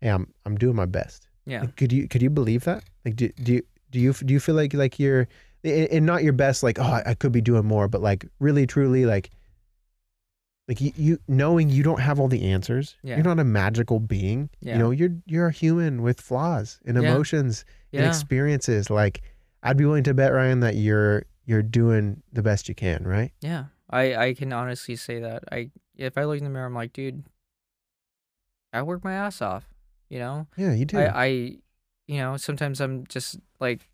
hey, I'm I'm doing my best. Yeah. Like, could you could you believe that? Like, do do you do you do you feel like like you're and not your best like oh I could be doing more, but like really truly like like you, you knowing you don't have all the answers. Yeah. You're not a magical being. Yeah. You know you're you're a human with flaws and Yeah. emotions and experiences. Like I'd be willing to bet Ryan that you're you're doing the best you can. Right? Yeah. I I can honestly say that. I if I look in the mirror, I'm like, dude, I work my ass off. You know. Yeah, you do. I I you know sometimes I'm just like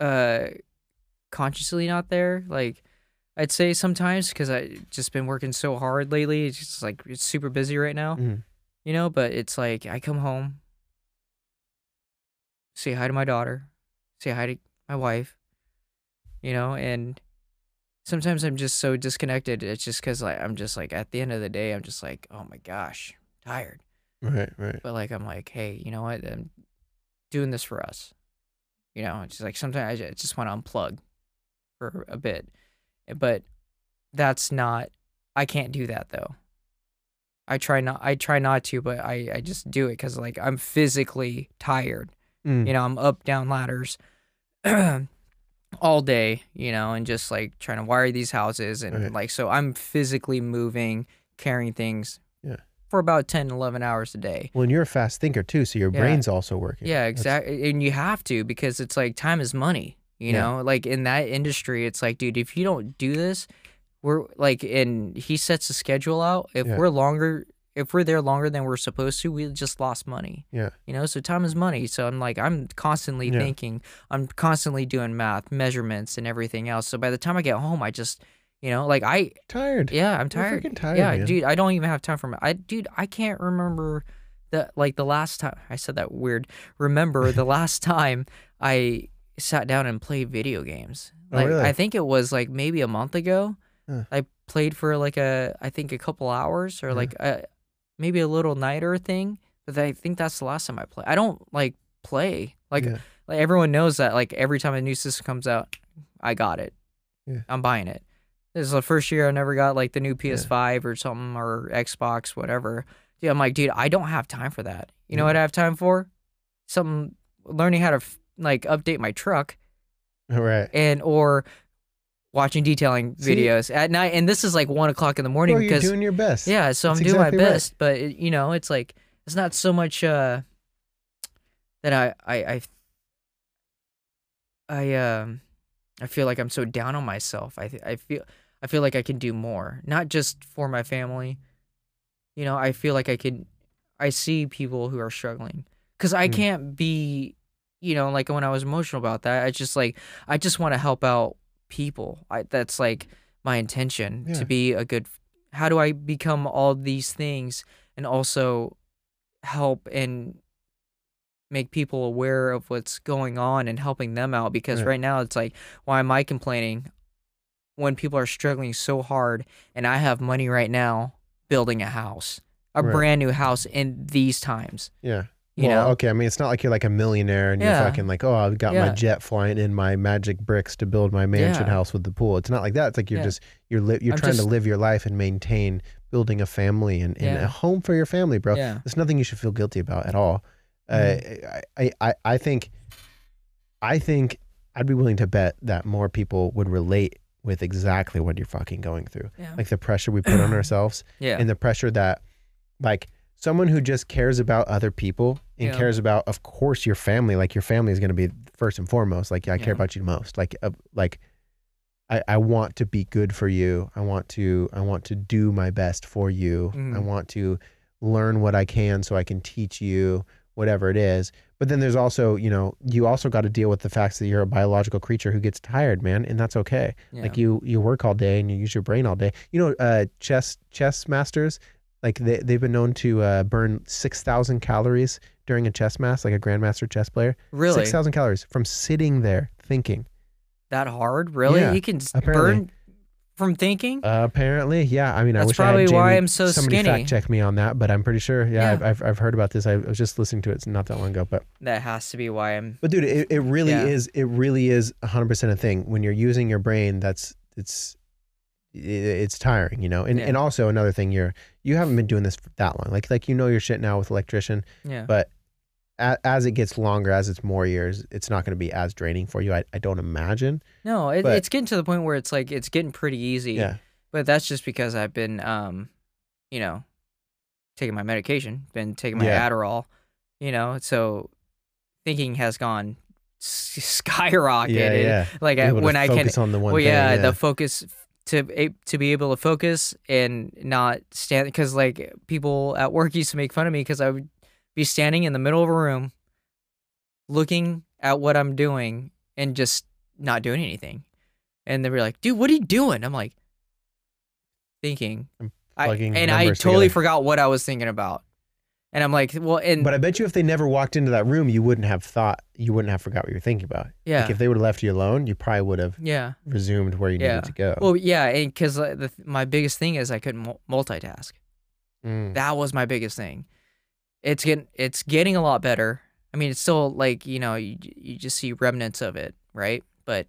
uh consciously not there. Like I'd say sometimes because I just been working so hard lately. It's just like it's super busy right now. Mhm. You know. But it's like I come home, say hi to my daughter, say hi to my wife. You know, and sometimes I'm just so disconnected. It's just because like I'm just like at the end of the day, I'm just like, oh my gosh, tired. Right. Right. But like I'm like, hey, you know what? I'm doing this for us. You know, it's just like sometimes I just want to unplug for a bit, but that's not. I can't do that though. I try not. I try not to, but I I just do it because like I'm physically tired. Mm. You know, I'm up down ladders all day. You know, and just like trying to wire these houses and Right. like so I'm physically moving, carrying things. Yeah. For about 10, 11 hours a day. Well, and you're a fast thinker too, so your Yeah. brain's also working. Yeah, exactly. And you have to because it's like time is money. You Yeah. know, like in that industry, it's like, dude, if you don't do this, we're like, and he sets a schedule out. If Yeah. we're longer, if we're there longer than we're supposed to, we just lost money. Yeah. You know, so time is money. So I'm like, I'm constantly Yeah. thinking, I'm constantly doing math, measurements, and everything else. So by the time I get home, I just, you know, like I, Tired. yeah, I'm tired. freaking tired, yeah, man. dude, I don't even have time for my, I, dude, I can't remember the like the last time I said that weird. Remember the last time I sat down and played video games. Oh, Like really? I think it was like maybe a month ago. Huh. I played for like a I think a couple hours or Yeah. like a maybe a little nighter thing. But I think that's the last time I play. I don't like play. Like Yeah. like everyone knows that like every time a new system comes out, I got it. Yeah. I'm buying it. This is the first year I never got like the new PS5 or something or Xbox, whatever. Yeah, I'm like, dude, I don't have time for that. You know what I have time for? Something learning how to f- like update my truck right and or watching detailing See? videos at night. And this is like one o'clock in the morning you're because doing your best. yeah, so That's I'm doing exactly my right. best. But it, you know, it's like it's not so much uh that I I I I um I feel like I'm so down on myself. I I feel I feel like I can do more, not just for my family. You know, I feel like I can. I see people who are struggling because I Mm. can't be. You know, like when I was emotional about that, I just like I just want to help out people. I that's like my intention Yeah. to be a good. How do I become all these things and also help and make people aware of what's going on and helping them out because Right. right now it's like why am I complaining when people are struggling so hard and I have money right now building a house, a Right. brand new house in these times. Yeah. You well, know? okay. I mean, it's not like you're like a millionaire and Yeah. you're fucking like, oh, I've got my jet flying in my magic bricks to build my mansion Yeah. house with the pool. It's not like that. It's like you're Yeah. just you're li- you're I'm trying to live your life and maintain building a family and, and Yeah. a home for your family, bro. Yeah. There's nothing you should feel guilty about at all. Mm-hmm. Uh, I, I I think I think I'd be willing to bet that more people would relate with exactly what you're fucking going through, Yeah. like the pressure we put on ourselves yeah. and the pressure that like someone who just cares about other people and Yeah. cares about of course your family like your family is going to be first and foremost like i care about you most. Like uh, like I, I want to be good for you. I want to i want to do my best for you. I Mhm. want to learn what i can so i can teach you whatever it is. But then there's also you know you also got to deal with the facts that you're a biological creature who gets tired man and that's okay. Yeah. like you you work all day and you use your brain all day. You know uh chess chess masters like they, they've been known to uh, burn 6000 calories during a chess match like a grandmaster chess player really 6000 calories from sitting there thinking that hard? Really? Yeah, you can apparently. burn from thinking? uh, apparently yeah i mean i That's wish probably I had why I'm so somebody skinny. fact check me on that but i'm pretty sure yeah, Yeah. I've, I've, I've heard about this I was just listening to it not that long ago but that has to be why I'm but dude it, it really Yeah. is it really is 100% a thing when you're using your brain that's it's i- it's tiring you know and, Yeah. and also another thing you're you haven't been doing this for that long like like you know your shit now with electrician yeah. but a, as it gets longer as it's more years it's not going to be as draining for you i, I don't imagine No, it, but- it's getting to the point where it's like it's getting pretty easy. yeah But that's just because I've been, um, you know, taking my medication, been taking my Yeah. Adderall, you know, so thinking has gone skyrocketed. yeah yeah Like I, when I can, focus on the one well, thing, yeah, yeah the focus to to be able to focus and not stand because like people at work used to make fun of me because I would be standing in the middle of a room, looking at what I'm doing and just not doing anything, and they were like, "Dude, what are you doing?" I'm like, thinking, I, and I totally together. forgot what I was thinking about, and I'm like, "Well, and but i bet you if they never walked into that room you wouldn't have thought you wouldn't have forgot what you were thinking about yeah, like if they would have left you alone you probably would have yeah." resumed where you Yeah. needed to go Well, yeah, and because the my biggest thing is I couldn't multitask. Mm. That was my biggest thing. It's getting it's getting a lot better. I mean, it's still like you know you you just see remnants of it, right? But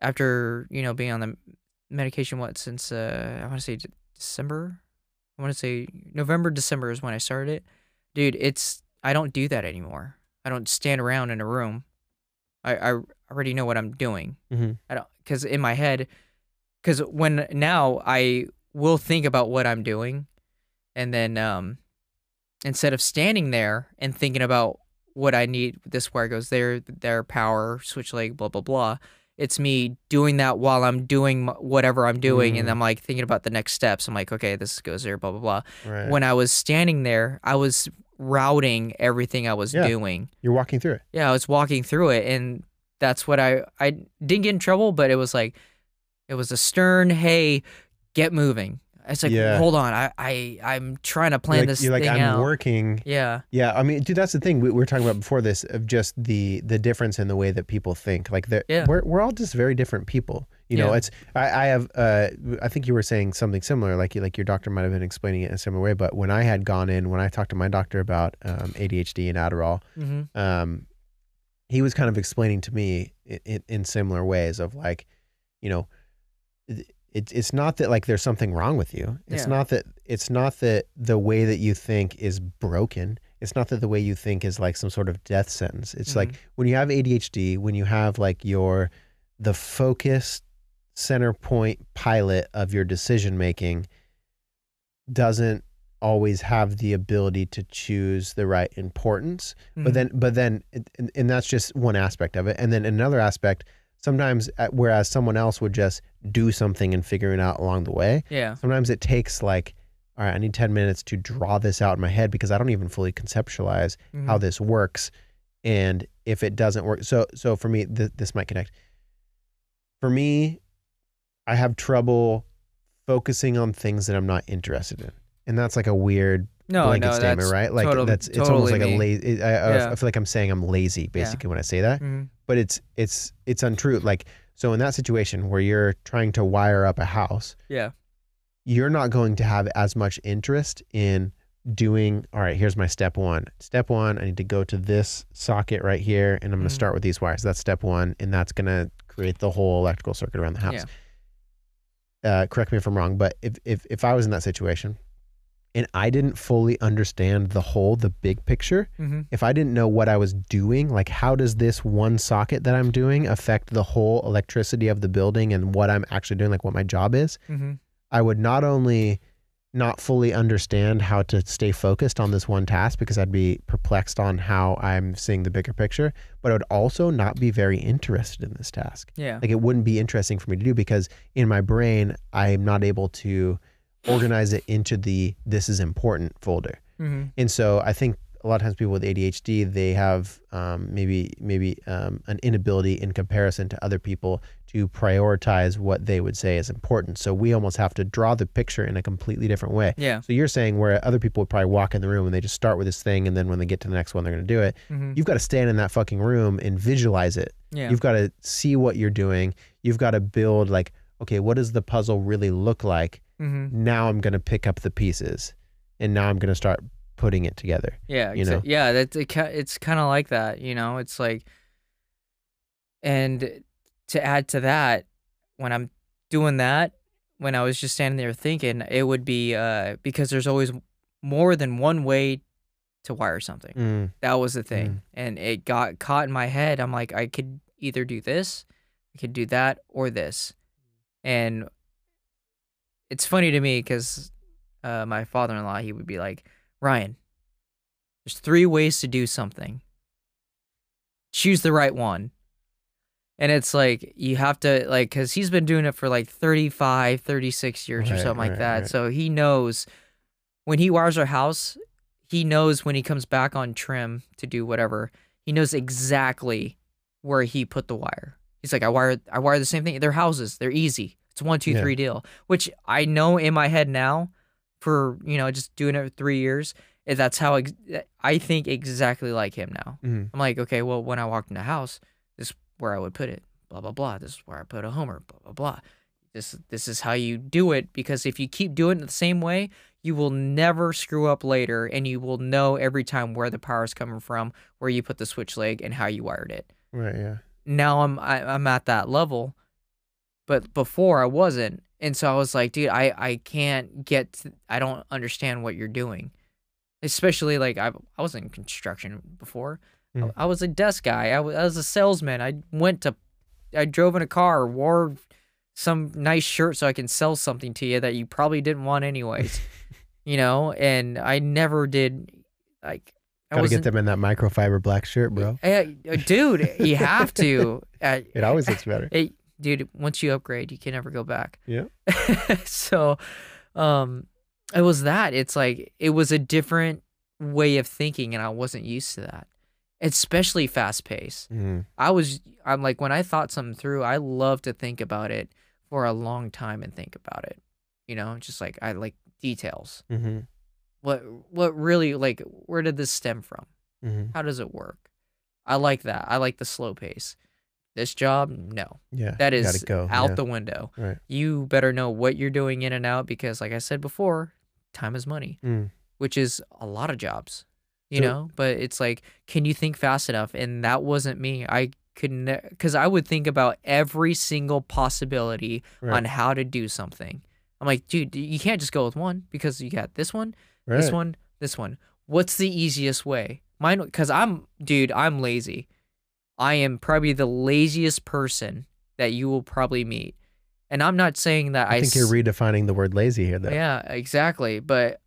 after you know being on the medication, what since uh, I want to say December, I want to say November, December is when I started it. Dude, it's I don't do that anymore. I don't stand around in a room. I I already know what I'm doing. Mhm. I don't because in my head, because when now I will think about what I'm doing, and then um, instead of standing there and thinking about what I need, this wire goes there, there, power, switch leg, blah blah blah. it's me doing that while I'm doing whatever I'm doing, and Mm. I'm like thinking about the next steps. I'm like, okay, this goes there, blah blah blah. Right. When I was standing there, I was routing everything I was Yeah. doing. You're walking through it. Yeah, I was walking through it, and that's what I I didn't get in trouble, but it was like, it was a stern, hey, get moving. It's like, Yeah. hold on, I I I'm trying to plan you're like, this you're like I'm out. working. Yeah, Yeah, I mean, dude, that's the thing we, we were talking about before this of just the the difference in the way that people think. Like, Yeah. we're we're all just very different people. You know, Yeah. it's I, I have uh I think you were saying something similar. Like like your doctor might have been explaining it in a similar way. But when I had gone in, when I talked to my doctor about um, ADHD and Adderall, hmm um, he was kind of explaining to me in, in, in similar ways of like, you know, it, it's it's not that like there's something wrong with you. It's Yeah. not that it's not that the way that you think is broken. It's not that the way you think is like some sort of death sentence. It's like when you have ADHD, when you have like your the focus center point pilot of your decision making doesn't always have the ability to choose the right importance Mm-hmm. but then but then and, and that's just one aspect of it and then another aspect sometimes whereas someone else would just do something and figure it out along the way yeah, sometimes it takes like all right i need 10 minutes to draw this out in my head because i don't even fully conceptualize Mhm. how this works and if it doesn't work so so for me th- this might connect for me i have trouble focusing on things that i'm not interested in. And that's like a weird no, blanket no, statement right? Like total- that's it's almost totally like a lazy I, I, Yeah. I feel like i'm saying i'm lazy basically when i say that. Mhm. but it's it's it's untrue. Like so in that situation where you're trying to wire up a house yeah, you're not going to have as much interest in doing all right here's my step one. Step one i need to go to this socket right here and i'm going to start with these wires. That's step one and that's going to create the whole electrical circuit around the house uh, correct me if i'm wrong but if, if if i was in that situation and i didn't fully understand the whole the big picture hmm if I didn't know what I was doing, like how does this one socket that I'm doing affect the whole electricity of the building and what I'm actually doing, like what my job is, hmm I would not only not fully understand how to stay focused on this one task because I'd be perplexed on how I'm seeing the bigger picture, but I would also not be very interested in this task. yeah, Like it wouldn't be interesting for me to do because in my brain, I'm not able to organize it into the this is important folder. hmm And so I think a lot of times people with ADHD they have um, maybe maybe um, an inability in comparison to other people to prioritize what they would say is important. So we almost have to draw the picture in a completely different way. yeah, So you're saying where other people would probably walk in the room and they just start with this thing and then when they get to the next one they're going to do it. hmm You've got to stand in that fucking room and visualize it. yeah, You've got to see what you're doing. You've got to build like okay, what does the puzzle really look like? hmm Now I'm going to pick up the pieces and now I'm going to start putting it together. Yeah, you know? yeah. That's it, it's kind of like that, you know. It's like, and to add to that, when I'm doing that, when I was just standing there thinking, it would be uh because there's always more than one way to wire something. Mm, That was the thing, and it got caught in my head. I'm like, I could either do this, I could do that, or this, and it's funny to me because uh, my father-in-law he would be like, Ryan, there's three ways to do something. Choose the right one. And it's like you have to like cuz he's been doing it for like 35, 36 years or Right, something like right, that. right. So he knows when he wires our house, he knows when he comes back on trim to do whatever. He knows exactly where he put the wire. He's like I wire I wire the same thing. They're houses. They're easy. It's one, two, Yeah. three deal. Which I know in my head now for, you know, just doing it for 3 years. eh, That's how ex- I think exactly like him now. mm, I'm like, okay, well, when I walked in the house, this is where I would put it. Blah blah blah. This is where I put a homer. Blah blah blah. This this is how you do it because if you keep doing it the same way, you will never screw up later, and you will know every time where the power is coming from, where you put the switch leg, and how you wired it. right. Yeah. Now I'm I, I'm at that level, but before I wasn't, and so I was like, dude, I I can't get. To, I don't understand what you're doing, especially like I I was in construction before. I- Mm. I was a desk guy. I was a salesman. I went to, I drove in a car, wore some nice shirt so I can sell something to you that you probably didn't want anyways, you know. And I never did like I Gotta get them in that microfiber black shirt, bro. Eh, uh, dude, you have to. It always looks better. it, dude, once you upgrade, you can never go back. Yeah. so, um, it was that. It's like it was a different way of thinking, and I wasn't used to that. Especially fast pace. Mm. I was. I'm like when I thought something through, I love to think about it for a long time and think about it. You know, just like I like details. hmm What what really like where did this stem from? hmm How does it work? I like that. I like the slow pace. This job, no. Yeah. That is go. out yeah. the window. Right. You better know what you're doing in and out because like I said before, time is money, Mm. which is a lot of jobs. You So- know, but it's like can you think fast enough? And that wasn't me. I couldn't cuz I would think about every single possibility Right. on how to do something. I'm like, dude, you can't just go with one because you got this one, Right. this one, this one. What's the easiest way? Mine, because I'm, dude, I'm lazy. I am probably the laziest person that you will probably meet. And I'm not saying that I, I think you're redefining the word lazy here, though. yeah, exactly. But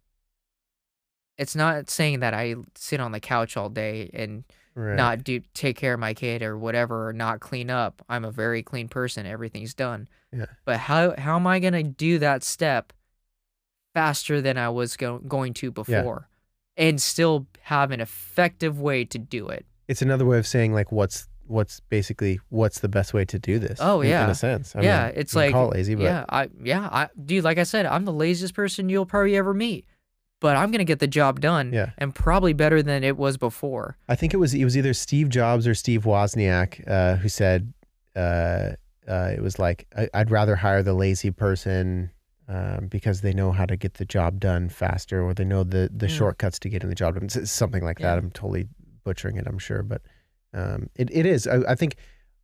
it's not saying that I sit on the couch all day and Right. not do take care of my kid or whatever or not clean up. I'm a very clean person. Everything's done. Yeah. But how how am I gonna do that step faster than I was go- going to before, and still have an effective way to do it? It's another way of saying like what's what's basically what's the best way to do this. Oh, in- in, yeah. a sense. I yeah, mean, it's like call it lazy, but yeah, I yeah, I dude, like I said, I'm the laziest person you'll probably ever meet. But I'm gonna get the job done, Yeah. and probably better than it was before. I think it was it was either Steve Jobs or Steve Wozniak uh, who said uh, uh, it was like I, I'd rather hire the lazy person um, because they know how to get the job done faster or they know the the Mm. shortcuts to getting the job done. It's- it's something like that. I'm totally butchering it, I'm sure, but um, it it is. I, I think.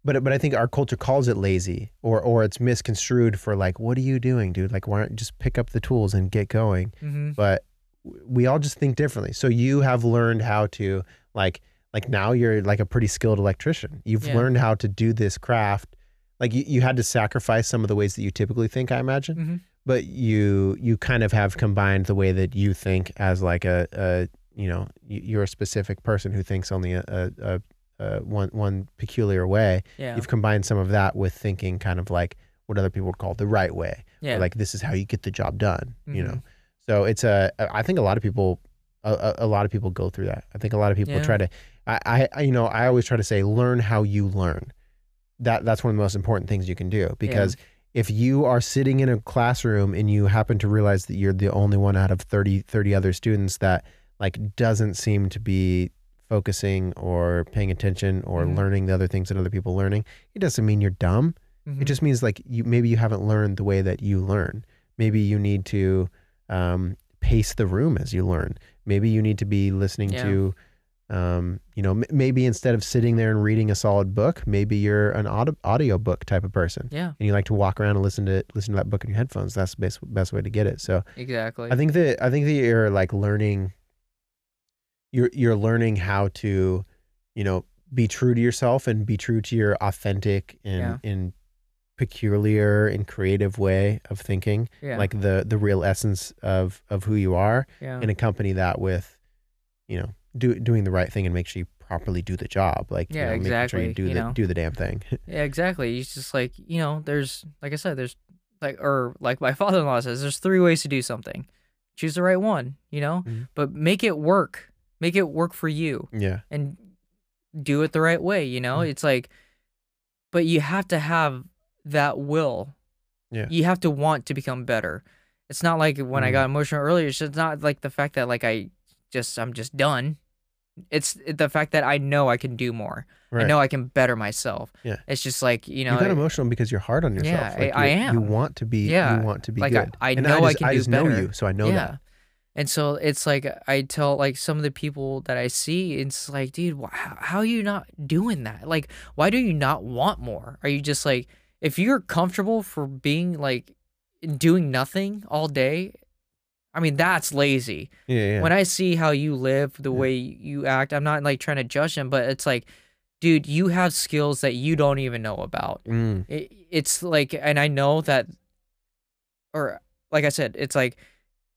But, but I think our culture calls it lazy or, or it's misconstrued for like, what are you doing, dude? Like, why don't you just pick up the tools and get going? Mm-hmm. but we all just think differently. So you have learned how to like like now you're like a pretty skilled electrician. You've Yeah. learned how to do this craft. Like you, you had to sacrifice some of the ways that you typically think, I imagine. Mm-hmm. But you you kind of have combined the way that you think as like a, a you know you're a specific person who thinks only a, a, a, one one peculiar way. Yeah, You've combined some of that with thinking kind of like what other people would call the right way. Yeah, like this is how you get the job done you Mhm. know so it's a i think a lot of people a, a- lot of people go through that. I think a lot of people Yeah. try to I, I you know i always try to say learn how you learn. That that's one of the most important things you can do because if you are sitting in a classroom and you happen to realize that you're the only one out of 30 30 other students that like doesn't seem to be focusing or paying attention or Mhm. learning the other things that other people are learning it doesn't mean you're dumb Mhm. it just means like you maybe you haven't learned the way that you learn. Maybe you need to um, pace the room as you learn. Maybe you need to be listening Yeah. to, um, you know, m- maybe instead of sitting there and reading a solid book, maybe you're an audio audio book type of person, yeah, and you like to walk around and listen to listen to that book in your headphones. That's the best best way to get it. So exactly. I think that I think that you're like learning. You're you're learning how to, you know, be true to yourself and be true to your authentic and and peculiar and creative way of thinking, yeah, like the the real essence of of who you are, yeah, and accompany that with, you know, do, doing the right thing and make sure you properly do the job. Like you Yeah, know, making sure exactly, you do you the know. do the damn thing. yeah, exactly. It's just like you know, there's like I said, there's like or like my father-in-law says, there's three ways to do something. Choose the right one, you know, Mhm. but make it work. Make it work for you. yeah, and do it the right way you know Mm. it's like but you have to have that will Yeah. you have to want to become better it's not like when i Mm. got emotional earlier it's just not like the fact that like i just i'm just done it's the fact that i know i can do more right. i know i can better myself Yeah. it's just like you know. You, got emotional because you're hard on yourself. Yeah, Like I- I am. You want to be. Yeah, You want to be like, I- good. I and know I, I just, can I do just know you, so I know yeah that. And so it's like i tell like some of the people that i see it's like dude wh- how, how are you not doing that? Like why do you not want more? Are you just like if you're comfortable for being like doing nothing all day i mean that's lazy. Yeah, yeah. when i see how you live the Yeah. way you act i'm not like trying to judge them but it's like dude you have skills that you don't even know about. Mm, it, it's like and i know that or like i said it's like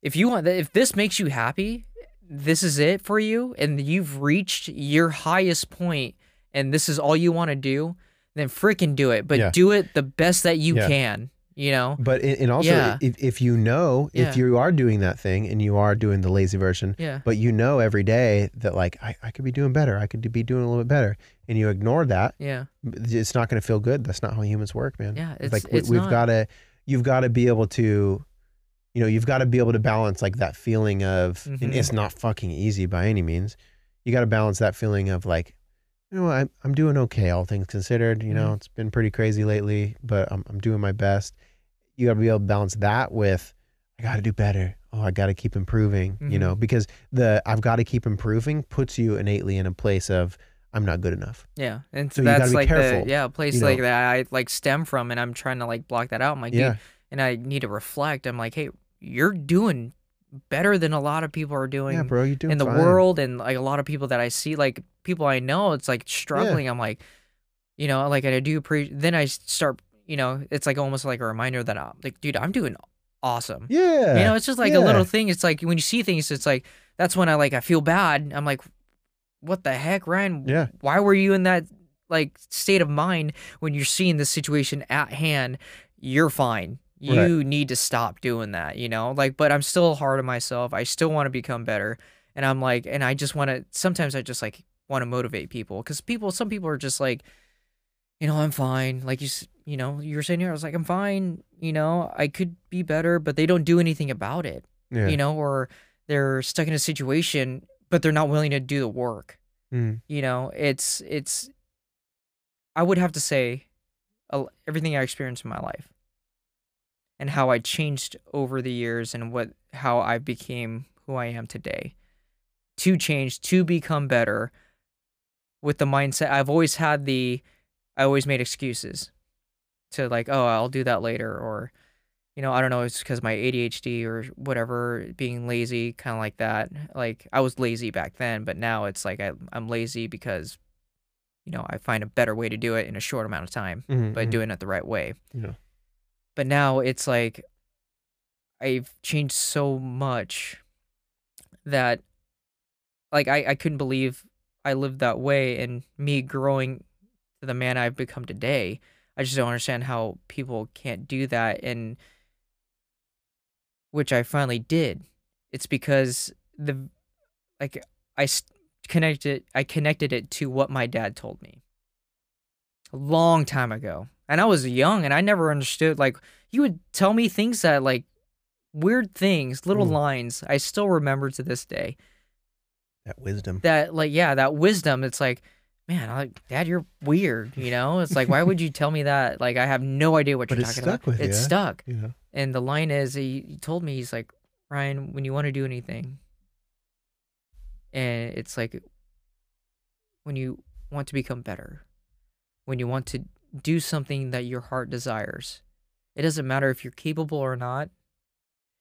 if you want if this makes you happy this is it for you and you've reached your highest point and this is all you want to do, then freaking do it. But Yeah. do it the best that you Yeah. can, you know? But and also, Yeah. if, if you know if you are doing that thing and you are doing the lazy version, Yeah. but you know every day that like I, I could be doing better, I could be doing a little bit better, and you ignore that, Yeah. it's not going to feel good. That's not how humans work, man. Yeah. It's like we, we've got to, you've got to be able to, you know, you've got to be able to balance like that feeling of, and Mhm. it's not fucking easy by any means. You got to balance that feeling of like, you know, I'm I'm doing okay, all things considered. You know, Mhm. it's been pretty crazy lately, but I'm I'm doing my best. You got to be able to balance that with, I got to do better. Oh, I got to keep improving. You Mhm. know, because the I've got to keep improving puts you innately in a place of I'm not good enough. Yeah, and So you gotta that's be like careful, the yeah a place you like that I like stem from, and I'm trying to like block that out. I'm like, Yeah. dude, and I need to reflect. I'm like, hey, you're doing better than a lot of people are doing Yeah, bro, you're doing in the fine. world, and like a lot of people that I see, like people I know, it's like struggling. I'm like, you know, like I do pre. Then I start, you know, it's like almost like a reminder that I'm like, dude, I'm doing awesome. Yeah. You know, it's just like yeah. a little thing. It's like when you see things, it's like that's when I like I feel bad. I'm like, what the heck, Ryan? Yeah. Why were you in that like state of mind when you're seeing the situation at hand? You're fine. You need to stop doing that, you know? Like, but I'm still hard on myself. I still want to become better. And I'm like, and I just want to, sometimes I just like want to motivate people because people, some people are just like, you know, I'm fine. Like you, you know, you were saying here, I was like, I'm fine. You know, I could be better, but they don't do anything about it Yeah. you know, or they're stuck in a situation, but they're not willing to do the work. Mm. You know, it's it's. I would have to say, a- everything I experienced in my life, and how I changed over the years, and what how I became who I am today, to change to become better. With the mindset, I've always had the, I always made excuses, to like, oh, I'll do that later, or you know, I don't know, it's because my ADHD or whatever, being lazy, kind of like that. Like I was lazy back then, but now it's like I, I'm lazy because, you know, I find a better way to do it in a short amount of time Mhm, by mhm. doing it the right way. Yeah. But now it's like I've changed so much that, like, I, I couldn't believe I lived that way and me growing to the man I've become today. I just don't understand how people can't do that and which I finally did. It's because the like I connected I connected it to what my dad told me long time ago. And I was young and I never understood like he would tell me things that like weird things, little Mm. lines I still remember to this day. That wisdom. That like yeah, that wisdom it's like man, I'm like dad you're weird, you know? It's like why would you tell me that? Like I have no idea what But you're talking stuck about. with it's you. stuck. Yeah. And the line is he, he told me he's like, Ryan, when you want to do anything, and it's like when you want to become better, when you want to do something that your heart desires, it doesn't matter if you're capable or not.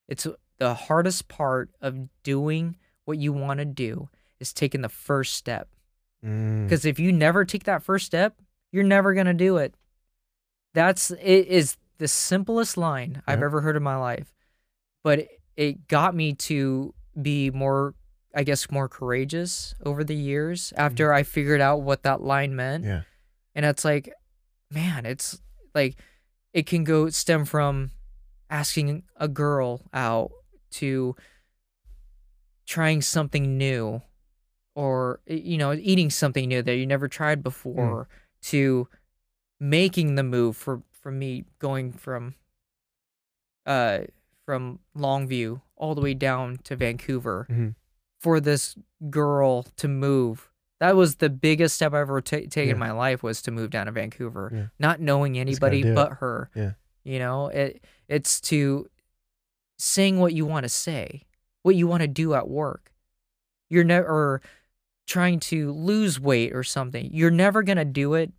It's the hardest part of doing what you want to do is taking the first step. Mm. Because if you never take that first step, you're never gonna do it. That's it is the simplest line I've ever heard in my life, but it, it got me to be more, I guess, more courageous over the years after I figured out what that line meant. Yeah. And it's like, man, it's like it can go stem from asking a girl out to trying something new or you know eating something new that you never tried before to making the move for from me going from uh from Longview all the way down to Vancouver Mhm. for this girl to move that was the biggest step I ever ta taken Yeah. in my life was to move down to Vancouver, Yeah. not knowing anybody do it. but her. Yeah. You know, it it's to saying what you want to say, what you want to do at work. You're never or trying to lose weight or something. You're never gonna do it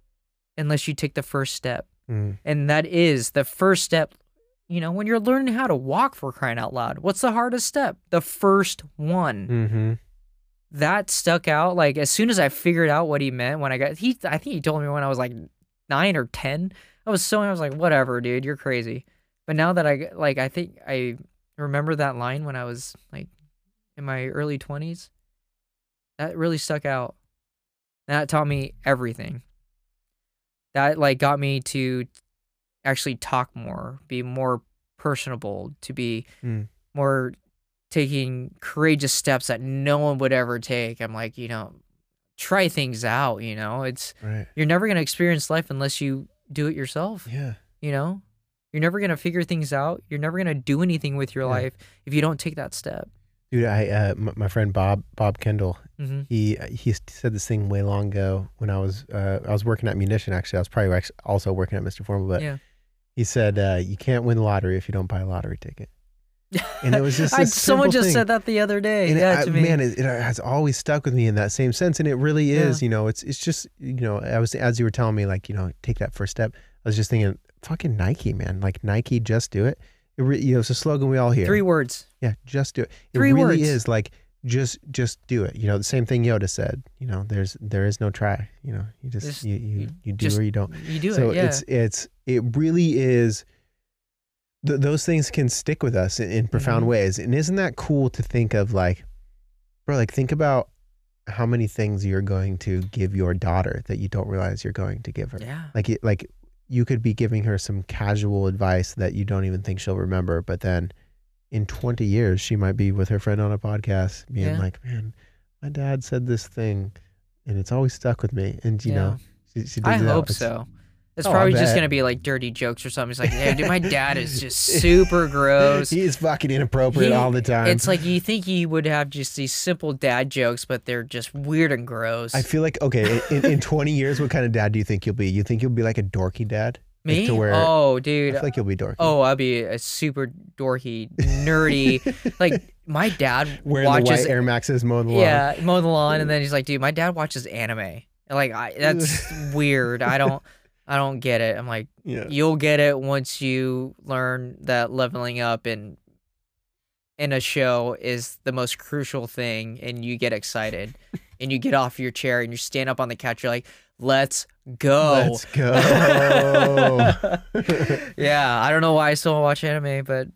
unless you take the first step, Mm. and that is the first step. You know, when you're learning how to walk for crying out loud, what's the hardest step? The first one Mm-hmm. That stuck out. Like as soon as I figured out what he meant when I got he I think he told me when I was like nine or ten. I was so I was like, whatever, dude, you're crazy. But now that I like I think I remember that line when I was like in my early 20s. That really stuck out. That taught me everything. That like got me to actually talk more, be more personable, to be Mm. more taking courageous steps that no one would ever take. I'm like, you know, try things out, you know. It's Right. you're never going to experience life unless you do it yourself, Yeah. you know? You're never going to figure things out. You're never going to do anything with your Yeah. life if you don't take that step. Dude, I uh, m- my friend Bob Bob Kendall, hmm he he said this thing way long ago when I was uh, I was working at Munition. Actually, I was probably also working at Mr. Formal, but Yeah. he said uh, you can't win the lottery if you don't buy a lottery ticket. And it was just I, someone just thing. said that the other day. And it- yeah, I- me. man, it, it has always stuck with me in that same sense, and it really Yeah. is. You know, it's it's just you know, I was as you were telling me, like you know, take that first step. I was just thinking, fucking Nike, man, like Nike, just do it. It re, you know, it's a slogan we all hear. Three words. Yeah, just do it. It Three really words. is like just just do it. You know, the same thing Yoda said. You know, there's there is no try. You know, you just, Just- you, you you you do just or you don't. You do so it. Yeah. it's it's it really is. Th- those things can stick with us in, in profound Mhm. ways, and isn't that cool to think of? Like, bro, like think about how many things you're going to give your daughter that you don't realize you're going to give her. yeah. Like, it, like you could be giving her some casual advice that you don't even think she'll remember, but then in 20 years she might be with her friend on a podcast being Yeah. like, "Man, my dad said this thing and it's always stuck with me." And you Yeah. know, she, she I hope It's- so. It's Oh, probably just gonna be like dirty jokes or something. It's like, yeah, dude, my dad is just super gross. He is fucking inappropriate He- all the time. It's like you think he would have just these simple dad jokes, but they're just weird and gross. I feel like okay, in, in 20 years, what kind of dad do you think you'll be? You think you'll be like a dorky dad? Like Me? to where- oh, dude. I feel like you'll be dorky. Oh, I'll be a super dorky, nerdy. like my dad wearing watches. Air Maxes, mowing the lawn. yeah, mow the lawn, and then he's like, "Dude, my dad watches anime." Like, I, that's weird. I don't, I don't get it. I'm like, yeah. you'll get it once you learn that leveling up in in a show is the most crucial thing, and you get excited, and you get off your chair and you stand up on the couch. You're like, "Let's go." Let's go. yeah, I don't know why I still watch anime, but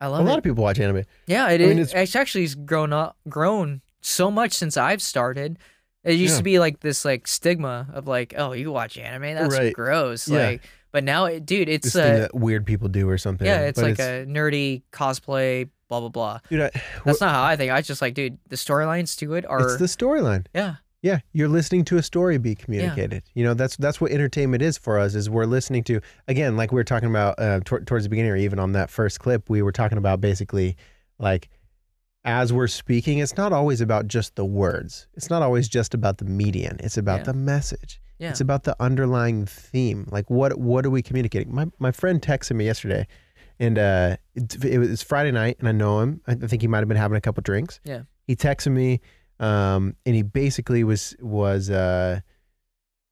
i love lot it. Lot of people watch anime. yeah, it I mean, it's- It's, actually grown up, grown so much since I've started. It used Yeah. to be like this like stigma of like, oh, you watch anime, that's Right. gross. Yeah. Like, but now, it, dude, it's This uh, weird people do or something. yeah, it's But like a nerdy cosplay, blah blah blah. dude, I, That's not how I think. I just like, dude, the storylines to it are it's the storyline. yeah, Yeah, you're listening to a story be communicated. You know, that's that's what entertainment is for us. Is we're listening to again, like we were talking about uh, tor- towards the beginning, or even on that first clip, we were talking about basically like as we're speaking, it's not always about just the words. It's not always just about the median. It's about Yeah. the message. yeah, It's about the underlying theme. Like what what are we communicating? My my friend texted me yesterday, and uh, it, it was Friday night, and I know him. I think he might have been having a couple drinks. Yeah. He texted me, um, and he basically was was uh,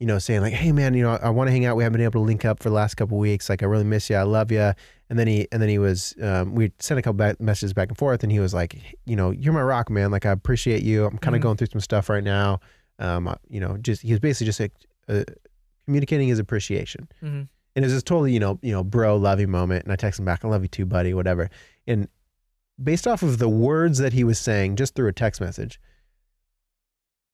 you know, saying like, "Hey man, you know, I want to hang out. We haven't been able to link up for the last couple weeks. Like, I really miss you. I love you." And then he and then he was um, we sent a couple back messages back and forth, and he was like, "You know, you're my rock, man. Like, I appreciate you. I'm kind of Mhm. going through some stuff right now. Um, I- you know, just he was basically just like uh, communicating his appreciation." hmm And it was just totally, you know, you know, bro, love you moment. And I text him back, I love you too, buddy, whatever. And based off of the words that he was saying, just through a text message,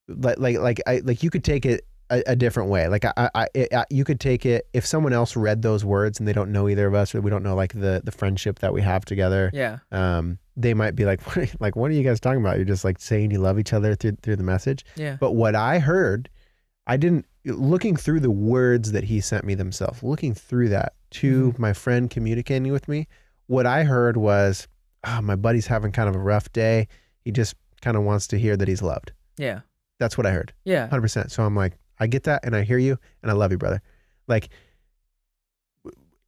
like, like, like, I, like, you could take it a, a different way. Like, I, I, I, you could take it if someone else read those words and they don't know either of us, or we don't know like the the friendship that we have together. yeah, Um, they might be like, what, like, what are you guys talking about? You're just like saying you love each other through through the message. yeah, But what I heard, I didn't looking through the words that he sent me themselves, looking through that to my friend communicating with me, what I heard was, oh, my buddy's having kind of a rough day. He just kind of wants to hear that he's loved. yeah, That's what I heard. yeah. 100%. So I'm like, I get that and I hear you and I love you, brother. Like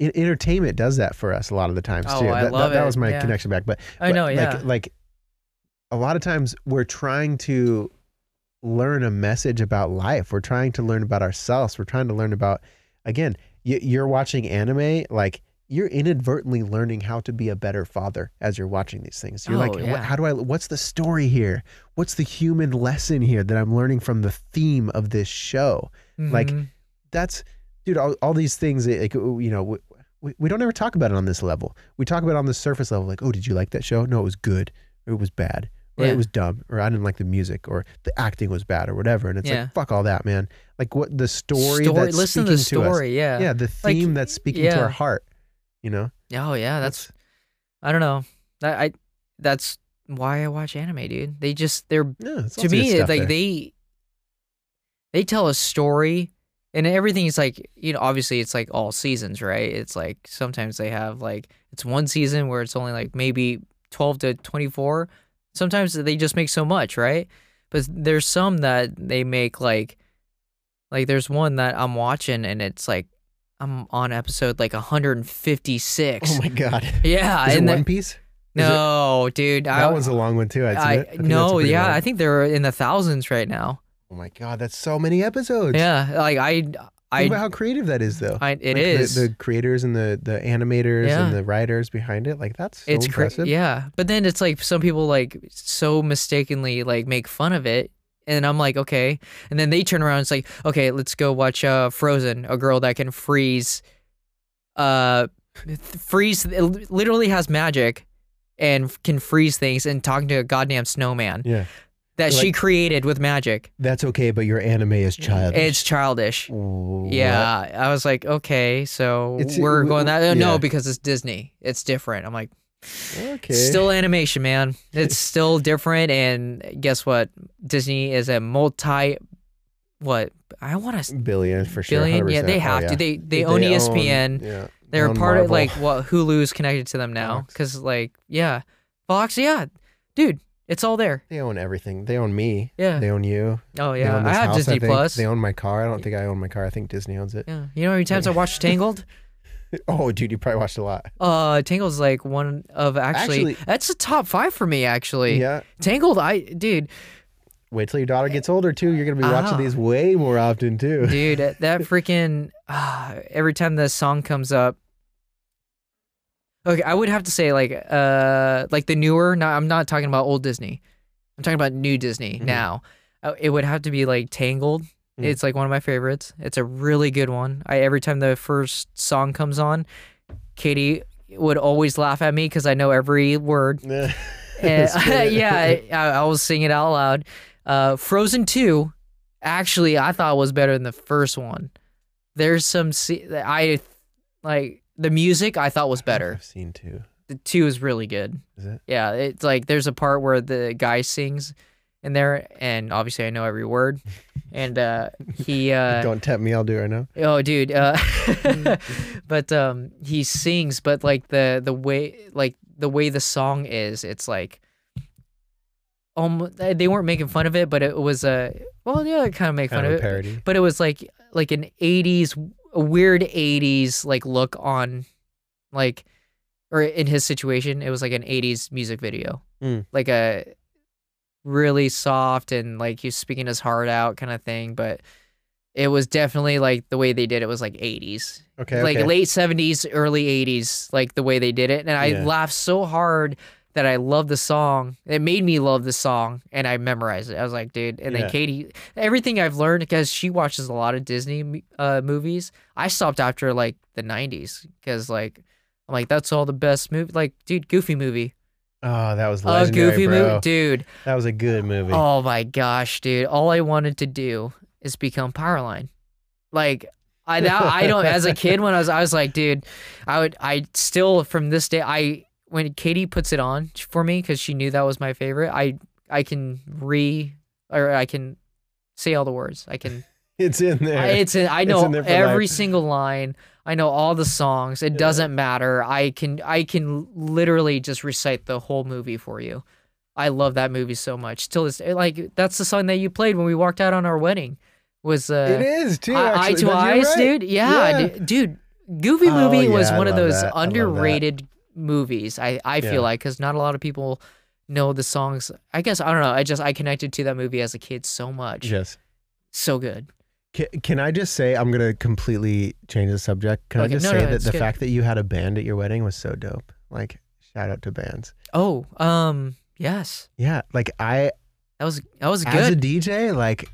en- entertainment does that for us a lot of the times Oh, too. I that, love that, that was my Yeah. connection back. But I but, know. like, Yeah, Like a lot of times we're trying to learn a message about life. We're trying to learn about ourselves. We're trying to learn about, again, y- you're watching anime, like you're inadvertently learning how to be a better father as you're watching these things. You're like, Oh, what, yeah. how do I, what's the story here? What's the human lesson here that I'm learning from the theme of this show? like, Mhm. that's dude all, all these things like you know we, we, don't ever talk about it on this level we talk about it on the surface level like oh did you like that show no it was good or it was bad or Yeah. it was dumb, or I didn't like the music, or the acting was bad, or whatever. And it's Yeah. like fuck all that, man. Like what the story, story that's listen to speaking the to us. yeah. Yeah, the Like, theme that's speaking to our heart. You know, Oh yeah, that's I don't know. That I that's why I watch anime, dude. They just they're yeah. to lots of good me like there. they they tell a story and everything is like you know obviously it's like all seasons right it's like sometimes they have like it's one season where it's only like maybe 12 to 24 sometimes they just make so much right but there's some that they make like like there's one that i'm watching and it's like i'm on episode like 156 Oh my god, yeah is it the- One Piece? Is it- no dude that I, one's a long one too. I'd I. I think that's a no yeah long- i think they're in the thousands right now Oh my god, that's so many episodes. Yeah, like I, I Think about how creative that is, though. I it Like, is. the, the creators and the the animators Yeah. and the writers behind it. Like that's so it's cra- impressive. yeah, but then it's like some people like so mistakenly like make fun of it, and I'm like, okay, and then they turn around and it's like, okay, let's go watch uh Frozen, a girl that can freeze, uh, th- freeze it literally has magic, and can freeze things and talking to a goddamn snowman Yeah. that Like- she created with magic. That's okay, but your anime is childish. It's childish. What? Yeah, I was like, okay, so It's- we're going that. uh, yeah. No, because it's Disney. It's different. I'm like, Okay. still animation, man. It's still different. And guess what? Disney is a multi. What I want to billion for sure. billion. Yeah, 100%. they Oh, have yeah. to. They they, own E ESPN. yeah. They're own part of like what Hulu's connected to them now. Because like yeah, Fox. Yeah, dude, it's all there. They own everything. They own me. Yeah. They own you. Oh yeah, own I have house, Disney think. Plus. They own my car. I don't think I own my car. I think Disney owns it. yeah, you know how many times I watched Tangled? Oh, dude, you probably watched a lot. Uh, Tangled's like one of actually, Actually- that's a top five for me. Actually, Yeah. Tangled, I dude, Wait till your daughter gets older too. You're gonna be watching Ah. these way more often too. dude, that freaking uh, every time the song comes up. Okay, I would have to say like uh like the newer. No, I'm not talking about old Disney. I'm talking about new Disney Mhm. now. Uh, it would have to be like Tangled. Mm. It's like one of my favorites. It's a really good one. I every time the first song comes on, Katie would always laugh at me because I know every word. And, yeah, I, I will sing it out loud. Uh, Frozen Two, actually, I thought was better than the first one. There's some I like the music. I thought was better. I've seen two. The two is really good. Is it? Yeah, it's like there's a part where the guy sings in there, and obviously I know every word. And uh, he uh, Don't tempt me. I'll do it right now. Oh, dude. Uh, but um, he sings, but like the the way like the way the song is, it's like um they weren't making fun of it, but it was a well, yeah, kind of make Kind fun of of it. parody. But it was like like an '80s a weird '80s like look on like or in his situation, it was like an '80s music video, Mm. like a really soft and like he's speaking his heart out kind of thing, but it was definitely like the way they did it was like 80s Okay. like okay. late 70s early 80s like the way they did it and i Yeah. laughed so hard that i loved the song it made me love the song and i memorized it i was like dude and Yeah. then katie everything i've learned because she watches a lot of disney uh, movies i stopped after like the 90s because like i'm like that's all the best movie like dude goofy movie Oh, that was a goofy bro. movie dude That was a good movie. Oh my gosh, dude! All I wanted to do is become Powerline. Like I now I don't. As a kid, when I was I was like, dude, I would I still from this day I when Katie puts it on for me because she knew that was my favorite. I I can re or I can say all the words. I can. It's in there. I, it's in, I know every life. single line. I know all the songs. It Yeah. doesn't matter. I can I can literally just recite the whole movie for you. I love that movie so much. Still, this like that's the song that you played when we walked out on our wedding. Was uh, it is too. Eye- Eye actually. to Eyes, right. dude? Yeah, Yeah. du- dude. Goofy Oh, movie was yeah, I one of those that. I underrated movies. I I Yeah. feel like because not a lot of people know the songs. I guess I don't know. I just I connected to that movie as a kid so much. Yes. So good. Can, can I just say I'm gonna completely change the subject? Can Okay, I just no, say no, that the good. fact that you had a band at your wedding was so dope. Like shout out to bands. Oh, um, yes, Yeah, like I that was that was good. as a. DJ, like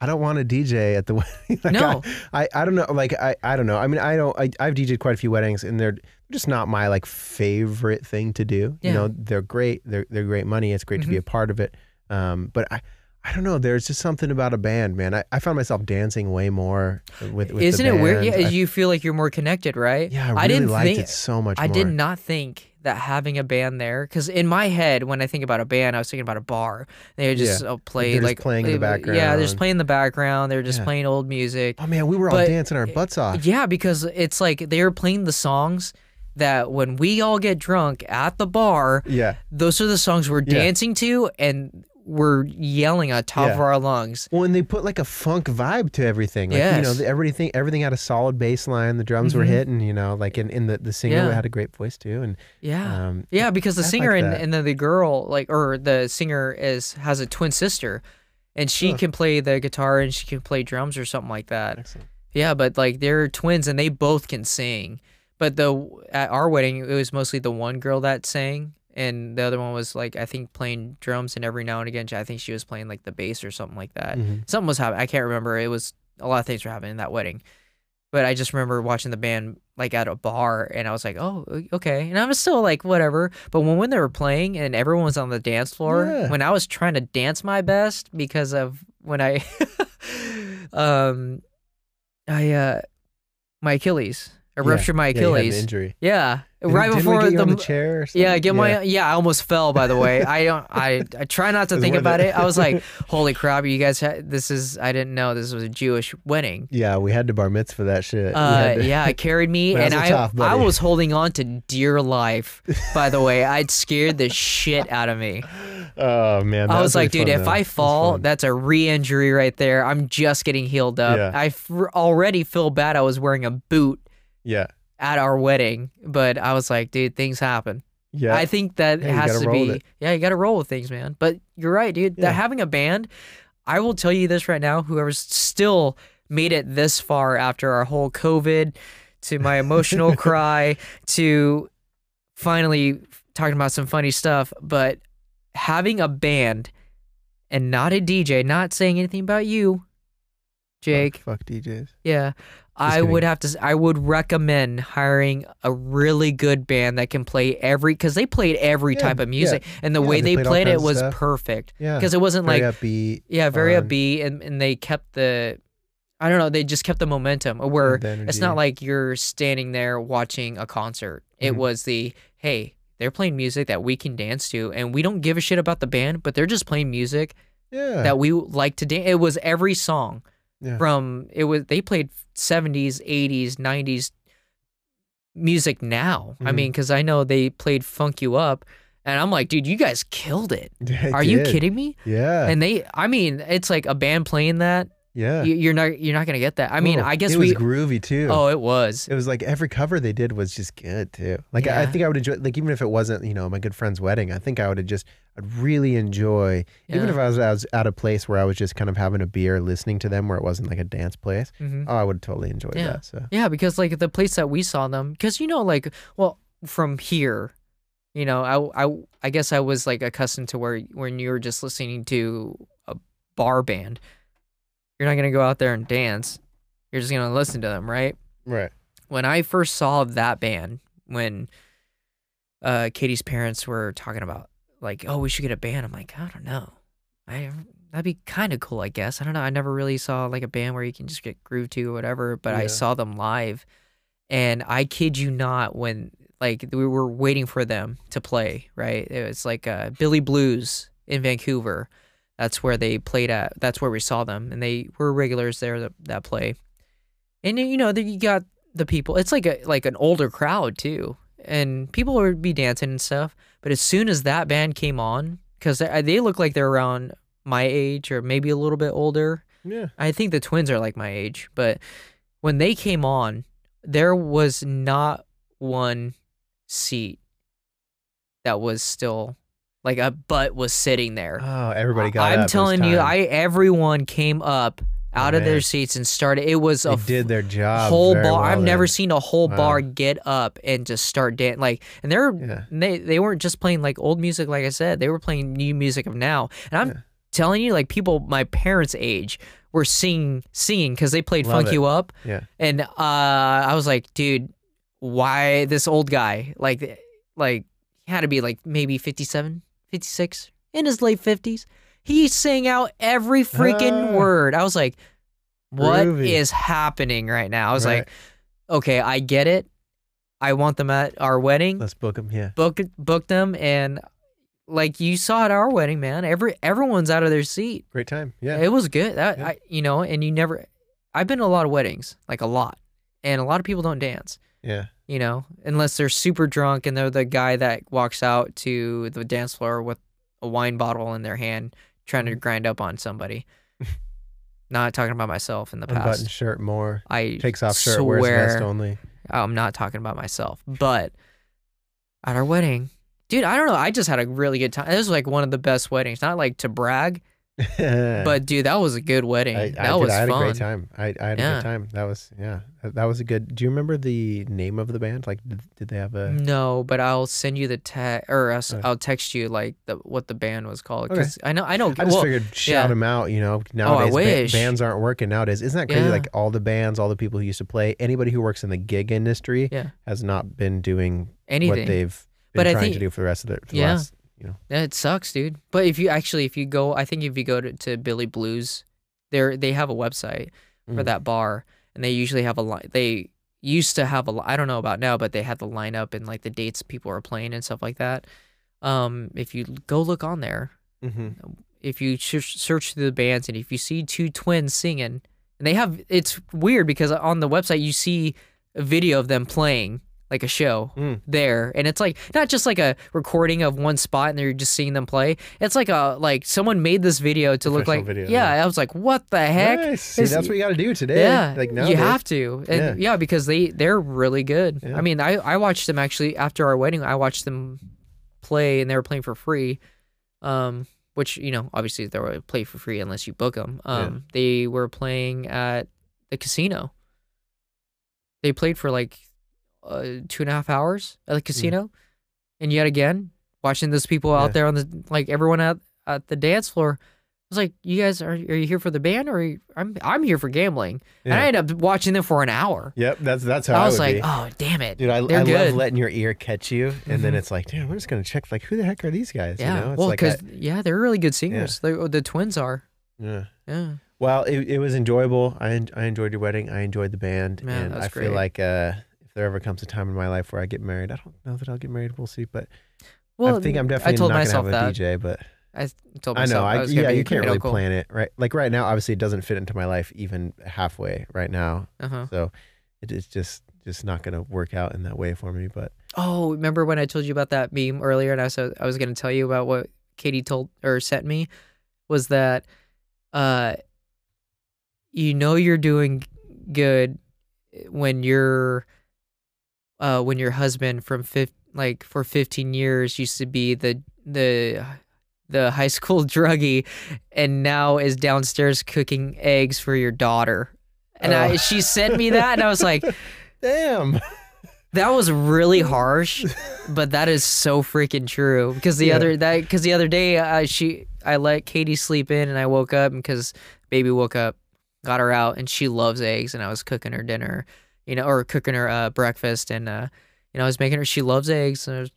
I don't want to DJ at the wedding. Like, No. I, I, I don't know. Like I, I don't know. I mean, I don't. I, I've DJed quite a few weddings, and they're just not my like favorite thing to do. Yeah. You know, they're great. They're they're great money. It's great to be Mhm. a part of it. Um, but I. I don't know. There's just something about a band, man. I, I found myself dancing way more with. with Isn't it weird? Yeah, I- you feel like you're more connected, right? yeah, I really I didn't liked think it so much. I more. did not think that having a band there, because in my head, when I think about a band, I was thinking about a bar. They would just uh, play They're just like playing in the background. Yeah, they're just playing in the background. They're just Yeah. playing old music. Oh man, we were all But- dancing our butts off. Yeah, because it's like they're playing the songs that when we all get drunk at the bar, Yeah. those are the songs we're Yeah. dancing to and we're yelling at top of our lungs. Well, and they put like a funk vibe to everything. Like, you know, Yes. everything everything had a solid bass line. The drums were Mhm. hitting, you know, like in, in the, the singer Yeah. had a great voice too. And Yeah. um, Yeah, because the I like singer and, that. and then the girl, like, or the singer is has a twin sister, and she can play the guitar and she can play drums or something like that. excellent. Yeah, but like they're twins and they both can sing. But the at our wedding, it was mostly the one girl that sang, and the other one was like I think playing drums, and every now and again, I think she was playing like the bass or something like that. Mhm. Something was happening. I can't remember. It was a lot of things were happening in that wedding. But I just remember watching the band like at a bar, and I was like, "Oh, okay." And I was still like, "Whatever." But when when they were playing and everyone was on the dance floor, Yeah. when I was trying to dance my best because of when I, um, I uh, my Achilles, I Yeah. ruptured my Yeah, you had an Achilles. injury. Yeah, Didn't- right before the, the chair. Or yeah, something? get my yeah. I almost fell. By the way, I don't. I I try not to think about it. it. I was like, holy crap, you guys. Ha- this is. I didn't know this was a Jewish wedding. Yeah, we had to bar mitzvah for that shit. Uh, to- yeah, it carried me, and I tov, I was holding on to dear life. By the way, I'd scared the shit out of me. Oh man, that I was like, dude, fun, if though. I fall, fun. that's a re-injury right there. I'm just getting healed up. Yeah. I f- already feel bad. I was wearing a boot yeah, at our wedding, but I was like, dude, things happen. yeah, I think that Yeah, has to be. Yeah, you got to roll with things, man. But you're right, dude. Yeah. That having a band, I will tell you this right now. Whoever's still made it this far after our whole COVID, to my emotional cry, to finally talking about some funny stuff, but having a band and not a DJ, not saying anything about you, Jake. Fuck, fuck DJs. Yeah. I kidding. would have to I would recommend hiring a really good band that can play every cuz they played every Yeah, type of yeah. music and the Yeah, way they they played played it was stuff. perfect Yeah, cuz it wasn't very like upbeat. yeah, very fun. upbeat and, and they kept the I don't know, they just kept the momentum where the it's not like you're standing there watching a concert. It Mhm. was the hey, they're playing music that we can dance to and we don't give a shit about the band, but they're just playing music yeah, that we like to dance. It was every song Yeah. from it was they played 70s, 80s, 90s music now. I Mhm. mean, because I know they played Funk You Up, and I'm like, dude, you guys killed it. They Are you kidding me? Yeah, And they, I mean, it's like a band playing that. Yeah. you- You're not, you're not gonna get that. I mean, Oh, I guess it we. was groovy too. Oh, it was. It was like every cover they did was just good too. Like I, I think I would enjoy like even if it wasn't you know my good friend's wedding, I think I would have just I'd really enjoy even if I was, I was at a place where I was just kind of having a beer, listening to them, where it wasn't like a dance place. Mhm. Oh, I would totally enjoy Yeah. that. So Yeah, because like the place that we saw them, because you know, like, well, from here, you know, I, I, I guess I was like accustomed to where when you were just listening to a bar band, you're not gonna go out there and dance. You're just gonna listen to them, right? right, When I first saw that band, when uh, Katie's parents were talking about like, oh, we should get a band, I'm like, I don't know, I that'd be kind of cool, I guess. I don't know. I never really saw like a band where you can just get groove to or whatever, but I saw them live, and I kid you not, when like we were waiting for them to play, right? It was like uh, Billy Blues in Vancouver. That's where they played at. That's where we saw them, and they were regulars there that, that play. And you know, you got the people. It's like a like an older crowd too, and people would be dancing and stuff. But as soon as that band came on, because they, they look like they're around my age or maybe a little bit older. yeah, I think the twins are like my age, but when they came on, there was not one seat that was still like a butt was sitting there. oh, everybody got. I'm up. Was telling you. I everyone came up out Oh, of their seats and started. It was they did their job. whole bar. well I've never seen a whole Wow. bar get up and just start dancing. Like, and they're Yeah, they they weren't just playing like old music. Like I said, they were playing new music of now. And I'm Yeah. telling you, like people my parents' age were singing singing because they played Love "Funk it. You Up," Yeah. and uh, I was like, dude, why this old guy? Like, like he had to be like maybe 57, 56, in his late fifties. He sang out every freaking Ah. word. I was like, what is Groovy. happening right now? I was Right. like, okay, I get it. I want them at our wedding. Let's book them. Yeah. Book book them, and like you saw at our wedding, man. Every everyone's out of their seat. Great time. Yeah. It was good. That Yeah. I, you know, and you never. I've been to a lot of weddings, like a lot, and a lot of people don't dance. yeah. You know, unless they're super drunk and they're the guy that walks out to the dance floor with a wine bottle in their hand, trying Mm-hmm. to grind up on somebody. not talking about myself in the past. shirt more. I Takes off shirt. swear Wears vest only. I'm not talking about myself, but at our wedding, dude, I don't know. I just had a really good time. This was like one of the best weddings. Not like to brag, but dude, that was a good wedding. I, that I, was I had fun. a great time. I, I had a good time. That was yeah. That that was a good. Do you remember the name of the band? Like, did, did they have a? No, but I'll send you the text, or I'll, Okay. Uh. I'll text you like the what the band was called. Okay. Because I know, I know. I just well, figured shout yeah. Oh, them out. You know, oh, nowadays ba- wish. bands aren't working nowadays. Isn't that crazy? Yeah. Like all the bands, all the people who used to play, anybody who works in the gig industry Yeah. has not been doing anything. what they've been But I trying think- to do for the rest of their Yeah. last, you know. Yeah, it sucks, dude. But if you actually, if you go, I think if you go to, to Billy Blues, they they have a website for Mhm. that bar, and they usually have a line. They used to have a. I don't know about now, but they had the lineup and like the dates people are playing and stuff like that. Um, if you go look on there, Mhm. if you search search through the bands and if you see two twins singing, and they have, it's weird because on the website you see a video of them playing like a show Mm. there, and it's like not just like a recording of one spot and you're just seeing them play. It's like a like someone made this video to look like video, yeah, yeah. I was like, what the heck? Nice. See, that's what you got to do today. Yeah, Like no you have to, and yeah. because they they're really good. Yeah. I mean, I I watched them actually after our wedding. I watched them play, and they were playing for free. Um, which you know, obviously they were play for free unless you book them. Um, they were playing at the casino. They played for like uh, two and a half hours at the casino, and yet again, watching those people Yeah. out there on the like everyone at at the dance floor. I was like, "You guys are are you here for the band or are you, I'm I'm here for gambling?" And I Yeah. ended up watching them for an hour. Yep, that's that's how I I, was would like, be. "Oh, damn it, Dude, I, they're I good." love letting your ear catch you, and then Mhm. it's like, damn, we're just gonna check. Like, who the heck are these guys? yeah, you know, it's well, like because yeah, they're really good singers. They're, the twins are. yeah. Yeah, Well, it, it was enjoyable. I en- I enjoyed your wedding. I enjoyed the band, Man, and I feel like uh, if there ever comes a time in my life where I get married, I don't know that I'll get married. We'll see, but well, I think I'm definitely I told not myself gonna have that. a DJ. But I told I myself know, I, was yeah, you can't really uncle. plan it, right? Like right now, obviously, it doesn't fit into my life even halfway right now. Uh-huh. So it is just just not gonna work out in that way for me. But Oh, remember when I told you about that meme earlier, and I was I was gonna tell you about what Katie told or sent me was that, uh, you know you're doing good when you're, uh, when your husband from fif- like for 15 years used to be the the the high school druggie, and now is downstairs cooking eggs for your daughter. And I, Oh. she sent me that, and I was like, damn, that was really harsh, but that is so freaking true. Because the Yeah. other that because the other day uh, she I let Katie sleep in and I woke up because baby woke up, got her out and she loves eggs and I was cooking her dinner, you know, or cooking her uh, breakfast and uh, you know I was making her she loves eggs and I was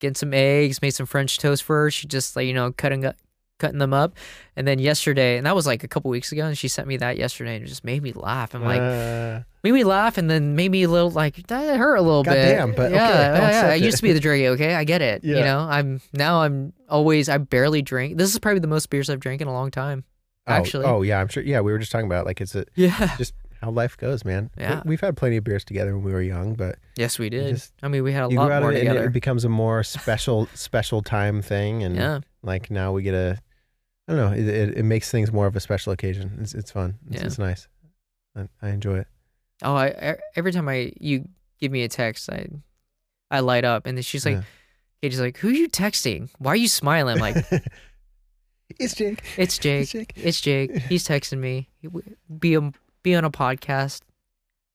getting some eggs, made some French toast for her. She just like you know cutting up. Cutting them up, and then yesterday, and that was like a couple weeks ago, and she sent me that yesterday, and it just made me laugh. I'm like, uh, made me laugh and then made me a little like that hurt a little bit. Goddamn, but yeah, okay, yeah, yeah. I used to be the druggie. Okay, I get it. You know, I'm now I'm always I barely drink. This is probably the most beers I've drank in a long time. oh, Actually. oh yeah, I'm sure. Yeah, we were just talking about like it's a, Yeah. just how life goes, man. We- Yeah. we've had plenty of beers together when we were young, but Yes, we did. just- I mean, we had a lot more and, and together. it becomes a more special special time thing, and yeah. like now we get a, I don't know, it, it, it makes things more of a special occasion. It's it's fun. It's, Yeah. it's nice. I, I enjoy it. Oh, I every time I you give me a text, I I light up, and then she's like, Yeah. Katie's like, "Who are you texting? Why are you smiling?" I'm like, it's Jake. "It's Jake. It's Jake. It's Jake. He's texting me. Be a, be on a podcast.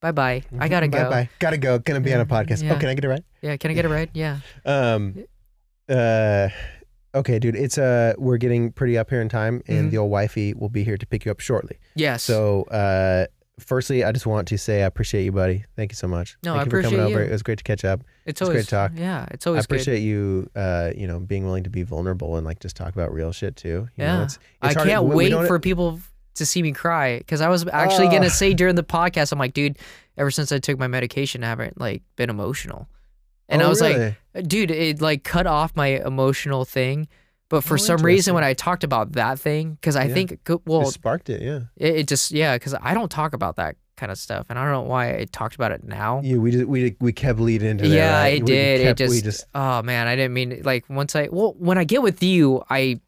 Bye bye. I gotta bye go. Bye. Gotta go. Gonna be on a podcast. Yeah. Oh, can I get it right? Yeah, can I get it right? Yeah. Um, uh, Okay, dude. It's uh, we're getting pretty up here in time, and Mhm. the old wifey will be here to pick you up shortly. Yes. So, uh, firstly, I just want to say I appreciate you, buddy. Thank you so much. No, Thank I you for coming appreciate over. you. It was great to catch up. it's it's great to talk. Yeah, it's always good. I appreciate you, uh, you know, being willing to be vulnerable and like just talk about real shit too. You know, Yeah. it's, I hard- can't we- we wait don't- for people to see me cry because I was actually Oh. gonna say during the podcast, I'm like, dude, ever since I took my medication, I haven't like been emotional, and Oh, I was really? like, dude, it like cut off my emotional thing. But for Oh, some reason, when I talked about that thing, because I Yeah. think, well, it sparked it. Yeah. it, it just yeah, because I don't talk about that kind of stuff, and I don't know why I talked about it now. Yeah. We just we we kept leading into that. Yeah, right? it We did. It kept- we just, just oh man, I didn't mean like once I well when I get with you, I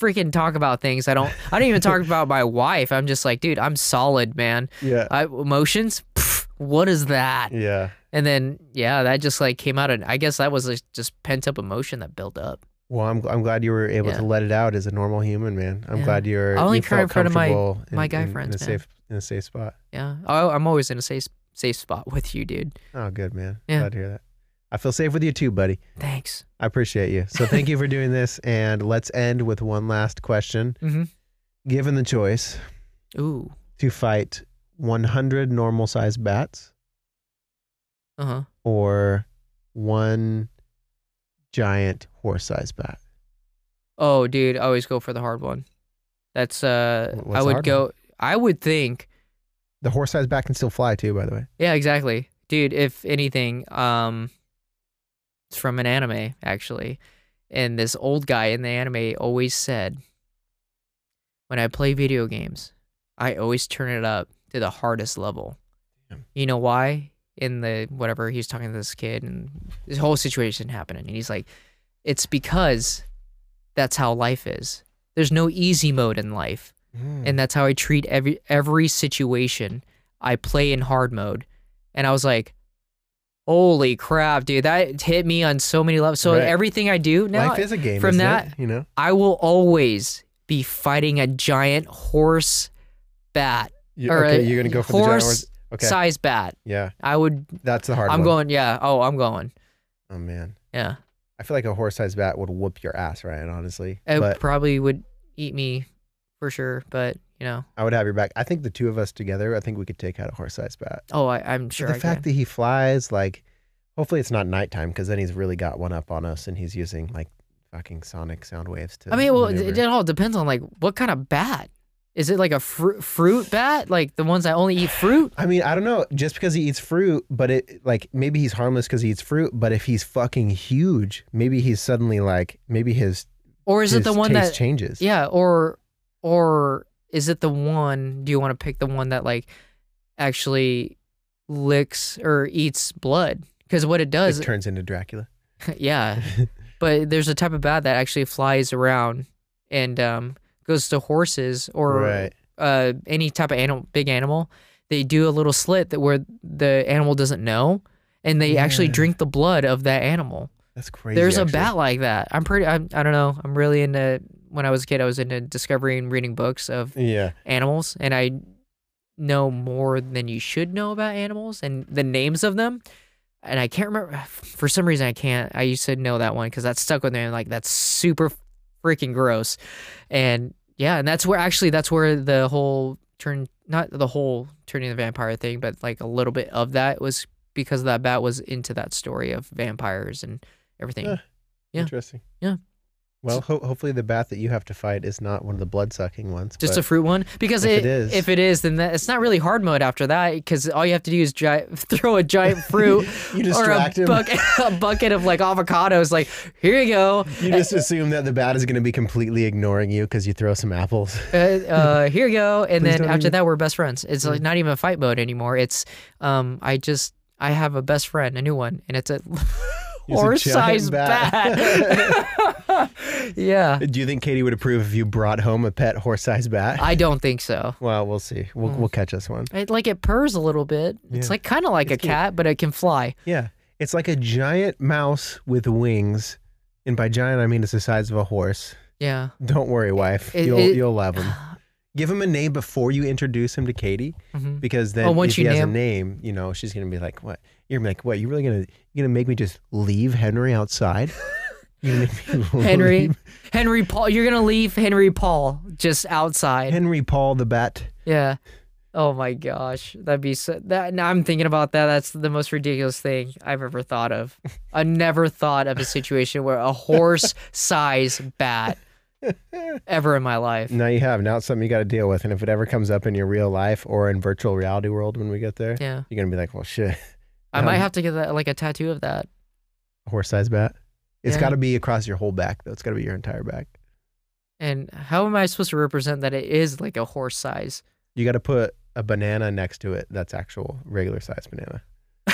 freaking talk about things. I don't. I don't even talk about my wife. I'm just like, dude, I'm solid, man. yeah I, emotions, Pff, what is that? yeah. And then yeah, that just like came out, and I guess that was like, just pent up emotion that built up. Well, I'm I'm glad you were able Yeah. to let it out as a normal human, man. I'm Yeah. glad you're. I only you cry in front of my- comfortable my in- guy in, friends, in a man. safe in a safe spot. Yeah, I, I'm always in a safe safe spot with you, dude. Oh, good man. Yeah. Glad to hear that. I feel safe with you too, buddy. Thanks. I appreciate you. So thank you for doing this, and let's end with one last question. Mm-hmm. Given the choice Ooh. to fight 100 normal sized bats Uh huh. or one giant horse sized bat. Oh, dude, I always go for the hard one. That's uh, what's I would go. one? I would think The horse sized bat can still fly too, by the way. Yeah, exactly. Dude, if anything, um it's from an anime actually. And this old guy in the anime always said, "When I play video games, I always turn it up to the hardest level." Damn. You know why? In the whatever he's talking to this kid and this whole situation happening and he's like, "It's because that's how life is. There's no easy mode in life." Mm. and that's how I treat every every situation. I play in hard mode, and I was like, "Holy crap, dude! That hit me on so many levels." So Right. everything I do now, Life is a game. from that- it? you know, I will always be fighting a giant horse bat, you, or okay, a you're gonna go for the giant horse horse. Okay, size bat. yeah, I would. that's the hard I'm one. going. Yeah. Oh, I'm going. Oh man, Yeah. I feel like a horse sized bat would whoop your ass, Ryan. Honestly, It but probably would eat me for sure, but you know. I would have your back. I think the two of us together, I think we could take out a horse sized bat. Oh, I, I'm But sure. the I fact can. that he flies, like, hopefully it's not nighttime because then he's really got one up on us and he's using like fucking sonic sound waves to. I mean, well, it, it all depends on like what kind of bat. Is it like a fruit fruit bat, like the ones that only eat fruit, I mean, I don't know. Just because he eats fruit, but it like maybe he's harmless because he eats fruit. But if he's fucking huge, maybe he's suddenly like maybe his or is it the one that? changes. Yeah, or or is it the one? Do you want to pick the one that like actually licks or eats blood? Because what it does, it turns into Dracula. yeah. But there's a type of bat that actually flies around and um, goes to horses or right. uh, any type of animal, big animal, they do a little slit that where the animal doesn't know, and they actually drink the blood of that animal. That's crazy. There's a bat like that. I'm pretty. I'm, I don't know. I'm really into. When I was a kid, I was into discovering and reading books of Yeah. animals, and I know more than you should know about animals and the names of them. And I can't remember for some reason. I can't. I used to know that one because that stuck with me. and, Like that's super freaking gross. And yeah, and that's where actually that's where the whole turn not the whole turning the vampire thing, but like a little bit of that was because that bat was into that story of vampires and everything. Yeah. Yeah. Interesting. Yeah. Well, ho- hopefully the bat that you have to fight is not one of the blood sucking ones. Just a fruit one, because if it, it is- if it is, then that, it's not really hard mode after that. Because all you have to do is gi- throw a giant fruit you or a bucket, a bucket of like avocados. Like here you go, You just assume that the bat is going to be completely ignoring you because you throw some apples. uh, uh, here you go, and Please then after even- that we're best friends. It's like not even a fight mode anymore. It's um, I just I have a best friend, a new one, and it's a A horse-sized giant bat. yeah, Do you think Katie would approve if you brought home a pet horse-sized bat? I don't think so. well, we'll see. We'll Mm. we'll catch us one. It, like it purrs a little bit. It's like kind of like It's a cute. cat, but it can fly. Yeah, it's like a giant mouse with wings, and by giant I mean it's the size of a horse. Yeah. Don't worry, wife. It- you'll it- you'll love him. Give him a name before you introduce him to Katie, Mhm. because then Oh, once if you he has a name- name, you know she's gonna be like, "What?" You're like, "What? You really gonna you gonna make me just leave Henry outside?" You make people Henry. Henry Paul. You're gonna leave Henry Paul just outside. Henry Paul the Bat. yeah. Oh my gosh, that'd be so. That now I'm thinking about that. That's the most ridiculous thing I've ever thought of. I never thought of a situation where a horse-size bat ever in my life. Now you have. Now it's something you got to deal with. And if it ever comes up in your real life or in virtual reality world when we get there, Yeah, you're gonna be like, well, shit, I might Um, have to get that like a tattoo of that. horse-sized bat. It's Yeah. got to be across your whole back though. It's got to be your entire back. And how am I supposed to represent that it is like a horse size? You got to put a banana next to it. That's actual regular size banana.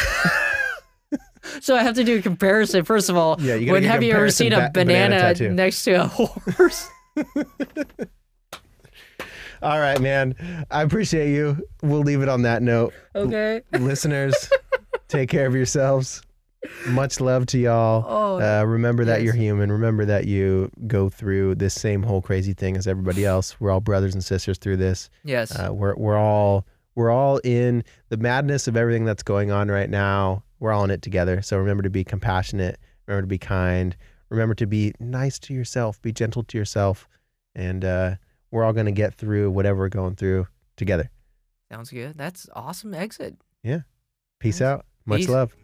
So I have to do a comparison. First of all, Yeah, you when have you ever seen a ba- banana banana, next to a horse? All right, man. I appreciate you. We'll leave it on that note. okay. Listeners, take care of yourselves. Much love to y'all. Oh, Uh, remember that yes. you're human. Remember that you go through this same whole crazy thing as everybody else. We're all brothers and sisters through this. yes. Uh, we're we're all we're all in the madness of everything that's going on right now. We're all in it together. So remember to be compassionate. Remember to be kind. Remember to be nice to yourself. Be gentle to yourself. And uh, we're all going to get through whatever we're going through together. Sounds good. That's awesome exit. Yeah. Peace Nice. out. Much Peace. love.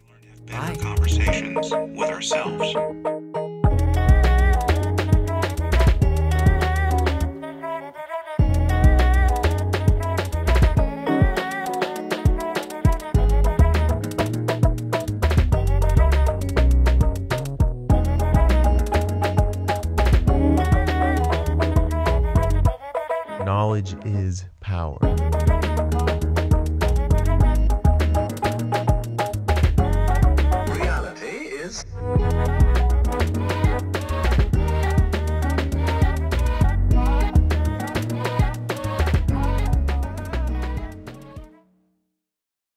Bye. conversations with ourselves. Knowledge is power. Música